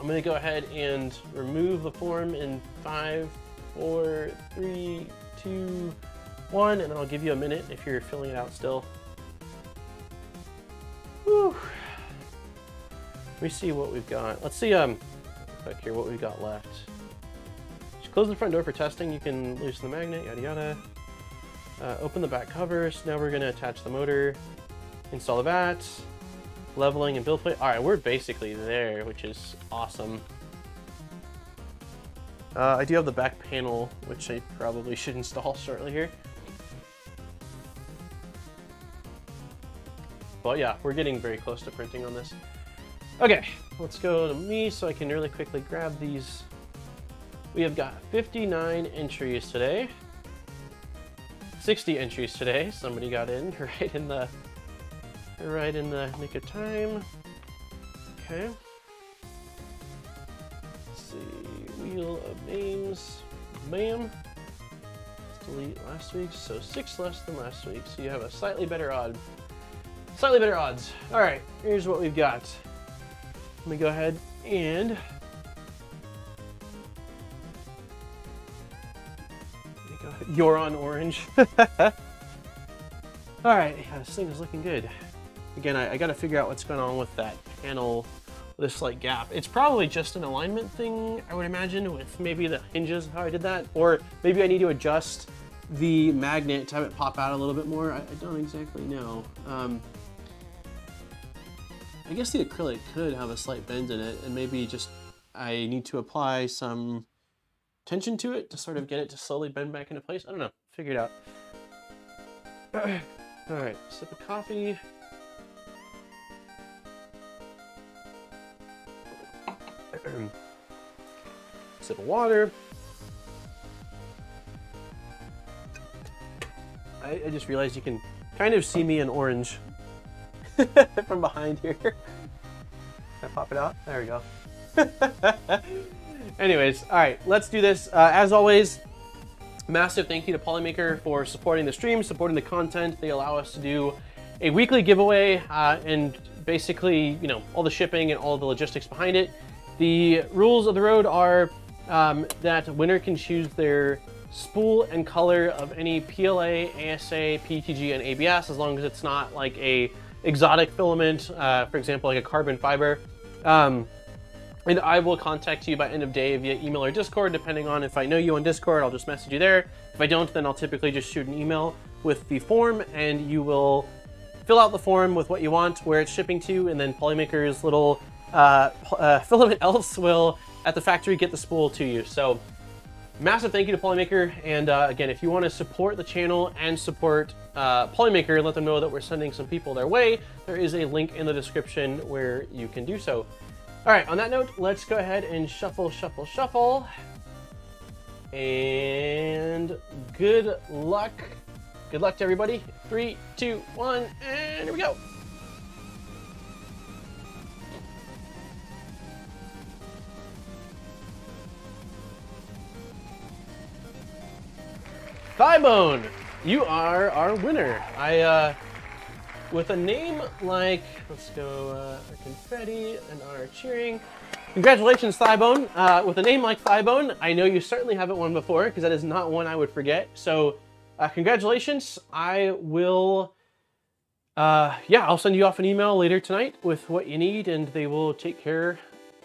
I'm gonna go ahead and remove the form in five, four, three, two, one, and then I'll give you a minute if you're filling it out still. Whew. Let me see what we've got. Let's see um back here what we've got left. Just close the front door for testing. You can loosen the magnet, yada yada. Uh, open the back covers. Now we're gonna attach the motor, install the VAT, leveling and build plate. All right, we're basically there, which is awesome. Uh, I do have the back panel, which I probably should install shortly here. But yeah, we're getting very close to printing on this. Okay, let's go to me so I can really quickly grab these. We have got 59 entries today. 60 entries today. Somebody got in right in the right in the nick of time. Okay. Let's see. Wheel of names. Bam. Let's delete last week's. So six less than last week. So you have a slightly better odd. Slightly better odds. All right, here's what we've got. Let me go ahead and you're on orange. All right, yeah, this thing is looking good. Again, I, I got to figure out what's going on with that panel, this like gap. It's probably just an alignment thing, I would imagine, with maybe the hinges, how I did that. Or maybe I need to adjust the magnet to have it pop out a little bit more. I, I don't exactly know. Um, I guess the acrylic could have a slight bend in it and maybe just I need to apply some tension to it to sort of get it to slowly bend back into place. I don't know, figure it out. All right, sip of coffee. sip of water. I, I just realized you can kind of see me in orange from behind here. Can I pop it out? There we go. Anyways, all right, let's do this. Uh, as always, massive thank you to Polymaker for supporting the stream, supporting the content. They allow us to do a weekly giveaway uh, and basically, you know, all the shipping and all the logistics behind it. The rules of the road are um, that winner can choose their spool and color of any PLA, ASA, PETG, and ABS, as long as it's not like a exotic filament, uh, for example, like a carbon fiber. Um, and I will contact you by end of day via email or Discord, depending on if I know you on Discord, I'll just message you there. If I don't, then I'll typically just shoot an email with the form and you will fill out the form with what you want, where it's shipping to, and then Polymaker's little uh, uh, filament elves will, at the factory, get the spool to you. So massive thank you to Polymaker. And uh, again, if you want to support the channel and support uh, Polymaker, let them know that we're sending some people their way. There is a link in the description where you can do so. All right, on that note, let's go ahead and shuffle, shuffle, shuffle. And good luck. Good luck to everybody. Three, two, one, and here we go. Thighbone, you are our winner. I, uh, with a name like, let's go, uh, our confetti and our cheering. Congratulations, Thighbone. Uh, with a name like Thighbone, I know you certainly haven't won before because that is not one I would forget. So, uh, congratulations. I will, uh, yeah, I'll send you off an email later tonight with what you need and they will take care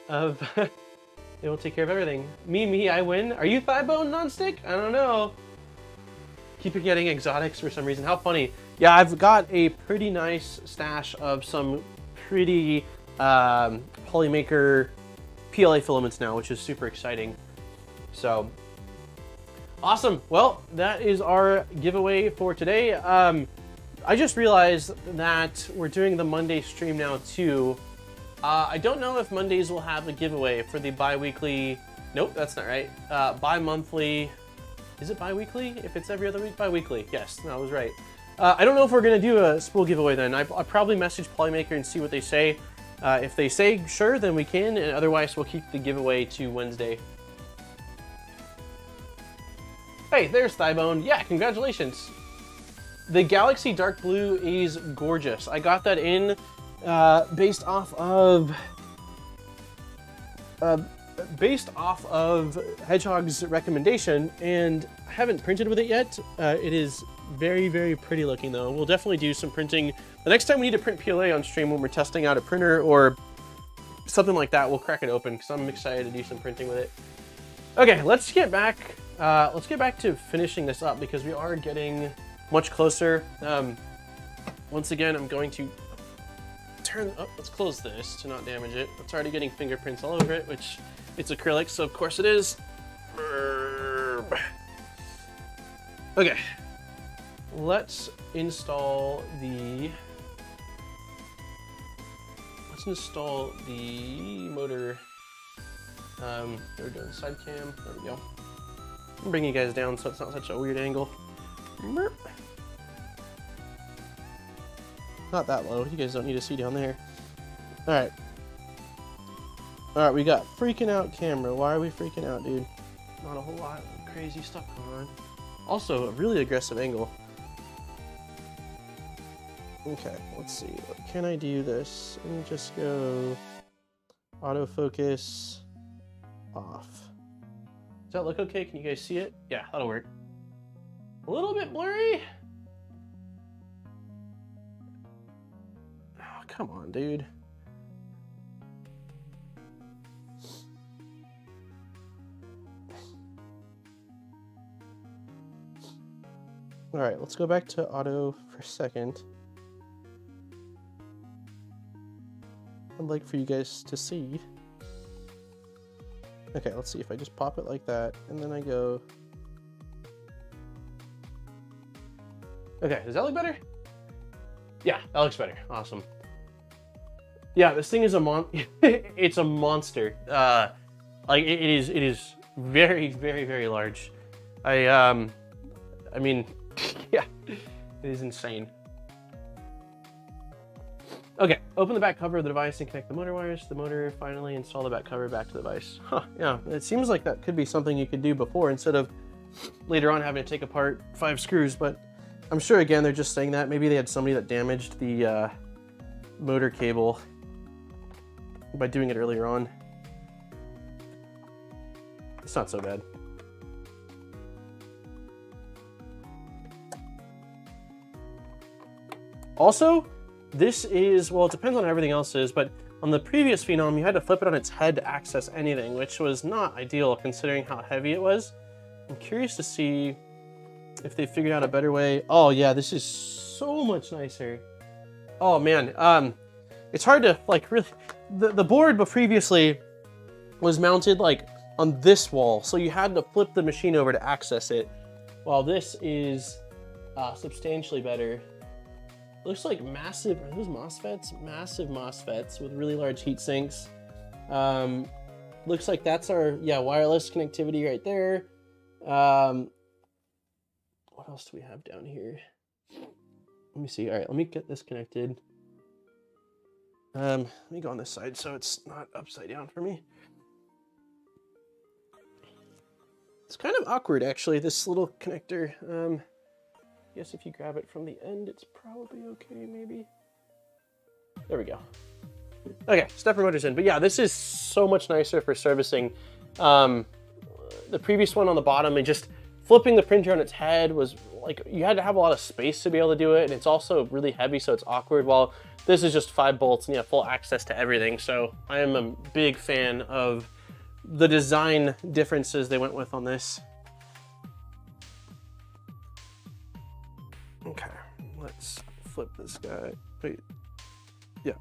of, they will take care of everything. Me, me, I win. Are you Thighbone nonstick? I don't know keep getting exotics for some reason. How funny. Yeah, I've got a pretty nice stash of some pretty um, Polymaker PLA filaments now, which is super exciting. So, awesome. Well, that is our giveaway for today. Um, I just realized that we're doing the Monday stream now too. Uh, I don't know if Mondays will have a giveaway for the bi-weekly, nope, that's not right, uh, bi-monthly is it bi-weekly? If it's every other week, bi-weekly. Yes, no, I was right. Uh, I don't know if we're going to do a spool giveaway then. I, will probably message Polymaker and see what they say. Uh, if they say sure, then we can, and otherwise we'll keep the giveaway to Wednesday. Hey, there's Thighbone. Yeah, congratulations. The Galaxy Dark Blue is gorgeous. I got that in uh, based off of... Based off of Hedgehog's recommendation, and I haven't printed with it yet. Uh, it is very, very pretty looking though. We'll definitely do some printing. The next time we need to print PLA on stream when we're testing out a printer or something like that, we'll crack it open because I'm excited to do some printing with it. Okay, let's get back. Uh, let's get back to finishing this up because we are getting much closer. Um, once again, I'm going to turn, oh, let's close this to not damage it. It's already getting fingerprints all over it, which it's acrylic, so of course it is. Okay, let's install the, let's install the motor, um, we're doing side cam, there we go. I'm bringing you guys down so it's not such a weird angle. Not that low, you guys don't need to see down there. All right, Alright, we got freaking out camera. Why are we freaking out, dude? Not a whole lot of crazy stuff going on. Also, a really aggressive angle. Okay, let's see. Can I do this? Let me just go autofocus off. Does that look okay? Can you guys see it? Yeah, that'll work. A little bit blurry. Oh, come on, dude. All right, let's go back to auto for a second. I'd like for you guys to see. Okay, let's see if I just pop it like that, and then I go. Okay, does that look better? Yeah, that looks better. Awesome. Yeah, this thing is a mon. it's a monster. Uh, like it, it is. It is very, very, very large. I um, I mean, yeah, it is insane. Okay, open the back cover of the device and connect the motor wires to the motor. Finally, install the back cover back to the device. Huh, yeah, it seems like that could be something you could do before instead of later on having to take apart five screws. But I'm sure, again, they're just saying that. Maybe they had somebody that damaged the uh, motor cable by doing it earlier on. It's not so bad. Also, this is, well, it depends on how everything else is, but on the previous Phenom, you had to flip it on its head to access anything, which was not ideal considering how heavy it was. I'm curious to see if they figured out a better way. Oh yeah, this is so much nicer. Oh man, um, it's hard to like really, the, the board previously was mounted like on this wall, so you had to flip the machine over to access it, while this is uh, substantially better. Looks like massive, are those MOSFETs? Massive MOSFETs with really large heat sinks. Um, looks like that's our, yeah, wireless connectivity right there. Um, what else do we have down here? Let me see. All right, let me get this connected. Um, let me go on this side so it's not upside down for me. It's kind of awkward actually, this little connector. Um, Guess if you grab it from the end, it's probably okay, maybe. There we go. Okay, stepper motor's in. But yeah, this is so much nicer for servicing. Um, the previous one on the bottom and just flipping the printer on its head was like, you had to have a lot of space to be able to do it. And it's also really heavy, so it's awkward. While this is just five bolts and you have full access to everything. So I am a big fan of the design differences they went with on this. Okay, let's flip this guy. Wait, yeah.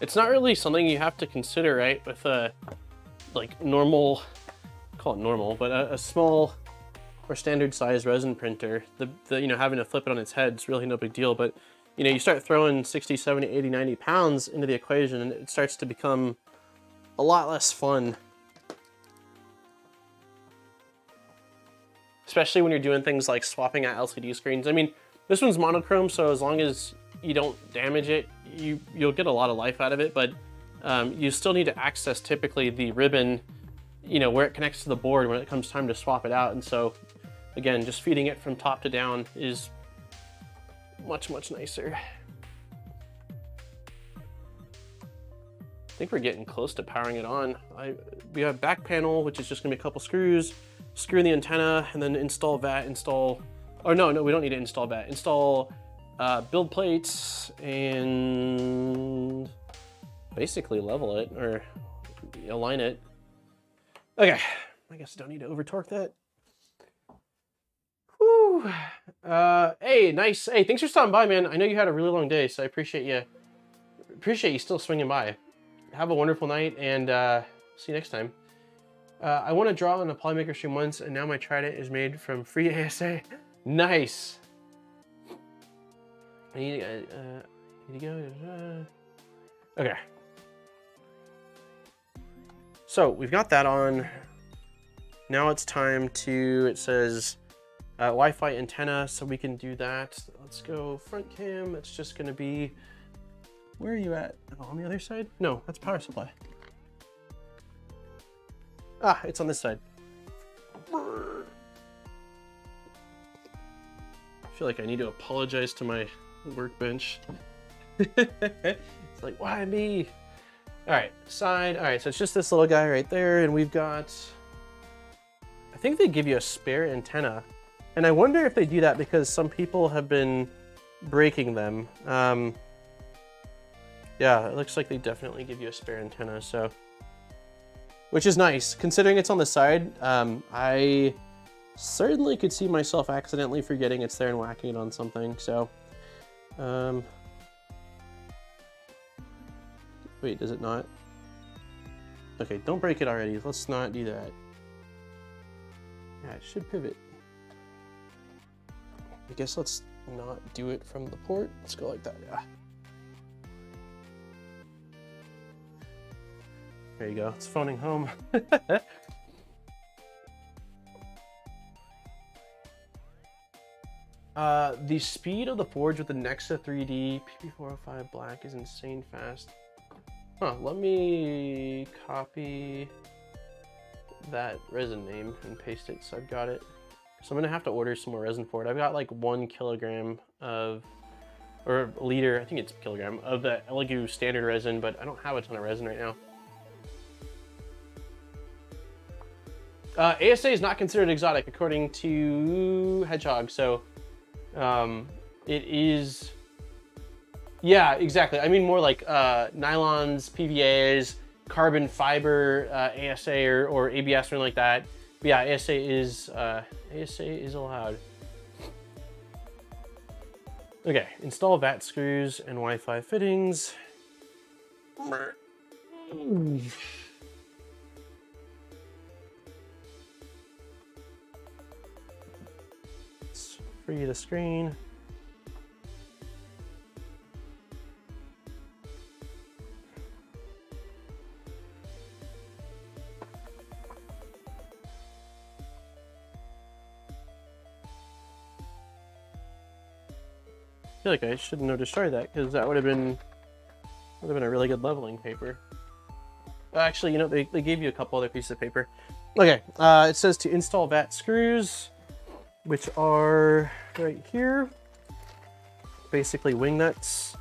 It's not really something you have to consider, right? With a like normal, call it normal, but a, a small or standard size resin printer, the, the, you know, having to flip it on its head is really no big deal. But, you know, you start throwing 60, 70, 80, 90 pounds into the equation and it starts to become a lot less fun. Especially when you're doing things like swapping out LCD screens. I mean, this one's monochrome, so as long as you don't damage it, you, you'll get a lot of life out of it, but um, you still need to access typically the ribbon, you know, where it connects to the board when it comes time to swap it out. And so again, just feeding it from top to down is much, much nicer. I think we're getting close to powering it on. I, we have back panel, which is just gonna be a couple screws, screw in the antenna, and then install VAT, install, or no, no, we don't need to install VAT. Install uh, build plates and basically level it or align it. Okay, I guess I don't need to over torque that. Whew. Uh, hey, nice. Hey, thanks for stopping by, man. I know you had a really long day, so I appreciate you. Appreciate you still swinging by. Have a wonderful night, and uh, see you next time. Uh, I want to draw on a Polymaker stream once, and now my trident is made from free ASA. Nice. I need to, uh, need to go. Uh, okay. So we've got that on. Now it's time to, it says uh, Wi-Fi antenna, so we can do that. Let's go front cam. It's just gonna be, where are you at? Oh, on the other side? No, that's power supply. Ah, it's on this side. I feel like I need to apologize to my workbench. it's like, why me? All right, side. All right, so it's just this little guy right there, and we've got, I I think they give you a spare antenna. And I wonder if they do that because some people have been breaking them. Um, yeah, it looks like they definitely give you a spare antenna, so... Which is nice. Considering it's on the side, um, I certainly could see myself accidentally forgetting it's there and whacking it on something, so... Um, wait, does it not? Okay, don't break it already. Let's not do that. Yeah, it should pivot. I guess let's not do it from the port. Let's go like that, yeah. There you go, it's phoning home. uh, the speed of the Forge with the Nexa 3D PP405 Black is insane fast. Huh, let me copy that resin name and paste it so I've got it. So I'm gonna have to order some more resin for it. I've got like one kilogram of, or liter, I think it's kilogram, of the Elegoo standard resin, but I don't have a ton of resin right now. Uh, ASA is not considered exotic according to Hedgehog, so um, it is yeah, exactly. I mean more like uh, nylons, PVAs, carbon fiber, uh, ASA or, or ABS like that. Yeah, ASA is uh, ASA is allowed. Okay, install VAT screws and Wi-Fi fittings. Let's free the screen. Feel like I shouldn't have destroyed that because that would have been would have been a really good leveling paper. Actually, you know, they, they gave you a couple other pieces of paper. Okay, uh, it says to install VAT screws, which are right here. Basically wing nuts.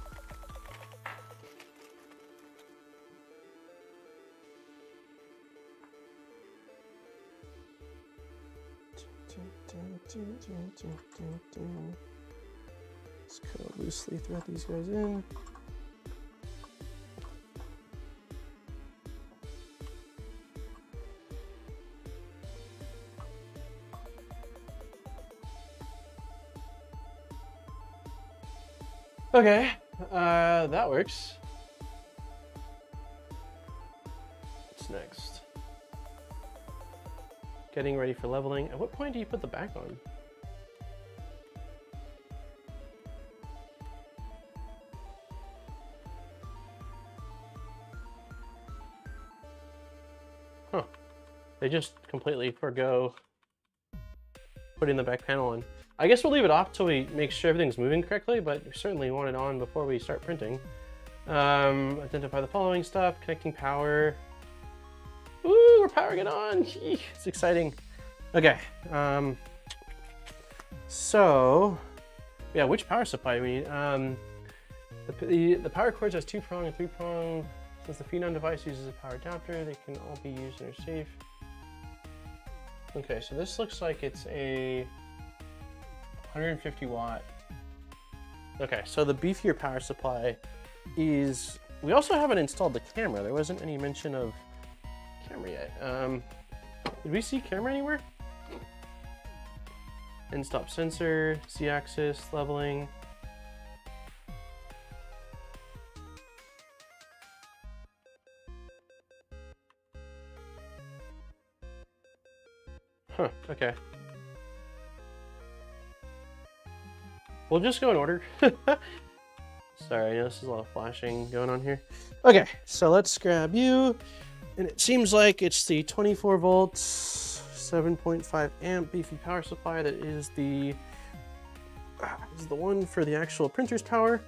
Loosely thread these guys in. Okay, uh, that works. What's next? Getting ready for leveling. At what point do you put the back on? They just completely forego putting the back panel on. I guess we'll leave it off till we make sure everything's moving correctly, but we certainly want it on before we start printing. Um, identify the following stuff, connecting power. Ooh, we're powering it on. It's exciting. Okay. Um, so, yeah, which power supply we need? Um, the, the, the power cords has two prong and three prong. Since the Phenom device uses a power adapter, they can all be used and are safe. Okay, so this looks like it's a 150 watt. Okay, so the beefier power supply is, we also haven't installed the camera. There wasn't any mention of camera yet. Um, did we see camera anywhere? End stop sensor, Z-axis, leveling. Huh, okay. We'll just go in order. Sorry, this is a lot of flashing going on here. Okay, so let's grab you. And it seems like it's the 24 volts, 7.5 amp beefy power supply that is the, uh, is the one for the actual printer's power.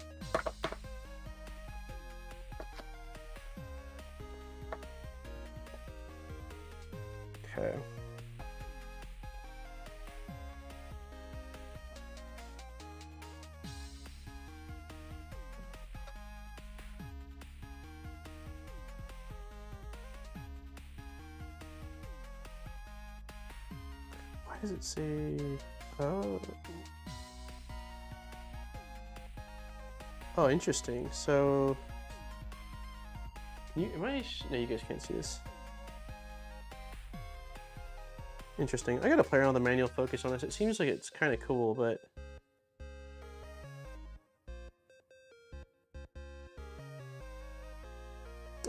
Oh, interesting. So, you, am I? No, you guys can't see this. Interesting. I gotta play around with the manual focus on this. It seems like it's kind of cool, but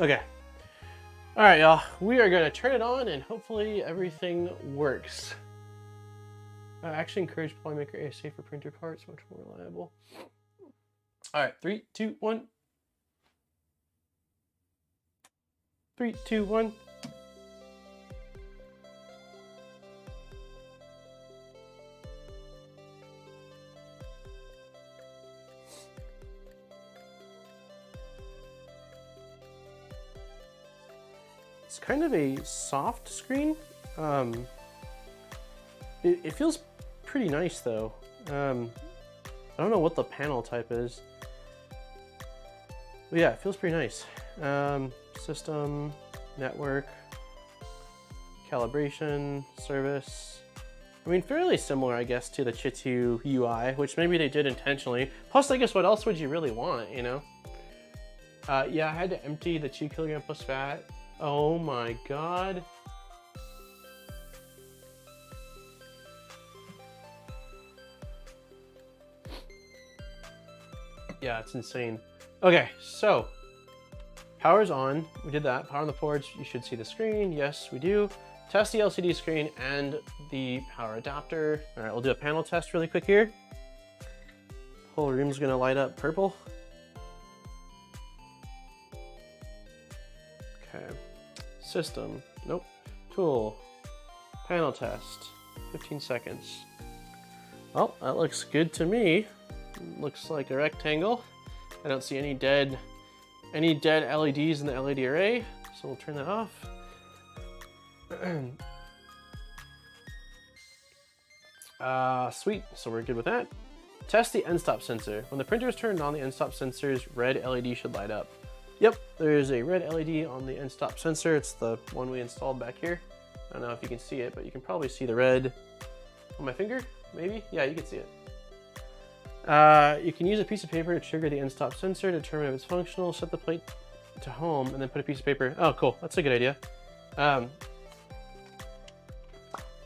Okay. All right, y'all. We are to turn it on and hopefully everything works. I actually encourage Polymaker a safer printer parts, much more reliable. All right, three, two, one. Three, two, one. It's kind of a soft screen. Um, it, it feels pretty nice though. Um, I don't know what the panel type is. But yeah, it feels pretty nice. Um, system, network, calibration, service. I mean, fairly similar, I guess, to the Chitu UI, which maybe they did intentionally. Plus, I guess, what else would you really want, you know? Uh, yeah, I had to empty the 2 kilogram plus fat Oh my god. Yeah, it's insane. Okay, so power's on. We did that. Power on the porch. You should see the screen. Yes, we do. Test the LCD screen and the power adapter. All right, we'll do a panel test really quick here. Whole room's gonna light up purple. Okay, system. Nope. Tool. Panel test. 15 seconds. Well, that looks good to me. Looks like a rectangle. I don't see any dead any dead LEDs in the LED array, so we'll turn that off. uh, sweet, so we're good with that. Test the end stop sensor. When the printer is turned on, the end stop sensor's red LED should light up. Yep, there's a red LED on the end stop sensor. It's the one we installed back here. I don't know if you can see it, but you can probably see the red on my finger, maybe? Yeah, you can see it. Uh, you can use a piece of paper to trigger the end stop sensor, determine if it's functional, set the plate to home, and then put a piece of paper. Oh, cool. That's a good idea. Um,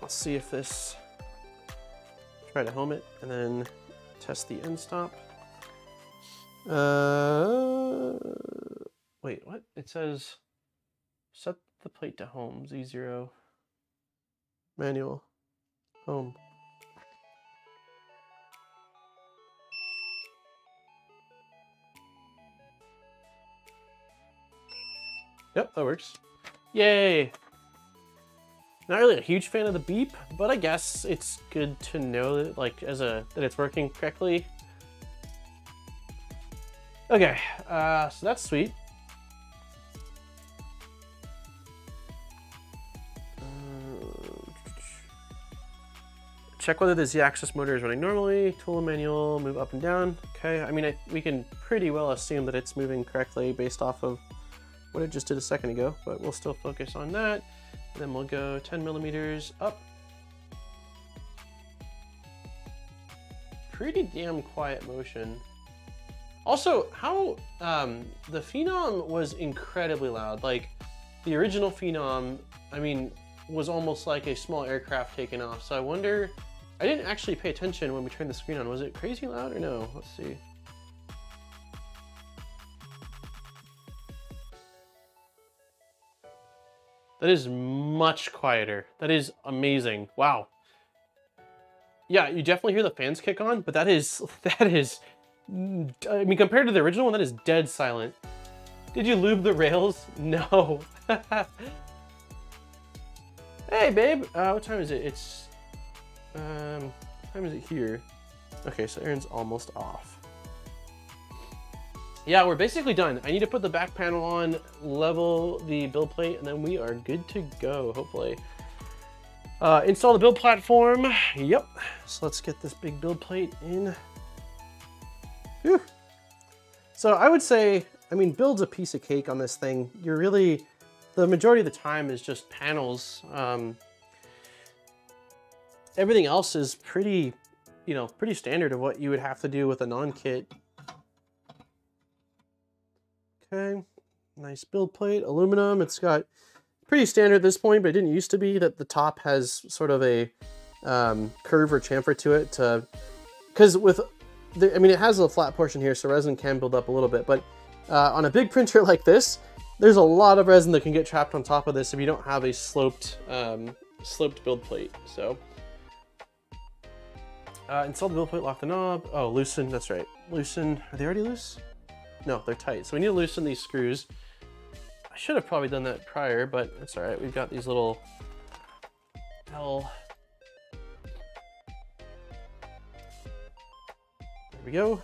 let's see if this, try to home it, and then test the end stop. Uh, Wait, what? It says set the plate to home, Z0. Manual. Home. Yep, that works. Yay! Not really a huge fan of the beep, but I guess it's good to know that like as a that it's working correctly. Okay, uh, so that's sweet. Check whether the Z-axis motor is running normally, tool manual, move up and down. Okay, I mean, I, we can pretty well assume that it's moving correctly based off of what it just did a second ago, but we'll still focus on that. Then we'll go 10 millimeters up. Pretty damn quiet motion. Also, how um, the Phenom was incredibly loud. Like the original Phenom, I mean, was almost like a small aircraft taking off. So I wonder I didn't actually pay attention when we turned the screen on. Was it crazy loud or no? Let's see. That is much quieter. That is amazing. Wow. Yeah, you definitely hear the fans kick on, but that is, that is, I mean, compared to the original one, that is dead silent. Did you lube the rails? No. hey, babe. Uh, what time is it? It's um, time is it here? Okay, so Erin's almost off. Yeah, we're basically done. I need to put the back panel on, level the build plate, and then we are good to go, hopefully. Uh, install the build platform. Yep. So let's get this big build plate in. Whew. So I would say, I mean, build's a piece of cake on this thing. You're really, the majority of the time is just panels. Um, everything else is pretty, you know, pretty standard of what you would have to do with a non-kit. Okay, nice build plate, aluminum. It's got pretty standard at this point, but it didn't used to be that the top has sort of a um, curve or chamfer to it because with, the, I mean, it has a flat portion here, so resin can build up a little bit, but uh, on a big printer like this, there's a lot of resin that can get trapped on top of this if you don't have a sloped, um, sloped build plate. So, uh, install the build plate, lock the knob. Oh, loosen, that's right. Loosen, are they already loose? No, they're tight. So we need to loosen these screws. I should have probably done that prior, but that's all right. We've got these little L. There we go.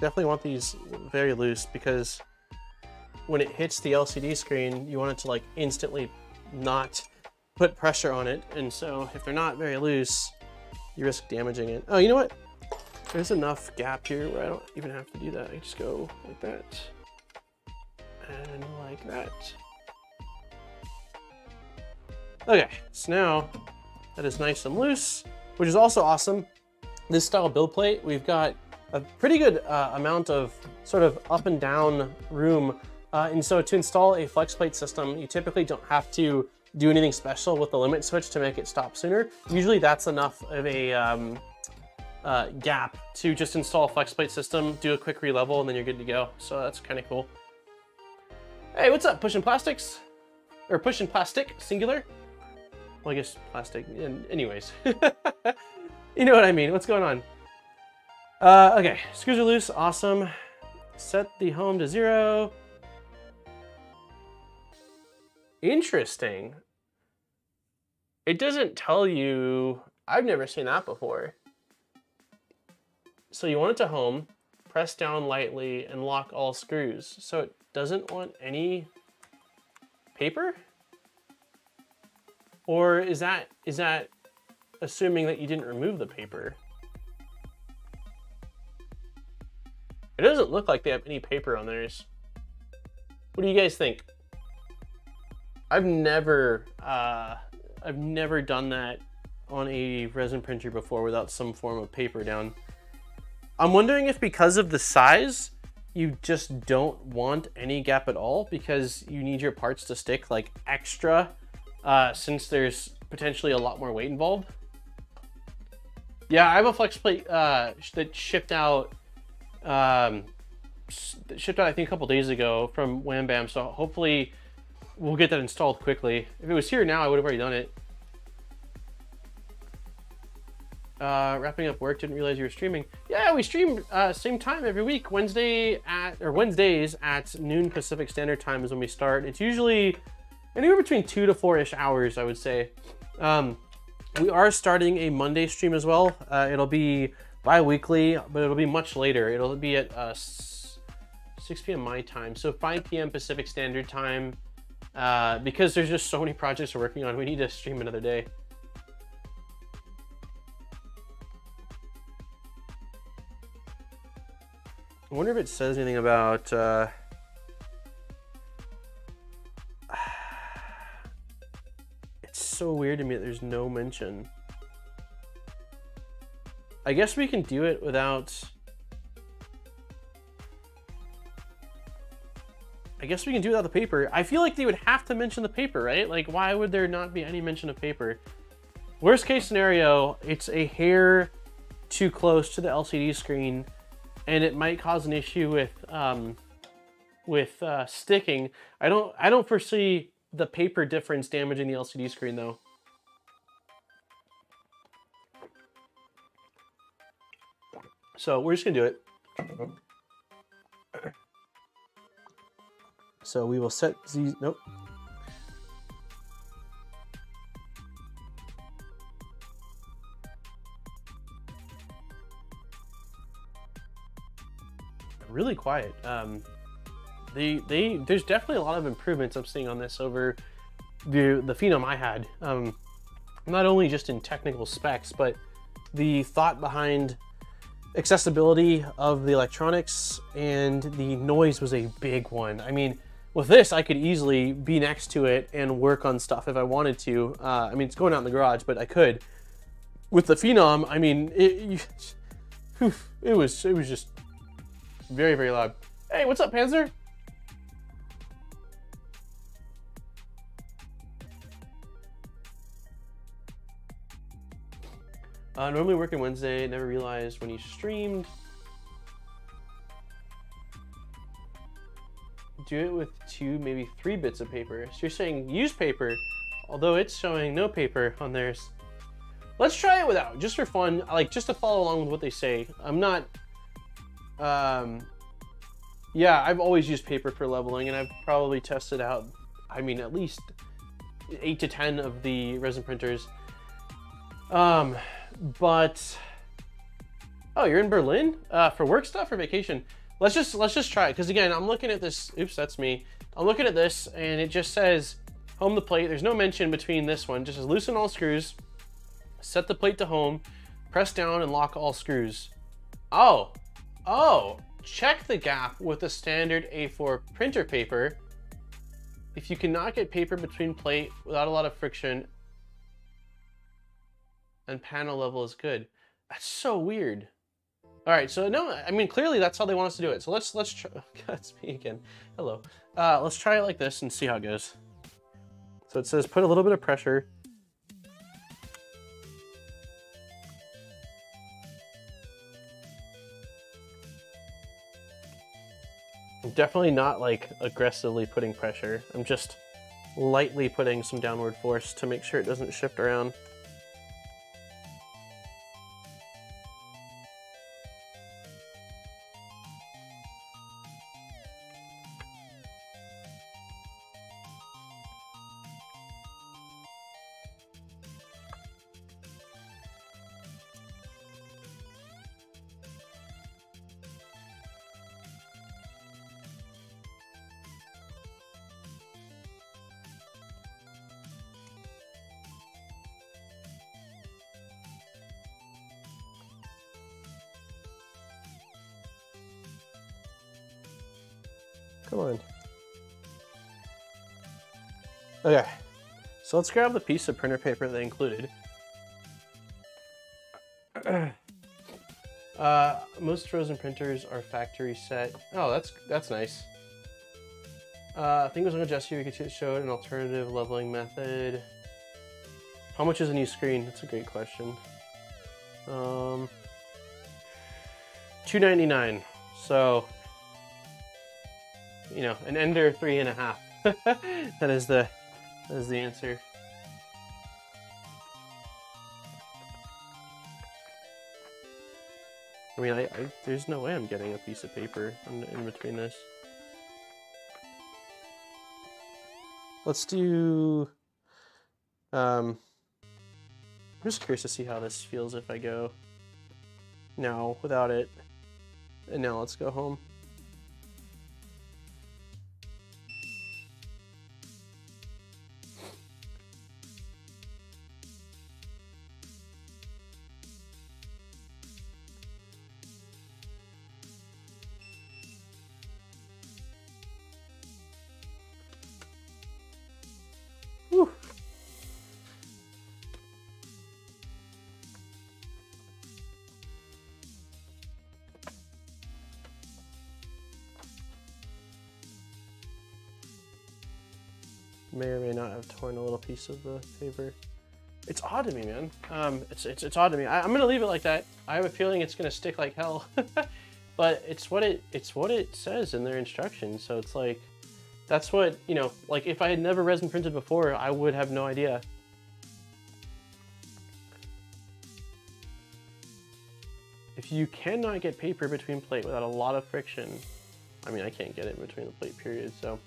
Definitely want these very loose because when it hits the LCD screen, you want it to like instantly not put pressure on it. And so if they're not very loose, you risk damaging it. Oh, you know what? There's enough gap here where I don't even have to do that. I just go like that and like that. Okay, so now that is nice and loose, which is also awesome. This style build plate, we've got a pretty good uh, amount of sort of up and down room. Uh, and so to install a flex plate system, you typically don't have to do anything special with the limit switch to make it stop sooner. Usually that's enough of a um, uh, gap to just install a flex plate system, do a quick relevel, and then you're good to go. So that's kind of cool. Hey, what's up, Pushing Plastics? Or Pushing Plastic, singular? Well, I guess plastic, anyways. you know what I mean, what's going on? Uh, okay, screws are loose, awesome. Set the home to zero. Interesting. It doesn't tell you, I've never seen that before. So you want it to home, press down lightly and lock all screws. So it doesn't want any paper? Or is that, is that assuming that you didn't remove the paper? It doesn't look like they have any paper on theirs. What do you guys think? I've never, uh, I've never done that on a resin printer before without some form of paper down. I'm wondering if because of the size, you just don't want any gap at all because you need your parts to stick like extra uh, since there's potentially a lot more weight involved. Yeah, I have a flex plate uh, that shipped out um, shipped out I think a couple days ago from Wham Bam, so hopefully we'll get that installed quickly. If it was here now, I would have already done it. Uh, wrapping up work, didn't realize you were streaming. Yeah, we stream uh, same time every week. Wednesday at, or Wednesdays at noon Pacific Standard Time is when we start. It's usually anywhere between two to four-ish hours, I would say. Um, we are starting a Monday stream as well. Uh, it'll be bi-weekly, but it'll be much later. It'll be at uh, 6 p.m. my time, so 5 p.m. Pacific Standard Time. Uh, because there's just so many projects we're working on, we need to stream another day. I wonder if it says anything about... Uh... It's so weird to me that there's no mention. I guess we can do it without... I guess we can do without the paper. I feel like they would have to mention the paper, right? Like, why would there not be any mention of paper? Worst case scenario, it's a hair too close to the LCD screen, and it might cause an issue with um, with uh, sticking. I don't I don't foresee the paper difference damaging the LCD screen though. So we're just gonna do it. So we will set these, nope. really quiet. Um, they, they, there's definitely a lot of improvements I'm seeing on this over the, the Phenom I had. Um, not only just in technical specs, but the thought behind accessibility of the electronics and the noise was a big one. I mean, with this, I could easily be next to it and work on stuff if I wanted to. Uh, I mean, it's going out in the garage, but I could. With the Phenom, I mean, it, it was it was just very very loud. Hey, what's up, Panzer? Uh, normally working Wednesday, never realized when you streamed. Do it with two, maybe three bits of paper. So you're saying use paper, although it's showing no paper on theirs. Let's try it without, just for fun, like just to follow along with what they say. I'm not, um, yeah, I've always used paper for leveling and I've probably tested out, I mean, at least eight to 10 of the resin printers. Um, but oh, you're in Berlin uh, for work stuff or vacation? Let's just let's just try it because again, I'm looking at this. Oops, that's me. I'm looking at this and it just says home the plate. There's no mention between this one. Just says loosen all screws, set the plate to home, press down and lock all screws. Oh, oh, check the gap with the standard A4 printer paper. If you cannot get paper between plate without a lot of friction, and panel level is good. That's so weird. All right, so no, I mean, clearly that's how they want us to do it. So let's, let's try, that's me again. Hello. Uh, let's try it like this and see how it goes. So it says put a little bit of pressure. I'm definitely not like aggressively putting pressure. I'm just lightly putting some downward force to make sure it doesn't shift around. Let's grab the piece of printer paper they included. uh, most frozen printers are factory set. Oh, that's that's nice. Uh, I think it was on a gesture we could show an alternative leveling method. How much is a new screen? That's a great question. Um, two ninety nine. So you know, an Ender three and a half. that is the that is the answer. I mean, I, I, there's no way I'm getting a piece of paper in, in between this. Let's do. Um, I'm just curious to see how this feels if I go now without it. And now let's go home. Piece of the paper. It's odd to me, man. Um, it's, it's, it's odd to me. I, am gonna leave it like that. I have a feeling it's gonna stick like hell, but it's what it it's what it says in their instructions. So it's like, that's what you know. Like if I had never resin printed before, I would have no idea. If you cannot get paper between plate without a lot of friction, I mean, I can't get it between the plate period, so.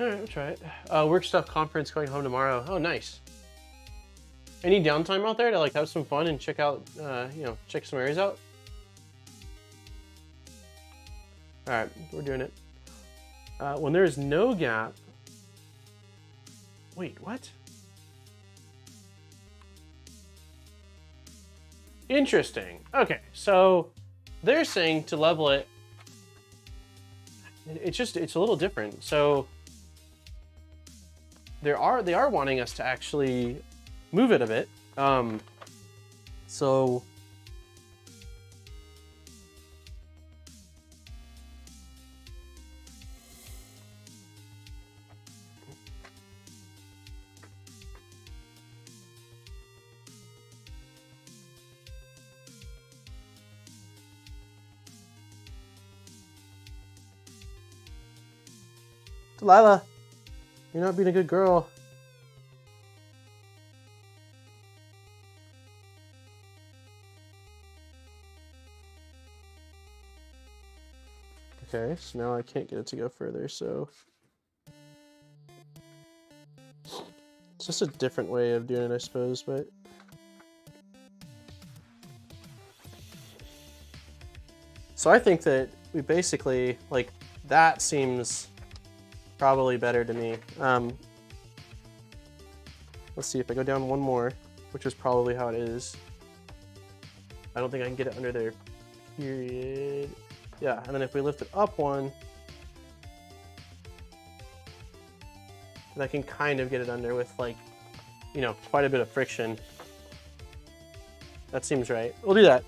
All right, we'll try it. Uh, work stuff conference going home tomorrow. Oh, nice. Any downtime out there to like have some fun and check out, uh, you know, check some areas out? All right, we're doing it. Uh, when there is no gap. Wait, what? Interesting. Okay, so they're saying to level it. It's just it's a little different. So there are they are wanting us to actually move it a bit. Um, so Delilah, you're not being a good girl. Okay, so now I can't get it to go further, so... It's just a different way of doing it, I suppose, but... So I think that we basically, like, that seems probably better to me. Um, let's see if I go down one more, which is probably how it is. I don't think I can get it under there. Period. Yeah, and then if we lift it up one, I can kind of get it under with like, you know, quite a bit of friction. That seems right. We'll do that.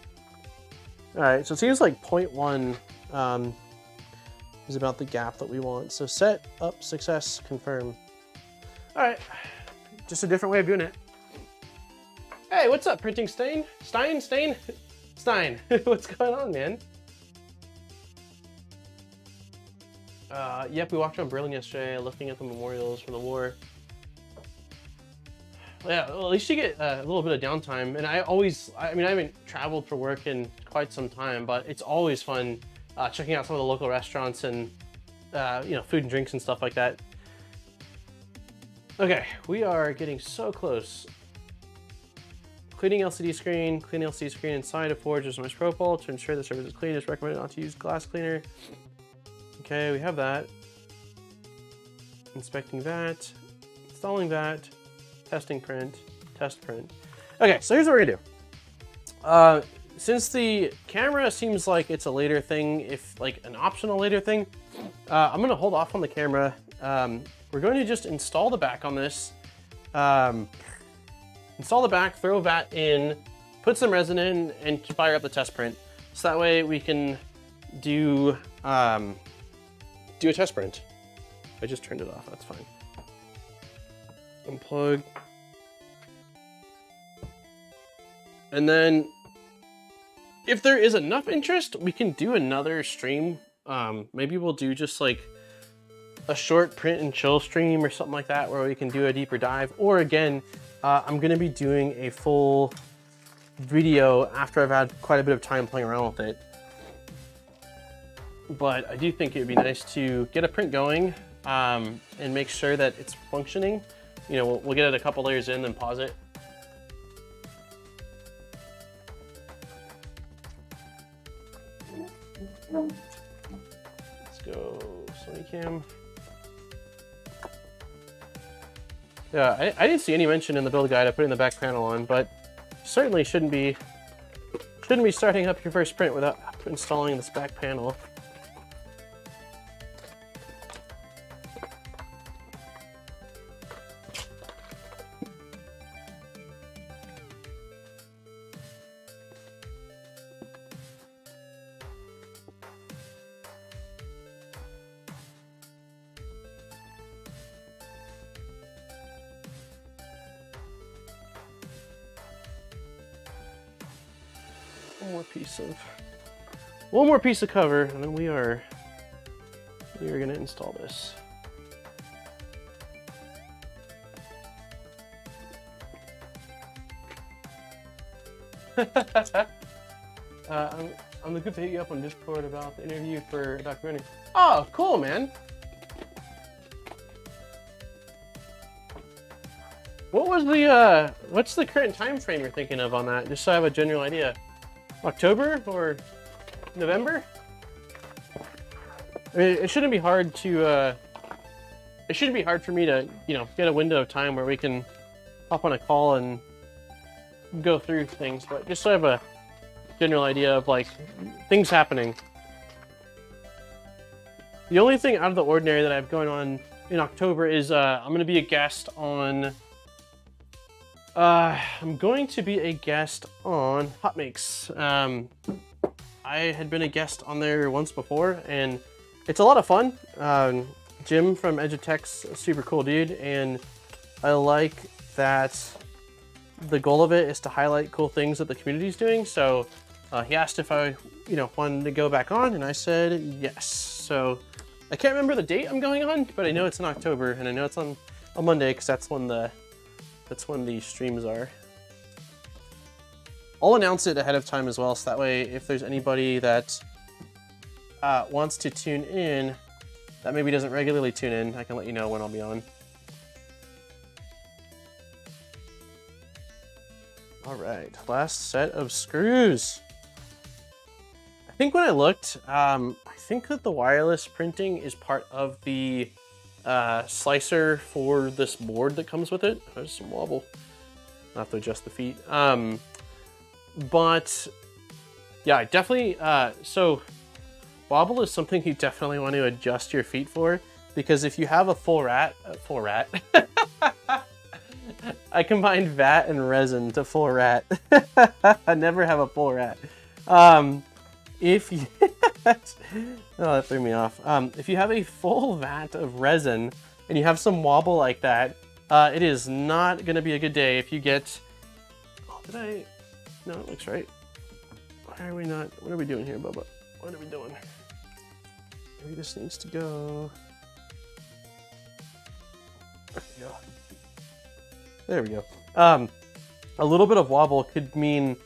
All right, so it seems like 0.1 um, is about the gap that we want. So set up success confirm. All right, just a different way of doing it. Hey, what's up, printing stain? Stein, stain, Stein. what's going on, man? Uh, yep, we walked around Berlin yesterday, looking at the memorials from the war. Yeah, well, at least you get uh, a little bit of downtime. And I always, I mean, I haven't traveled for work in quite some time, but it's always fun uh, checking out some of the local restaurants and uh, you know food and drinks and stuff like that. Okay, we are getting so close. Cleaning LCD screen, cleaning LCD screen inside of Forge is most Propol to ensure the surface is clean. It's recommended not to use glass cleaner. Okay, we have that. Inspecting that, installing that, testing print, test print. Okay, so here's what we're gonna do. Uh, since the camera seems like it's a later thing, if like an optional later thing, uh, I'm gonna hold off on the camera. Um, we're going to just install the back on this. Um, install the back, throw that in, put some resin in, and fire up the test print. So that way we can do um, do a test print. I just turned it off, that's fine. Unplug. And then if there is enough interest, we can do another stream. Um, maybe we'll do just like a short print and chill stream or something like that where we can do a deeper dive. Or again, uh, I'm gonna be doing a full video after I've had quite a bit of time playing around with it. But I do think it would be nice to get a print going um, and make sure that it's functioning. You know, we'll, we'll get it a couple layers in, then pause it, Let's go Sony Cam. Yeah, I, I, didn't see any mention in the build guide of putting the back panel on, but certainly shouldn't be shouldn't be starting up your first print without installing this back panel. More piece of cover, and then we are we are gonna install this. uh, I'm, I'm good to hit you up on Discord about the interview for documentary. Oh, cool, man. What was the, uh, what's the current time frame you're thinking of on that? Just so I have a general idea. October or November? I mean, it shouldn't be hard to, uh, it shouldn't be hard for me to, you know, get a window of time where we can hop on a call and go through things, but just so I have a general idea of like things happening. The only thing out of the ordinary that I have going on in October is uh, I'm going to be a guest on. Uh, I'm going to be a guest on Hot Makes. Um, I had been a guest on there once before, and it's a lot of fun. Um, Jim from Edutech's a super cool dude, and I like that the goal of it is to highlight cool things that the community is doing. So uh, he asked if I, you know, wanted to go back on, and I said yes. So I can't remember the date I'm going on, but I know it's in October, and I know it's on a Monday because that's when the that's when the streams are. I'll announce it ahead of time as well, so that way if there's anybody that uh, wants to tune in that maybe doesn't regularly tune in, I can let you know when I'll be on. All right, last set of screws. I think when I looked, um, I think that the wireless printing is part of the uh, slicer for this board that comes with it. There's some wobble. Have to adjust the feet. Um, but yeah, definitely. Uh, so wobble is something you definitely want to adjust your feet for because if you have a full rat, uh, full rat. I combined vat and resin to full rat. I never have a full rat. Um, if you, oh, that threw me off. Um, if you have a full vat of resin and you have some wobble like that, uh, it is not going to be a good day if you get, oh, did I, no, it looks right. Why are we not, what are we doing here, Bubba? What are we doing? Maybe this needs to go. There we go. There we go. Um, a little bit of wobble could mean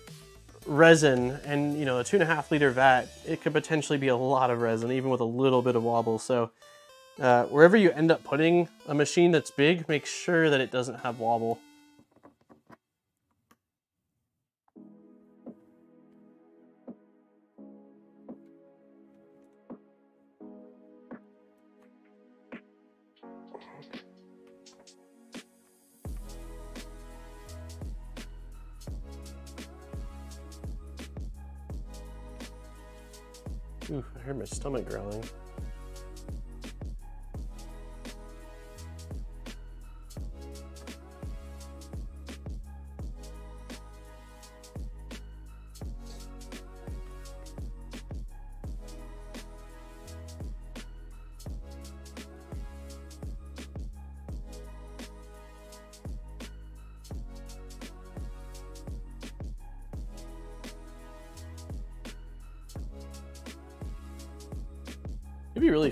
resin and you know a two and a half liter vat it could potentially be a lot of resin even with a little bit of wobble so uh, wherever you end up putting a machine that's big make sure that it doesn't have wobble heard my stomach growling.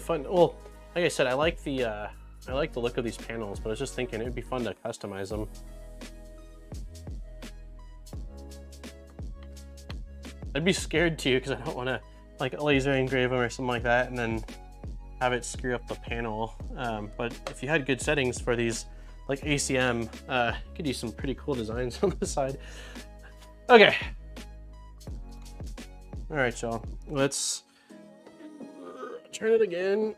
Fun. Well, like I said, I like the uh, I like the look of these panels, but I was just thinking it'd be fun to customize them. I'd be scared too because I don't want to like laser engrave them or something like that, and then have it screw up the panel. Um, but if you had good settings for these, like ACM, uh, you could do some pretty cool designs on the side. Okay. All right, y'all. Let's turn it again,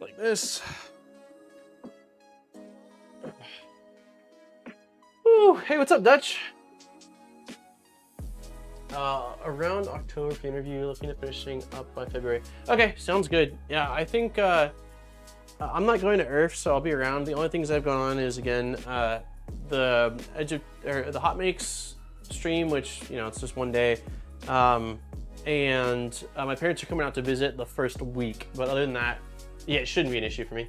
like this. Ooh, hey, what's up, Dutch? Uh, around October for interview, looking at finishing up by February. Okay, sounds good. Yeah, I think uh, I'm not going to ERRF, so I'll be around. The only things I've gone on is again uh, the edge of, or the hot makes stream, which you know it's just one day. Um, and uh, my parents are coming out to visit the first week. But other than that, yeah, it shouldn't be an issue for me.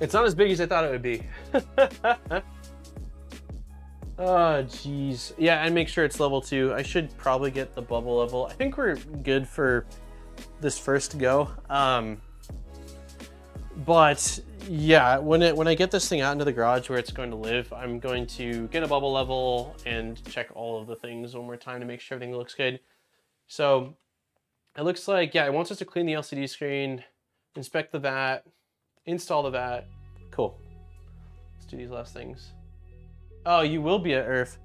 It's not as big as I thought it would be. oh, jeez. Yeah, and make sure it's level two. I should probably get the bubble level. I think we're good for this first go. Um, but yeah, when it when I get this thing out into the garage where it's going to live, I'm going to get a bubble level and check all of the things one more time to make sure everything looks good. So it looks like, yeah, it wants us to clean the LCD screen, inspect the vat, install the vat. Cool. Let's do these last things. Oh, you will be at ERRF.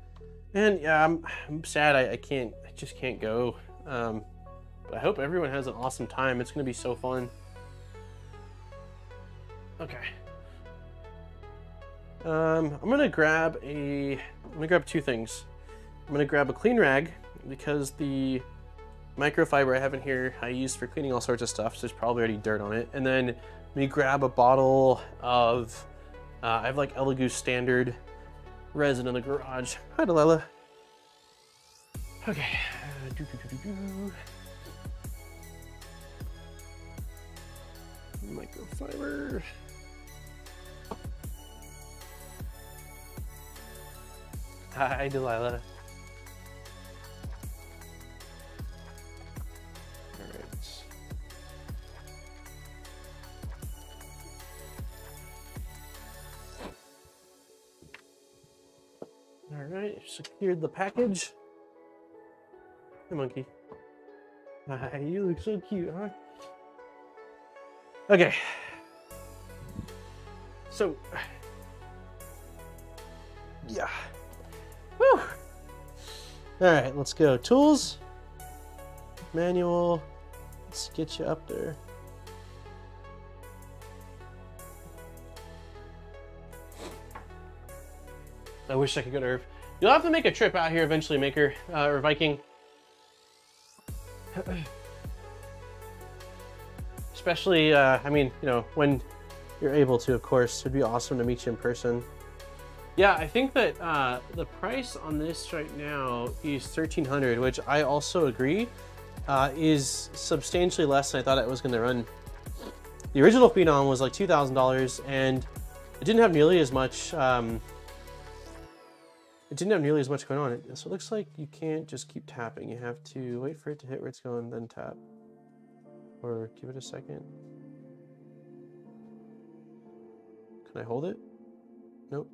And yeah, I'm, I'm sad I, I, can't, I just can't go. Um, But I hope everyone has an awesome time. It's to be so fun. Okay. Um, I'm gonna grab a. I'm gonna grab two things. I'm gonna grab a clean rag because the microfiber I have in here I use for cleaning all sorts of stuff, so there's probably already dirt on it. And then me grab a bottle of. Uh, I have like Elegoo standard resin in the garage. Hi, Delilah. Okay. Uh, Microfiber. Hi, Delilah. Alright, secured the package. Hey, monkey. Hi, you look so cute, huh? Okay. So, yeah. Whew. All right, let's go. Tools, manual. Let's get you up there. I wish I could go to ERRF. You'll have to make a trip out here eventually, Maker uh, or Viking. Especially, uh, I mean, you know, when you're able to, of course. It'd be awesome to meet you in person. Yeah, I think that uh, the price on this right now is 1300 which I also agree uh, is substantially less than I thought it was going to run. The original Phenom was like $2,000 and it didn't have nearly as much um, it didn't have nearly as much going on. It so it looks like you can't just keep tapping. You have to wait for it to hit where it's going, then tap. Or give it a second. Can I hold it? Nope.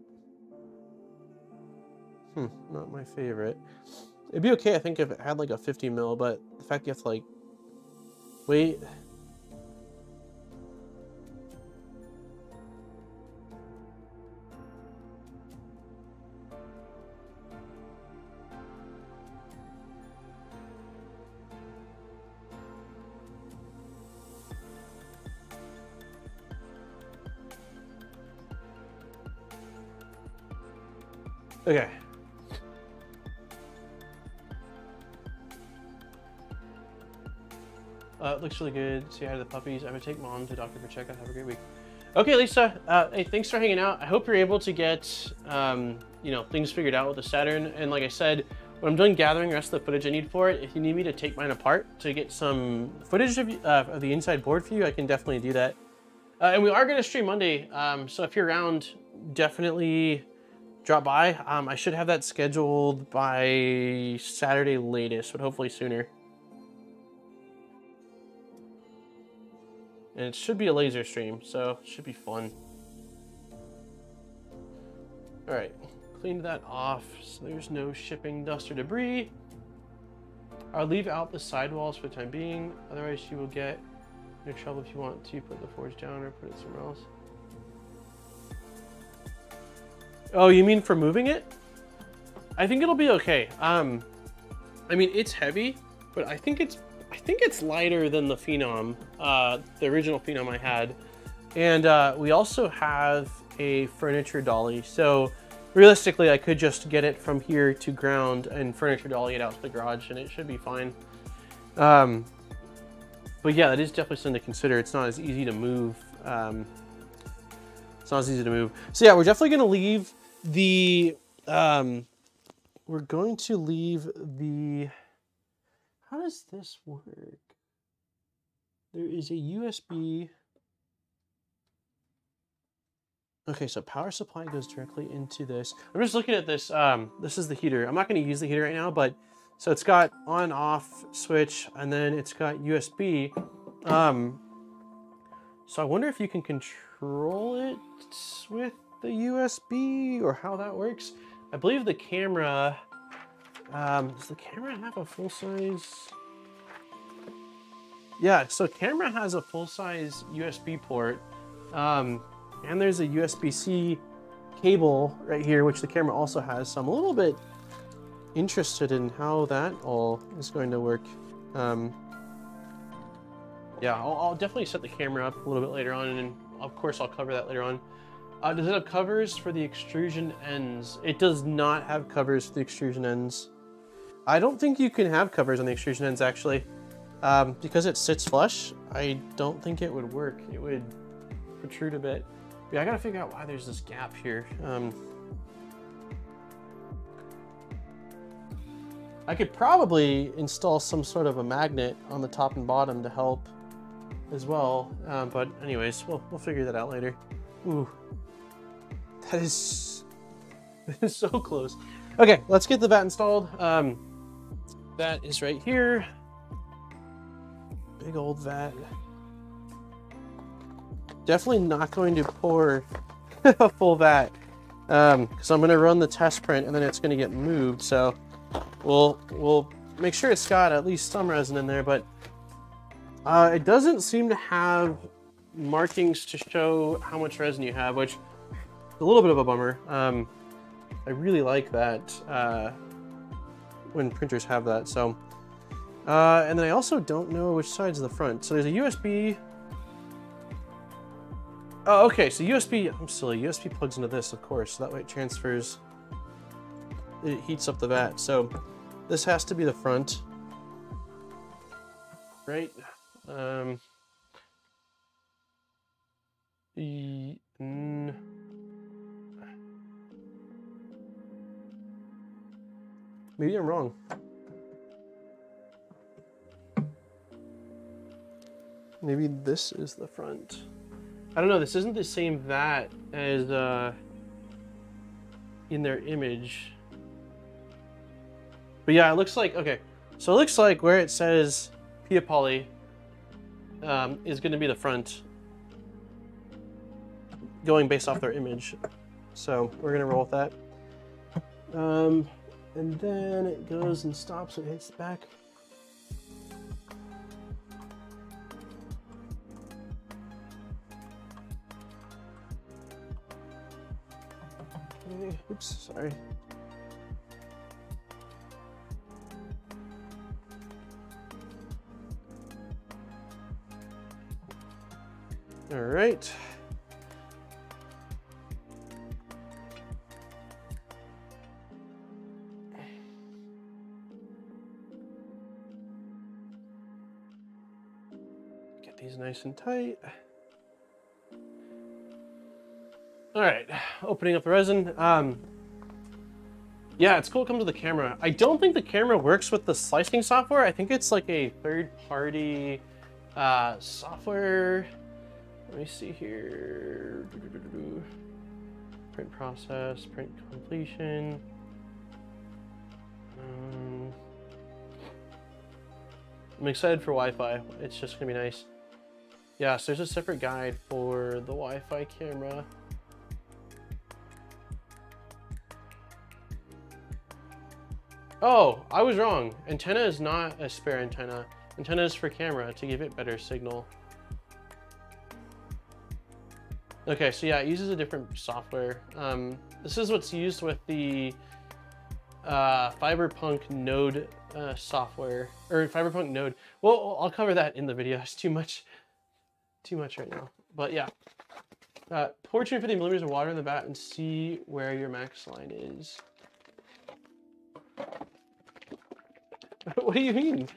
Hmm, not my favorite. It'd be okay, I think, if it had like a 50 mil, but the fact you have to like wait. Okay. Uh, looks really good. Say hi to the puppies. I'm gonna take mom to for checkup. Have a great week. Okay, Lisa. Uh, hey, thanks for hanging out. I hope you're able to get, um, you know, things figured out with the Saturn. And like I said, when I'm done gathering the rest of the footage I need for it, if you need me to take mine apart to get some footage of, uh, of the inside board for you, I can definitely do that. Uh, and we are gonna stream Monday, um, so if you're around, definitely drop by. Um, I should have that scheduled by Saturday latest, but hopefully sooner. And it should be a laser stream, so it should be fun. All right, cleaned that off so there's no shipping dust or debris. I'll leave out the sidewalls for the time being, otherwise you will get no trouble if you want to put the forge down or put it somewhere else. Oh, you mean for moving it? I think it'll be okay. Um, I mean, it's heavy, but I think it's I think it's lighter than the Phenom, uh, the original Phenom I had. And uh, we also have a furniture dolly. So realistically, I could just get it from here to ground and furniture dolly it out to the garage and it should be fine. Um, but yeah, that is definitely something to consider. It's not as easy to move. Um, it's not as easy to move. So yeah, we're definitely going to leave the, um, we're going to leave the, how does this work? There is a USB. Okay, so power supply goes directly into this. I'm just looking at this. Um, this is the heater. I'm not going to use the heater right now, but so it's got on off switch and then it's got USB. Um, so I wonder if you can control it with the USB or how that works. I believe the camera, um, does the camera have a full size? Yeah, so camera has a full size USB port. Um, and there's a USB-C cable right here, which the camera also has. So I'm a little bit interested in how that all is going to work. Um, Yeah, I'll, I'll definitely set the camera up a little bit later on, and of course I'll cover that later on. Uh, does it have covers for the extrusion ends? It does not have covers for the extrusion ends. I don't think you can have covers on the extrusion ends actually. Um, because it sits flush, I don't think it would work. It would protrude a bit. Yeah, I gotta figure out why there's this gap here. Um, I could probably install some sort of a magnet on the top and bottom to help as well. Um, but anyways, we'll, we'll figure that out later. Ooh, that is, that is so close. Okay, let's get the vat installed. Um, that is right here. Big old vat. Definitely not going to pour a full vat because um, I'm going to run the test print and then it's going to get moved. So we'll we'll make sure it's got at least some resin in there, but uh, it doesn't seem to have markings to show how much resin you have, which a little bit of a bummer. Um, I really like that uh, when printers have that. So, uh, and then I also don't know which side's the front. So there's a USB. Oh, okay. So USB, I'm silly. USB plugs into this, of course. So that way it transfers, it heats up the vat. So this has to be the front, right? Um, e, maybe I'm wrong. Maybe this is the front. I don't know, this isn't the same vat as uh, in their image. But yeah, it looks like, okay. So it looks like where it says Peopoly um, is going to be the front going based off their image. So we're going to roll with that. Um, and then it goes and stops and hits back. Okay, oops, sorry. All right. These nice and tight. All right, opening up the resin. Um, yeah, it's cool it comes with the camera. I don't think the camera works with the slicing software. I think it's like a third-party uh, software let me see here. Print process, print completion. Um, I'm excited for Wi-Fi. It's just gonna be nice. Yeah, so there's a separate guide for the Wi-Fi camera. Oh, I was wrong. Antenna is not a spare antenna. Antenna is for camera to give it better signal. Okay, so yeah, it uses a different software. Um, this is what's used with the uh, Fiberpunk Node uh, software, or Fiberpunk Node. Well, I'll cover that in the video. It's too much, too much right now. But yeah, uh, pour 250 millimeters of water in the vat and see where your max line is. what do you mean?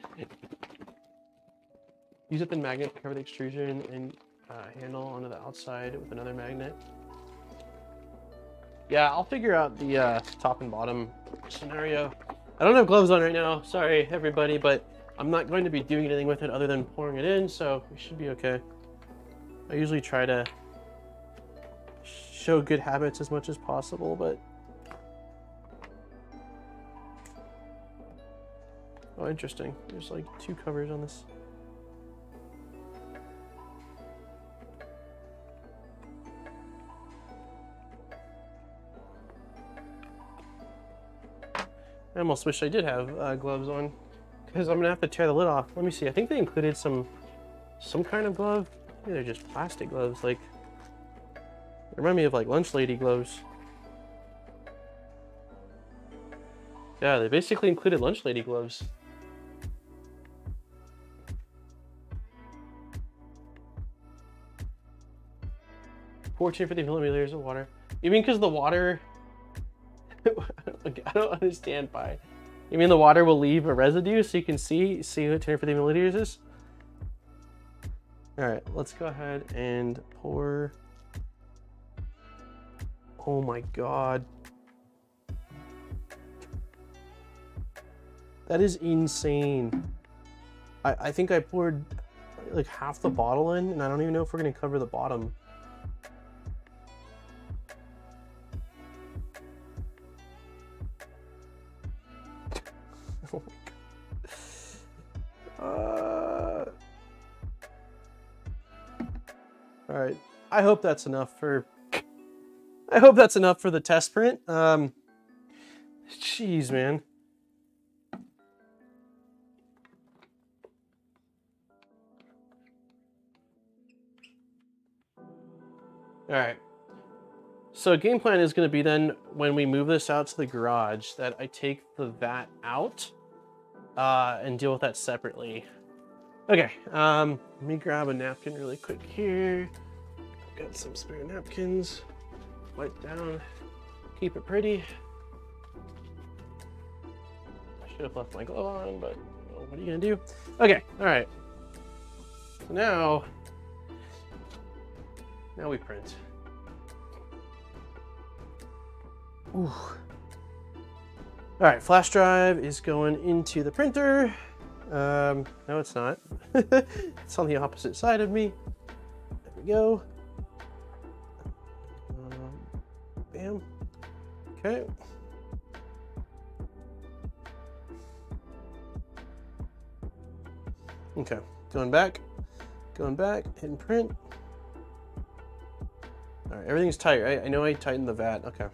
Use a thin magnet to cover the extrusion and uh, handle onto the outside with another magnet. Yeah, I'll figure out the uh, top and bottom scenario. I don't have gloves on right now, sorry everybody, but I'm not going to be doing anything with it other than pouring it in, so we should be okay. I usually try to show good habits as much as possible, but... Oh, interesting. There's like two covers on this. I almost wish I did have uh, gloves on because I'm gonna have to tear the lid off. Let me see, I think they included some some kind of glove. Maybe they're just plastic gloves, like... Remind me of, like, lunch lady gloves. Yeah, they basically included lunch lady gloves. Fourteen fifty millimeters of water. You mean because the water? I don't understand why. You mean the water will leave a residue so you can see see what two hundred fifty milliliters is? All right, let's go ahead and pour. Oh my God. That is insane. I, I think I poured like half the bottle in and I don't even know if we're gonna cover the bottom. I hope that's enough for, I hope that's enough for the test print. Um, jeez, man. All right. So game plan is going to be then when we move this out to the garage that I take the vat out uh, and deal with that separately. Okay, um, let me grab a napkin really quick here. Got some spare napkins. Wipe down, keep it pretty. I should have left my glove on, but what are you gonna do? Okay, all right. So now, now we print. Ooh. All right, flash drive is going into the printer. Um, no, it's not. it's on the opposite side of me. There we go. Bam. Okay. Okay, going back, going back, hitting print. All right, everything's tight, right? I know I tightened the vat, okay.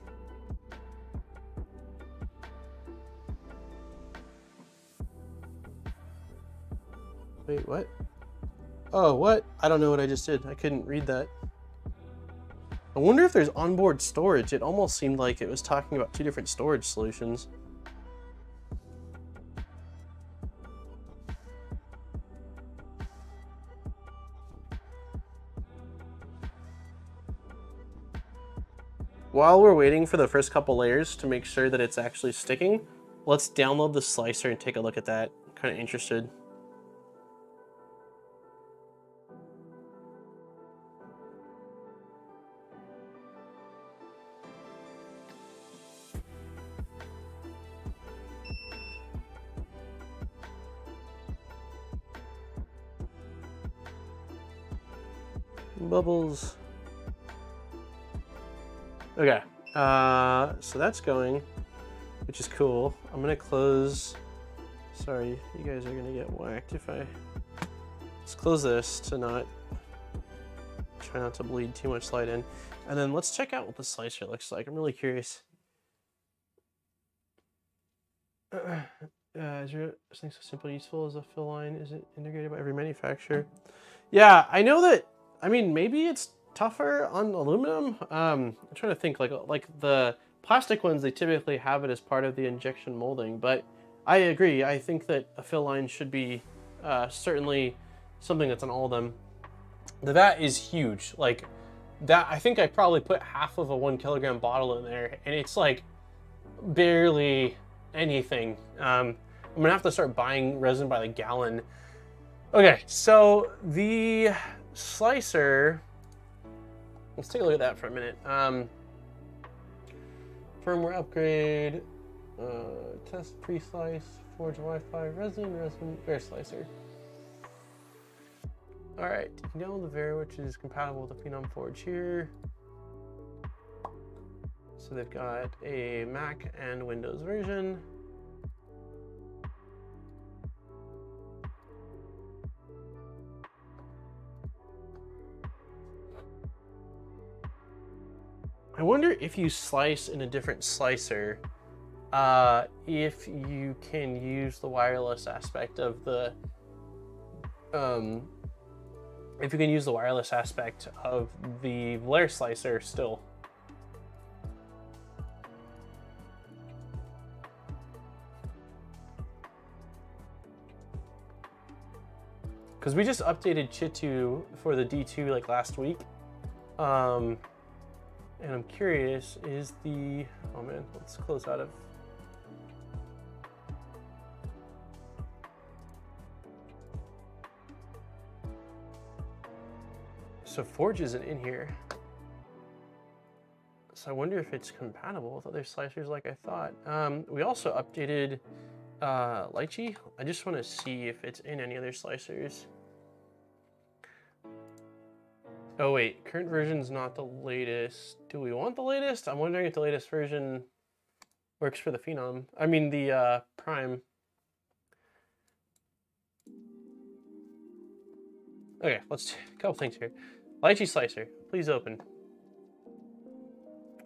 Wait, what? Oh, what? I don't know what I just did. I couldn't read that. I wonder if there's onboard storage. It almost seemed like it was talking about two different storage solutions. While we're waiting for the first couple layers to make sure that it's actually sticking, let's download the slicer and take a look at that. I'm kind of interested. Bubbles. Okay, uh, so that's going, which is cool. I'm gonna close, sorry, you guys are gonna get whacked if I, let's close this to not, try not to bleed too much light in. And then let's check out what the slicer looks like. I'm really curious. Uh, is there something so simple and useful as a fill line? Is it integrated by every manufacturer? Yeah, I know that I mean, maybe it's tougher on aluminum. Um, I'm trying to think like like the plastic ones, they typically have it as part of the injection molding, but I agree. I think that a fill line should be uh, certainly something that's on all of them. The vat is huge. Like that, I think I probably put half of a one kilogram bottle in there and it's like barely anything. Um, I'm gonna have to start buying resin by the gallon. Okay, so the slicer, let's take a look at that for a minute. Um, firmware upgrade, uh, test pre-slice, forge Wi-Fi, resin, resin, air slicer. All right, you know the Vera, which is compatible with the Phenom Forge here. So they've got a Mac and Windows version. I wonder if you slice in a different slicer, uh, if you can use the wireless aspect of the, um, if you can use the wireless aspect of the Vlare slicer still. Because we just updated Chitu for the D2 like last week. Um, And I'm curious, is the, oh man, let's close out of So Forge isn't in here. So I wonder if it's compatible with other slicers like I thought. Um, we also updated uh, Lychee. I just want to see if it's in any other slicers. Oh wait, current version is not the latest. Do we want the latest? I'm wondering if the latest version works for the Phenom. I mean the uh, Prime. Okay, let's do a couple things here. Lychee slicer, please open.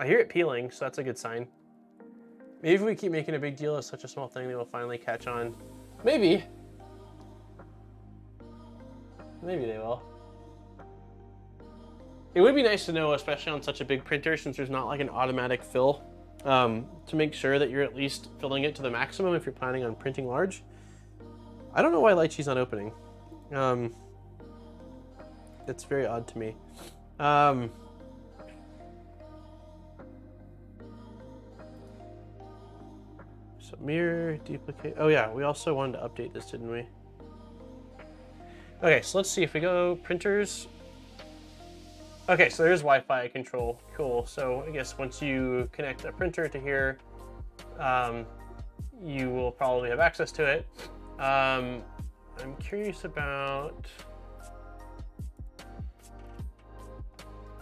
I hear it peeling, so that's a good sign. Maybe if we keep making a big deal of such a small thing, they will finally catch on. Maybe. Maybe they will. It would be nice to know, especially on such a big printer, since there's not like an automatic fill, um, to make sure that you're at least filling it to the maximum if you're planning on printing large. I don't know why Lychee's not opening. Um, it's very odd to me. Um, so mirror, duplicate. Oh yeah, we also wanted to update this, didn't we? Okay, so let's see if we go printers. Okay, so there's Wi-Fi control. Cool. So I guess once you connect a printer to here, um, you will probably have access to it. Um, I'm curious about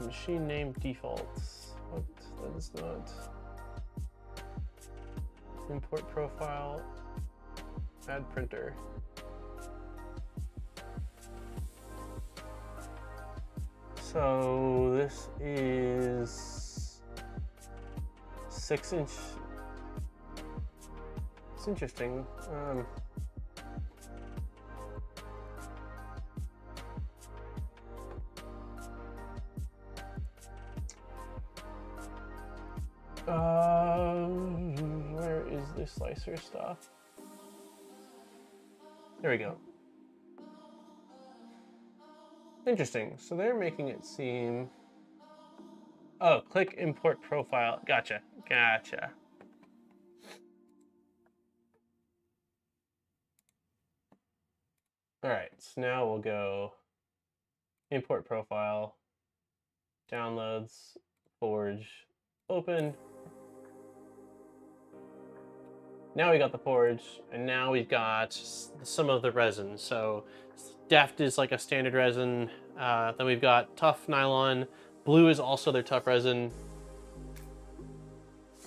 Machine name defaults. What? That is not. Import profile. Add printer. So this is six inch. It's interesting. Um, Um, where is this slicer stuff? There we go. Interesting. So they're making it seem. Oh, click import profile. Gotcha. Gotcha. All right. So now we'll go import profile, downloads, Forge, open, Now we got the forge, and now we've got some of the resin. So Deft is like a standard resin. Uh, then we've got tough nylon. Blue is also their tough resin.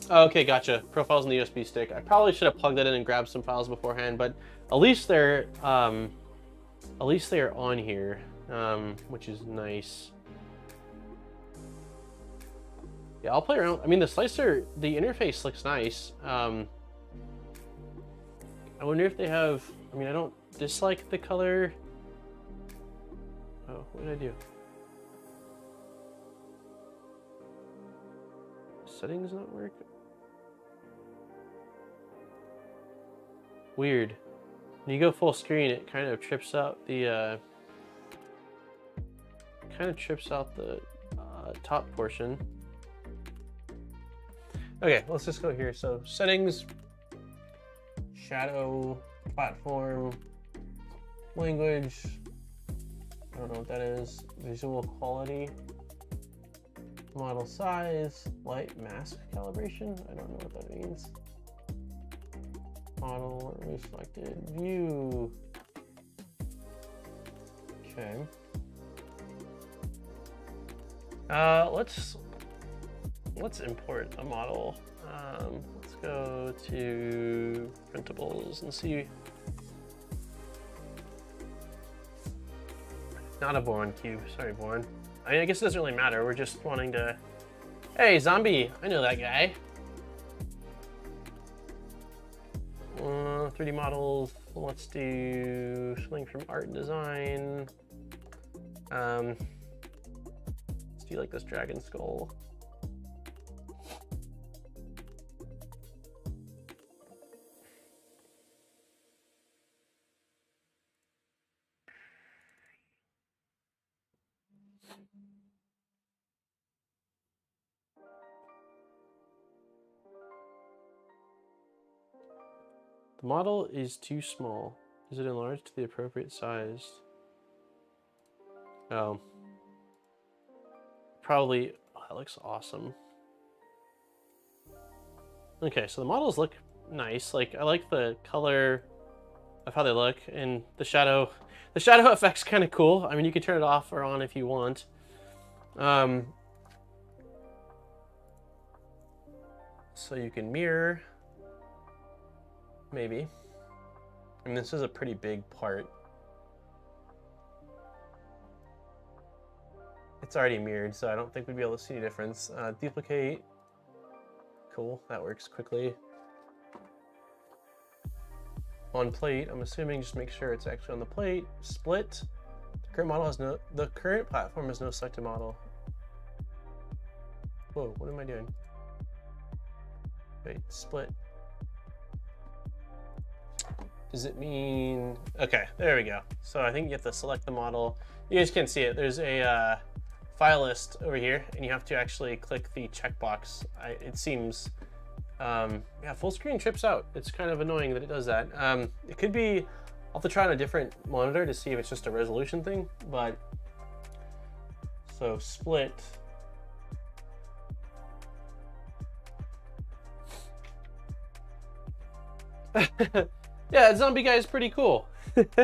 okay, gotcha. Profiles in the USB stick. I probably should have plugged that in and grabbed some files beforehand, but at least they're um, at least they are on here, um, which is nice. Yeah, I'll play around. I mean, the slicer, the interface looks nice. Um, I wonder if they have, I mean, I don't dislike the color. Oh, what did I do? Settings not work? Weird. When you go full screen, it kind of trips out the, uh, kind of trips out the uh, top portion. Okay, let's just go here. So settings, shadow, platform, language, I don't know what that is, visual quality, model size, light mask calibration, I don't know what that means. Model reflected view. Okay. Uh, let's let's import a model. Um, let's go to printables and see. Not a Voron cube, sorry Voron. I, mean, I guess it doesn't really matter, we're just wanting to... Hey, zombie, I know that guy. Uh, 3D models, let's do something from art and design. Um, let's do like this dragon skull. Model is too small. Is it enlarged to the appropriate size? Oh. Probably, oh, that looks awesome. Okay, so the models look nice. Like, I like the color of how they look, and the shadow, the shadow effect's kind of cool. I mean, you can turn it off or on if you want. Um, so you can mirror, maybe. I mean, this is a pretty big part. It's already mirrored, so I don't think we'd be able to see any difference. Uh, duplicate. Cool, that works quickly. On plate, I'm assuming just make sure it's actually on the plate. Split. The current model has no, the current platform has no selected model. Whoa, what am I doing? Wait, split. Does it mean, okay, there we go. So I think you have to select the model. You guys can't see it. There's a uh, file list over here and you have to actually click the checkbox. I, it seems, um, yeah, full screen trips out. It's kind of annoying that it does that. Um, it could be, I'll have to try on a different monitor to see if it's just a resolution thing, but so split. Yeah, that zombie guy is pretty cool.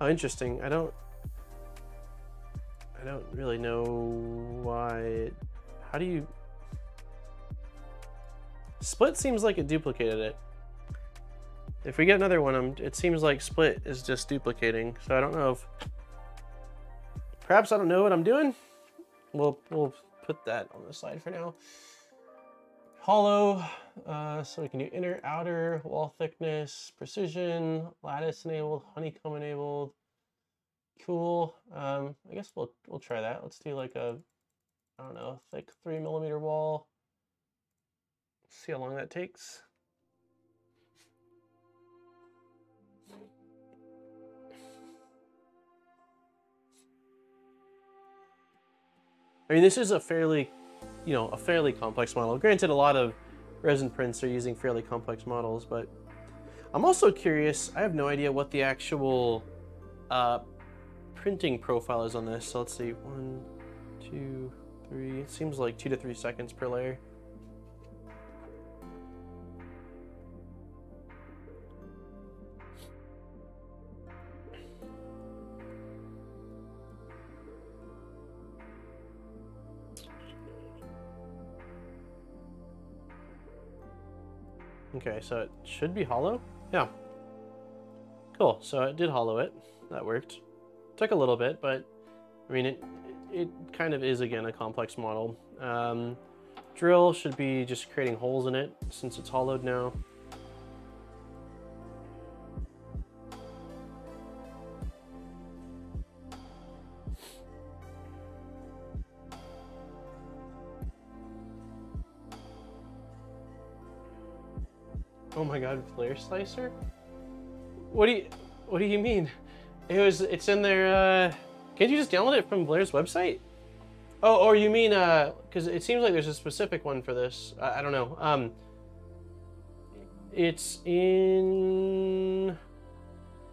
oh, interesting. I don't... I don't really know why... It, how do you... Split seems like it duplicated it. If we get another one, I'm, it seems like Split is just duplicating. So I don't know if... Perhaps I don't know what I'm doing. We'll, we'll put that on the side for now hollow. Uh, so we can do inner, outer, wall thickness, precision, lattice enabled, honeycomb enabled. Cool. Um, I guess we'll we'll try that. Let's do like a, I don't know, thick three millimeter wall. See how long that takes. I mean, this is a fairly you know, a fairly complex model. Granted, a lot of resin prints are using fairly complex models, but I'm also curious, I have no idea what the actual uh, printing profile is on this. So let's see, one, two, three, it seems like two to three seconds per layer. Okay, so it should be hollow? Yeah. Cool, so it did hollow it. That worked. Took a little bit, but I mean, it, it kind of is, again, a complex model. Um, drill should be just creating holes in it since it's hollowed now. Oh my god, Vlare Slicer? What do you what do you mean? It was it's in there uh can't you just download it from Vlare's website? Oh, or you mean uh because it seems like there's a specific one for this. I, I don't know. Um it's in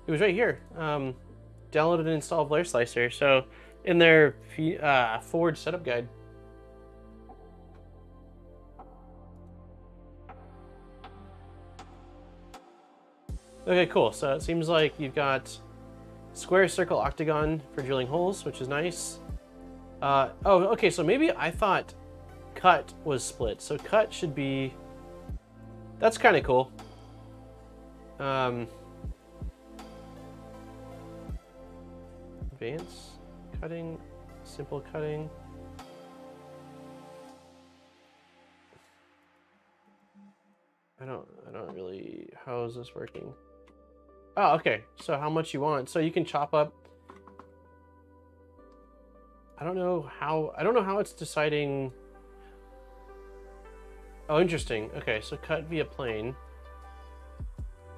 it was right here. Um download and install Vlare Slicer. So in their uh, forward setup guide. Okay, cool. So it seems like you've got square, circle, octagon for drilling holes, which is nice. Uh, oh, okay, so maybe I thought cut was split. So cut should be... That's kind of cool. Um, advance, cutting, simple cutting. I don't, I don't really, how is this working? Oh, okay. So how much you want. So you can chop up. I don't know how, I don't know how it's deciding. Oh, interesting. Okay, so cut via plane.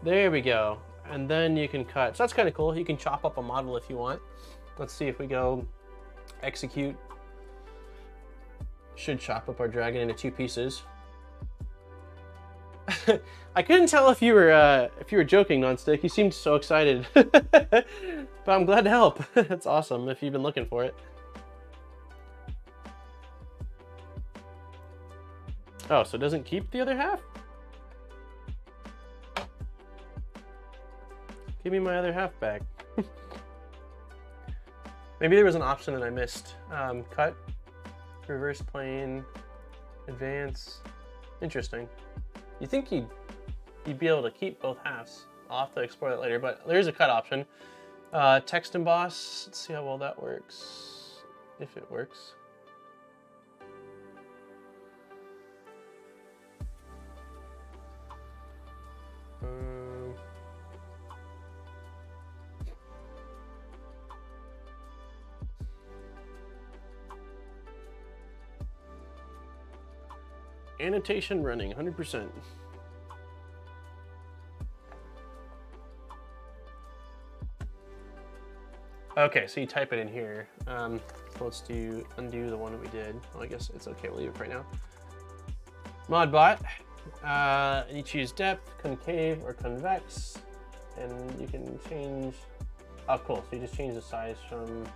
There we go. And then you can cut. So that's kind of cool. You can chop up a model if you want. Let's see if we go execute. Should chop up our dragon into two pieces. I couldn't tell if you were uh, if you were joking, Nonstick. You seemed so excited, but I'm glad to help. That's awesome. If you've been looking for it. Oh, so it doesn't keep the other half? Give me my other half back. Maybe there was an option that I missed. Um, cut, reverse plane, advance. Interesting. You think you'd, you'd be able to keep both halves. I'll have to explore that later, but there is a cut option. Uh, text emboss, let's see how well that works. If it works. Um, Annotation running, 100%. Okay, so you type it in here. Um, let's do undo the one that we did. Well, I guess it's okay, we'll leave it right now. Modbot, uh, you choose depth, concave, or convex, and you can change, oh cool, so you just change the size from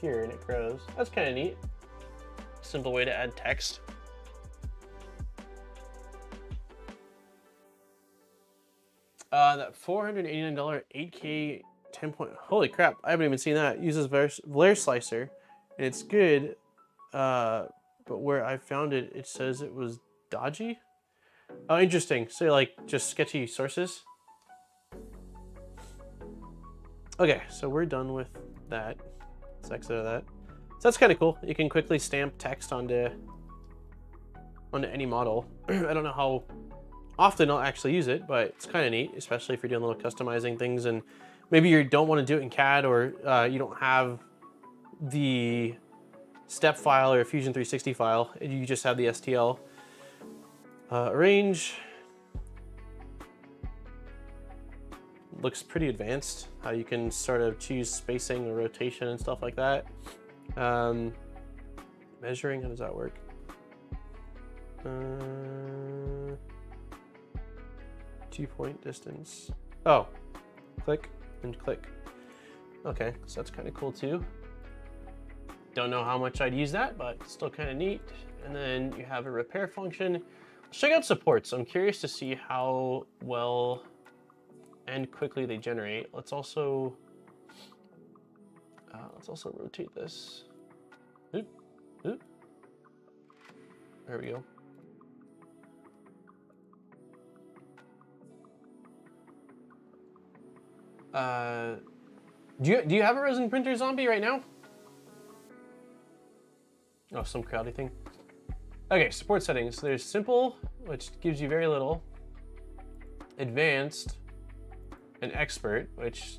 here and it grows. That's kind of neat. Simple way to add text. Uh, that $489 8K 10 point, holy crap, I haven't even seen that. It uses Vlare Slicer, and it's good, uh, but where I found it, it says it was dodgy. Oh, interesting. So like just sketchy sources. Okay, so we're done with that. Let's exit out of that. So that's kind of cool. You can quickly stamp text onto onto any model. I don't know how often I'll actually use it, but it's kind of neat, especially if you're doing little customizing things and maybe you don't want to do it in CAD or uh, you don't have the step file or Fusion 360 file, you just have the STL. Uh, arrange. Looks pretty advanced, how you can sort of choose spacing or rotation and stuff like that. Um, measuring, how does that work? Uh, two point distance. Oh, click and click. Okay, so that's kind of cool too. Don't know how much I'd use that, but still kind of neat. And then you have a repair function. Let's check out supports. I'm curious to see how well and quickly they generate. Let's also uh, let's also rotate this. Oop, oop. There we go. Uh, do you do you have a resin printer zombie right now? Oh, some crowdy thing. Okay, support settings. There's simple, which gives you very little. Advanced and expert, which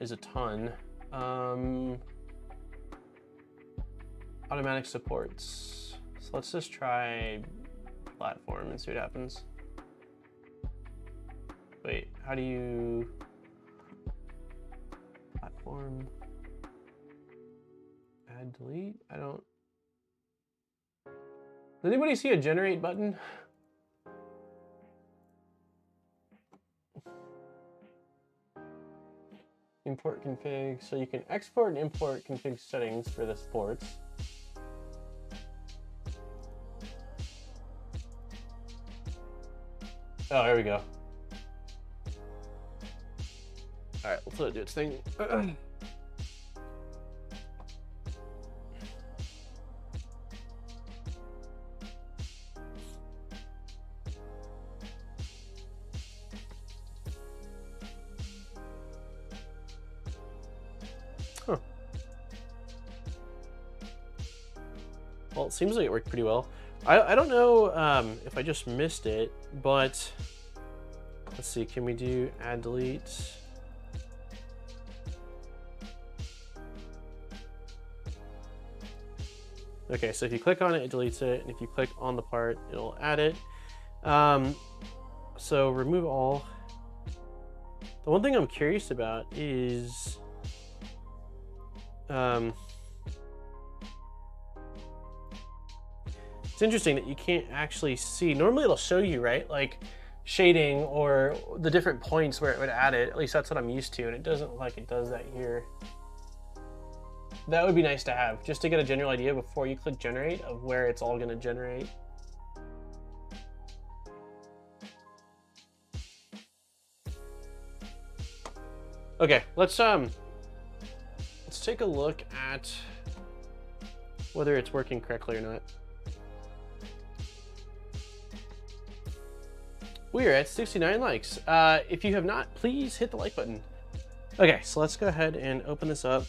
is a ton. Um, automatic supports. So let's just try platform and see what happens. Wait, how do you platform add delete? I don't does anybody see a generate button? Import config, so you can export and import config settings for the sports. Oh, here we go. All right, let's let it do its thing. seems like it worked pretty well. I, I don't know um, if I just missed it, but let's see, can we do add delete? Okay, so if you click on it, it deletes it, and if you click on the part, it'll add it. Um, so remove all. The one thing I'm curious about is um, It's interesting that you can't actually see. Normally it'll show you, right? Like shading or the different points where it would add it. At least that's what I'm used to. And it doesn't look like it does that here. That would be nice to have just to get a general idea before you click generate of where it's all going to generate. Okay, let's um let's take a look at whether it's working correctly or not. We're at 69 likes. Uh, if you have not, please hit the like button. Okay, so let's go ahead and open this up.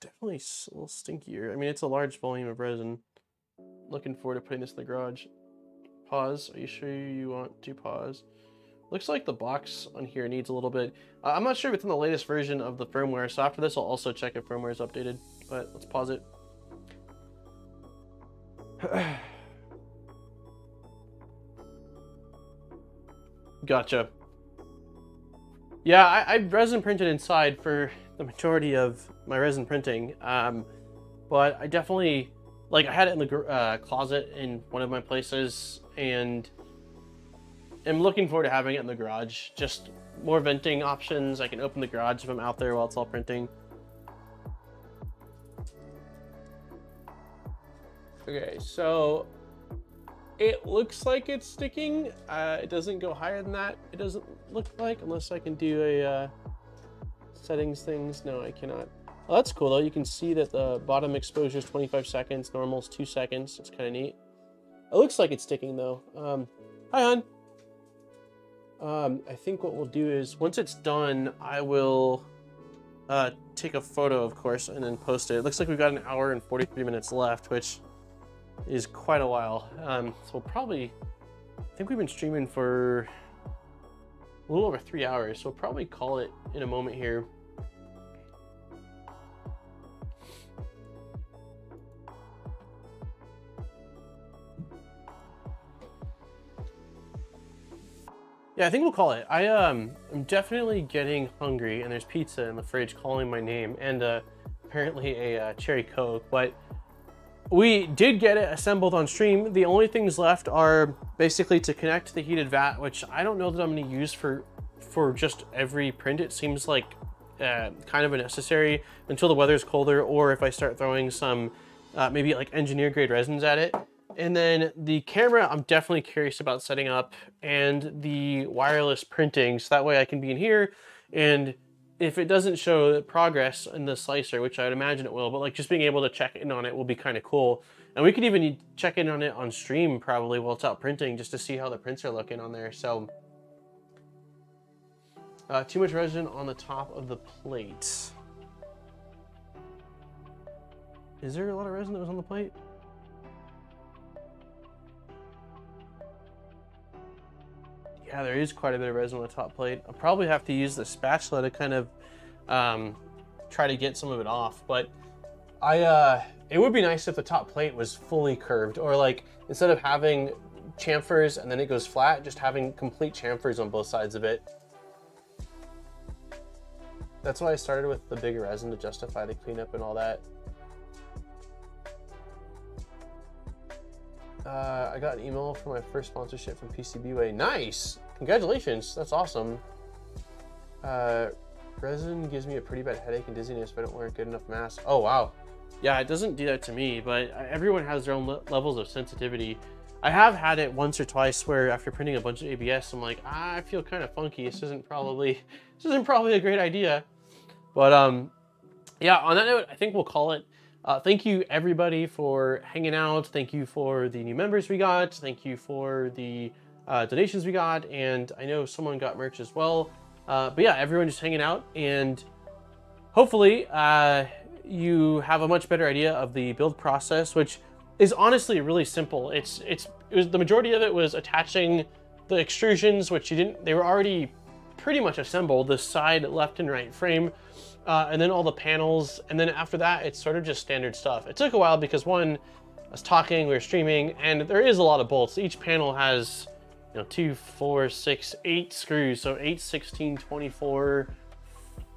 Definitely a little stinkier. I mean, it's a large volume of resin. Looking forward to putting this in the garage. Pause. Are you sure you want to pause? Looks like the box on here needs a little bit. Uh, I'm not sure if it's in the latest version of the firmware, so after this I'll also check if firmware is updated. But let's pause it. gotcha. Yeah, I, I resin printed inside for the majority of my resin printing, um, but I definitely like I had it in the uh, closet in one of my places, and am looking forward to having it in the garage. Just more venting options. I can open the garage if I'm out there while it's all printing. Okay, so it looks like it's sticking. Uh, it doesn't go higher than that. It doesn't look like, unless I can do a uh, settings things. No, I cannot. Well, that's cool though. You can see that the bottom exposure is 25 seconds, normal is two seconds. It's kind of neat. It looks like it's sticking though. Um, hi, hon. Um, I think what we'll do is once it's done, I will uh, take a photo, of course, and then post it. It looks like we've got an hour and 43 minutes left, which is quite a while. Um, so probably, I think we've been streaming for a little over three hours. So we'll probably call it in a moment here. Yeah, I think we'll call it. I um, I'm definitely getting hungry, and there's pizza in the fridge calling my name, and uh, apparently a uh, cherry coke. But we did get it assembled on stream. The only things left are basically to connect the heated vat, which I don't know that I'm going to use for for just every print. It seems like uh, kind of a necessary until the weather's colder, or if I start throwing some uh, maybe like engineer grade resins at it. And then the camera, I'm definitely curious about setting up and the wireless printing. So that way I can be in here and if it doesn't show progress in the slicer, which I'd imagine it will, but like just being able to check in on it will be kind of cool. And we could even check in on it on stream probably while it's out printing just to see how the prints are looking on there. So uh, too much resin on the top of the plate. Is there a lot of resin that was on the plate? Yeah, there is quite a bit of resin on the top plate. I'll probably have to use the spatula to kind of um, try to get some of it off. But I, uh, it would be nice if the top plate was fully curved or like instead of having chamfers and then it goes flat, just having complete chamfers on both sides of it. That's why I started with the bigger resin to justify the cleanup and all that. Uh, I got an email for my first sponsorship from PCBWay. Nice! Congratulations, that's awesome. Uh, resin gives me a pretty bad headache and dizziness if I don't wear a good enough mask. Oh, wow. Yeah, it doesn't do that to me, but everyone has their own le levels of sensitivity. I have had it once or twice where after printing a bunch of ABS, I'm like, ah, I feel kind of funky. This isn't probably, this isn't probably a great idea. But um, yeah, on that note, I think we'll call it. Uh, thank you everybody for hanging out. Thank you for the new members we got. Thank you for the uh, donations we got. And I know someone got merch as well. Uh, but yeah, everyone just hanging out and hopefully uh, you have a much better idea of the build process, which is honestly really simple. It's, it's, it was, the majority of it was attaching the extrusions, which you didn't, they were already pretty much assembled, the side left and right frame uh, and then all the panels. And then after that, it's sort of just standard stuff. It took a while because one, I was talking, we were streaming, and there is a lot of bolts. Each panel has, you know, two, four, six, eight screws. So 8, 16, 24,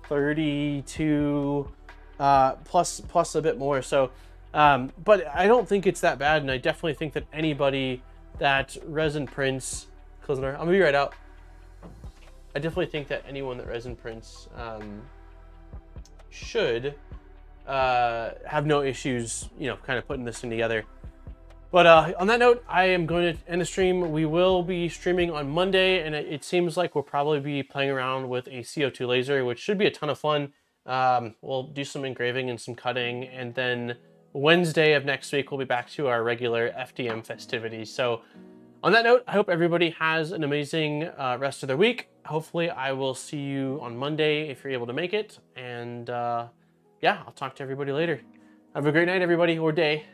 32 uh, plus plus a bit more. So, um, but I don't think it's that bad, and I definitely think that anybody that resin prints, closing our, I'm gonna be right out. I definitely think that anyone that resin prints um, should uh, have no issues, you know, kind of putting this thing together. But uh, on that note, I am going to end the stream. We will be streaming on Monday, and it, it, seems like we'll probably be playing around with a CO2 laser, which should be a ton of fun. Um, we'll do some engraving and some cutting, and then Wednesday of next week, we'll be back to our regular FDM festivities. So on that note, I hope everybody has an amazing uh, rest of their week. Hopefully, I will see you on Monday if you're able to make it. And uh, yeah, I'll talk to everybody later. Have a great night, everybody, or day.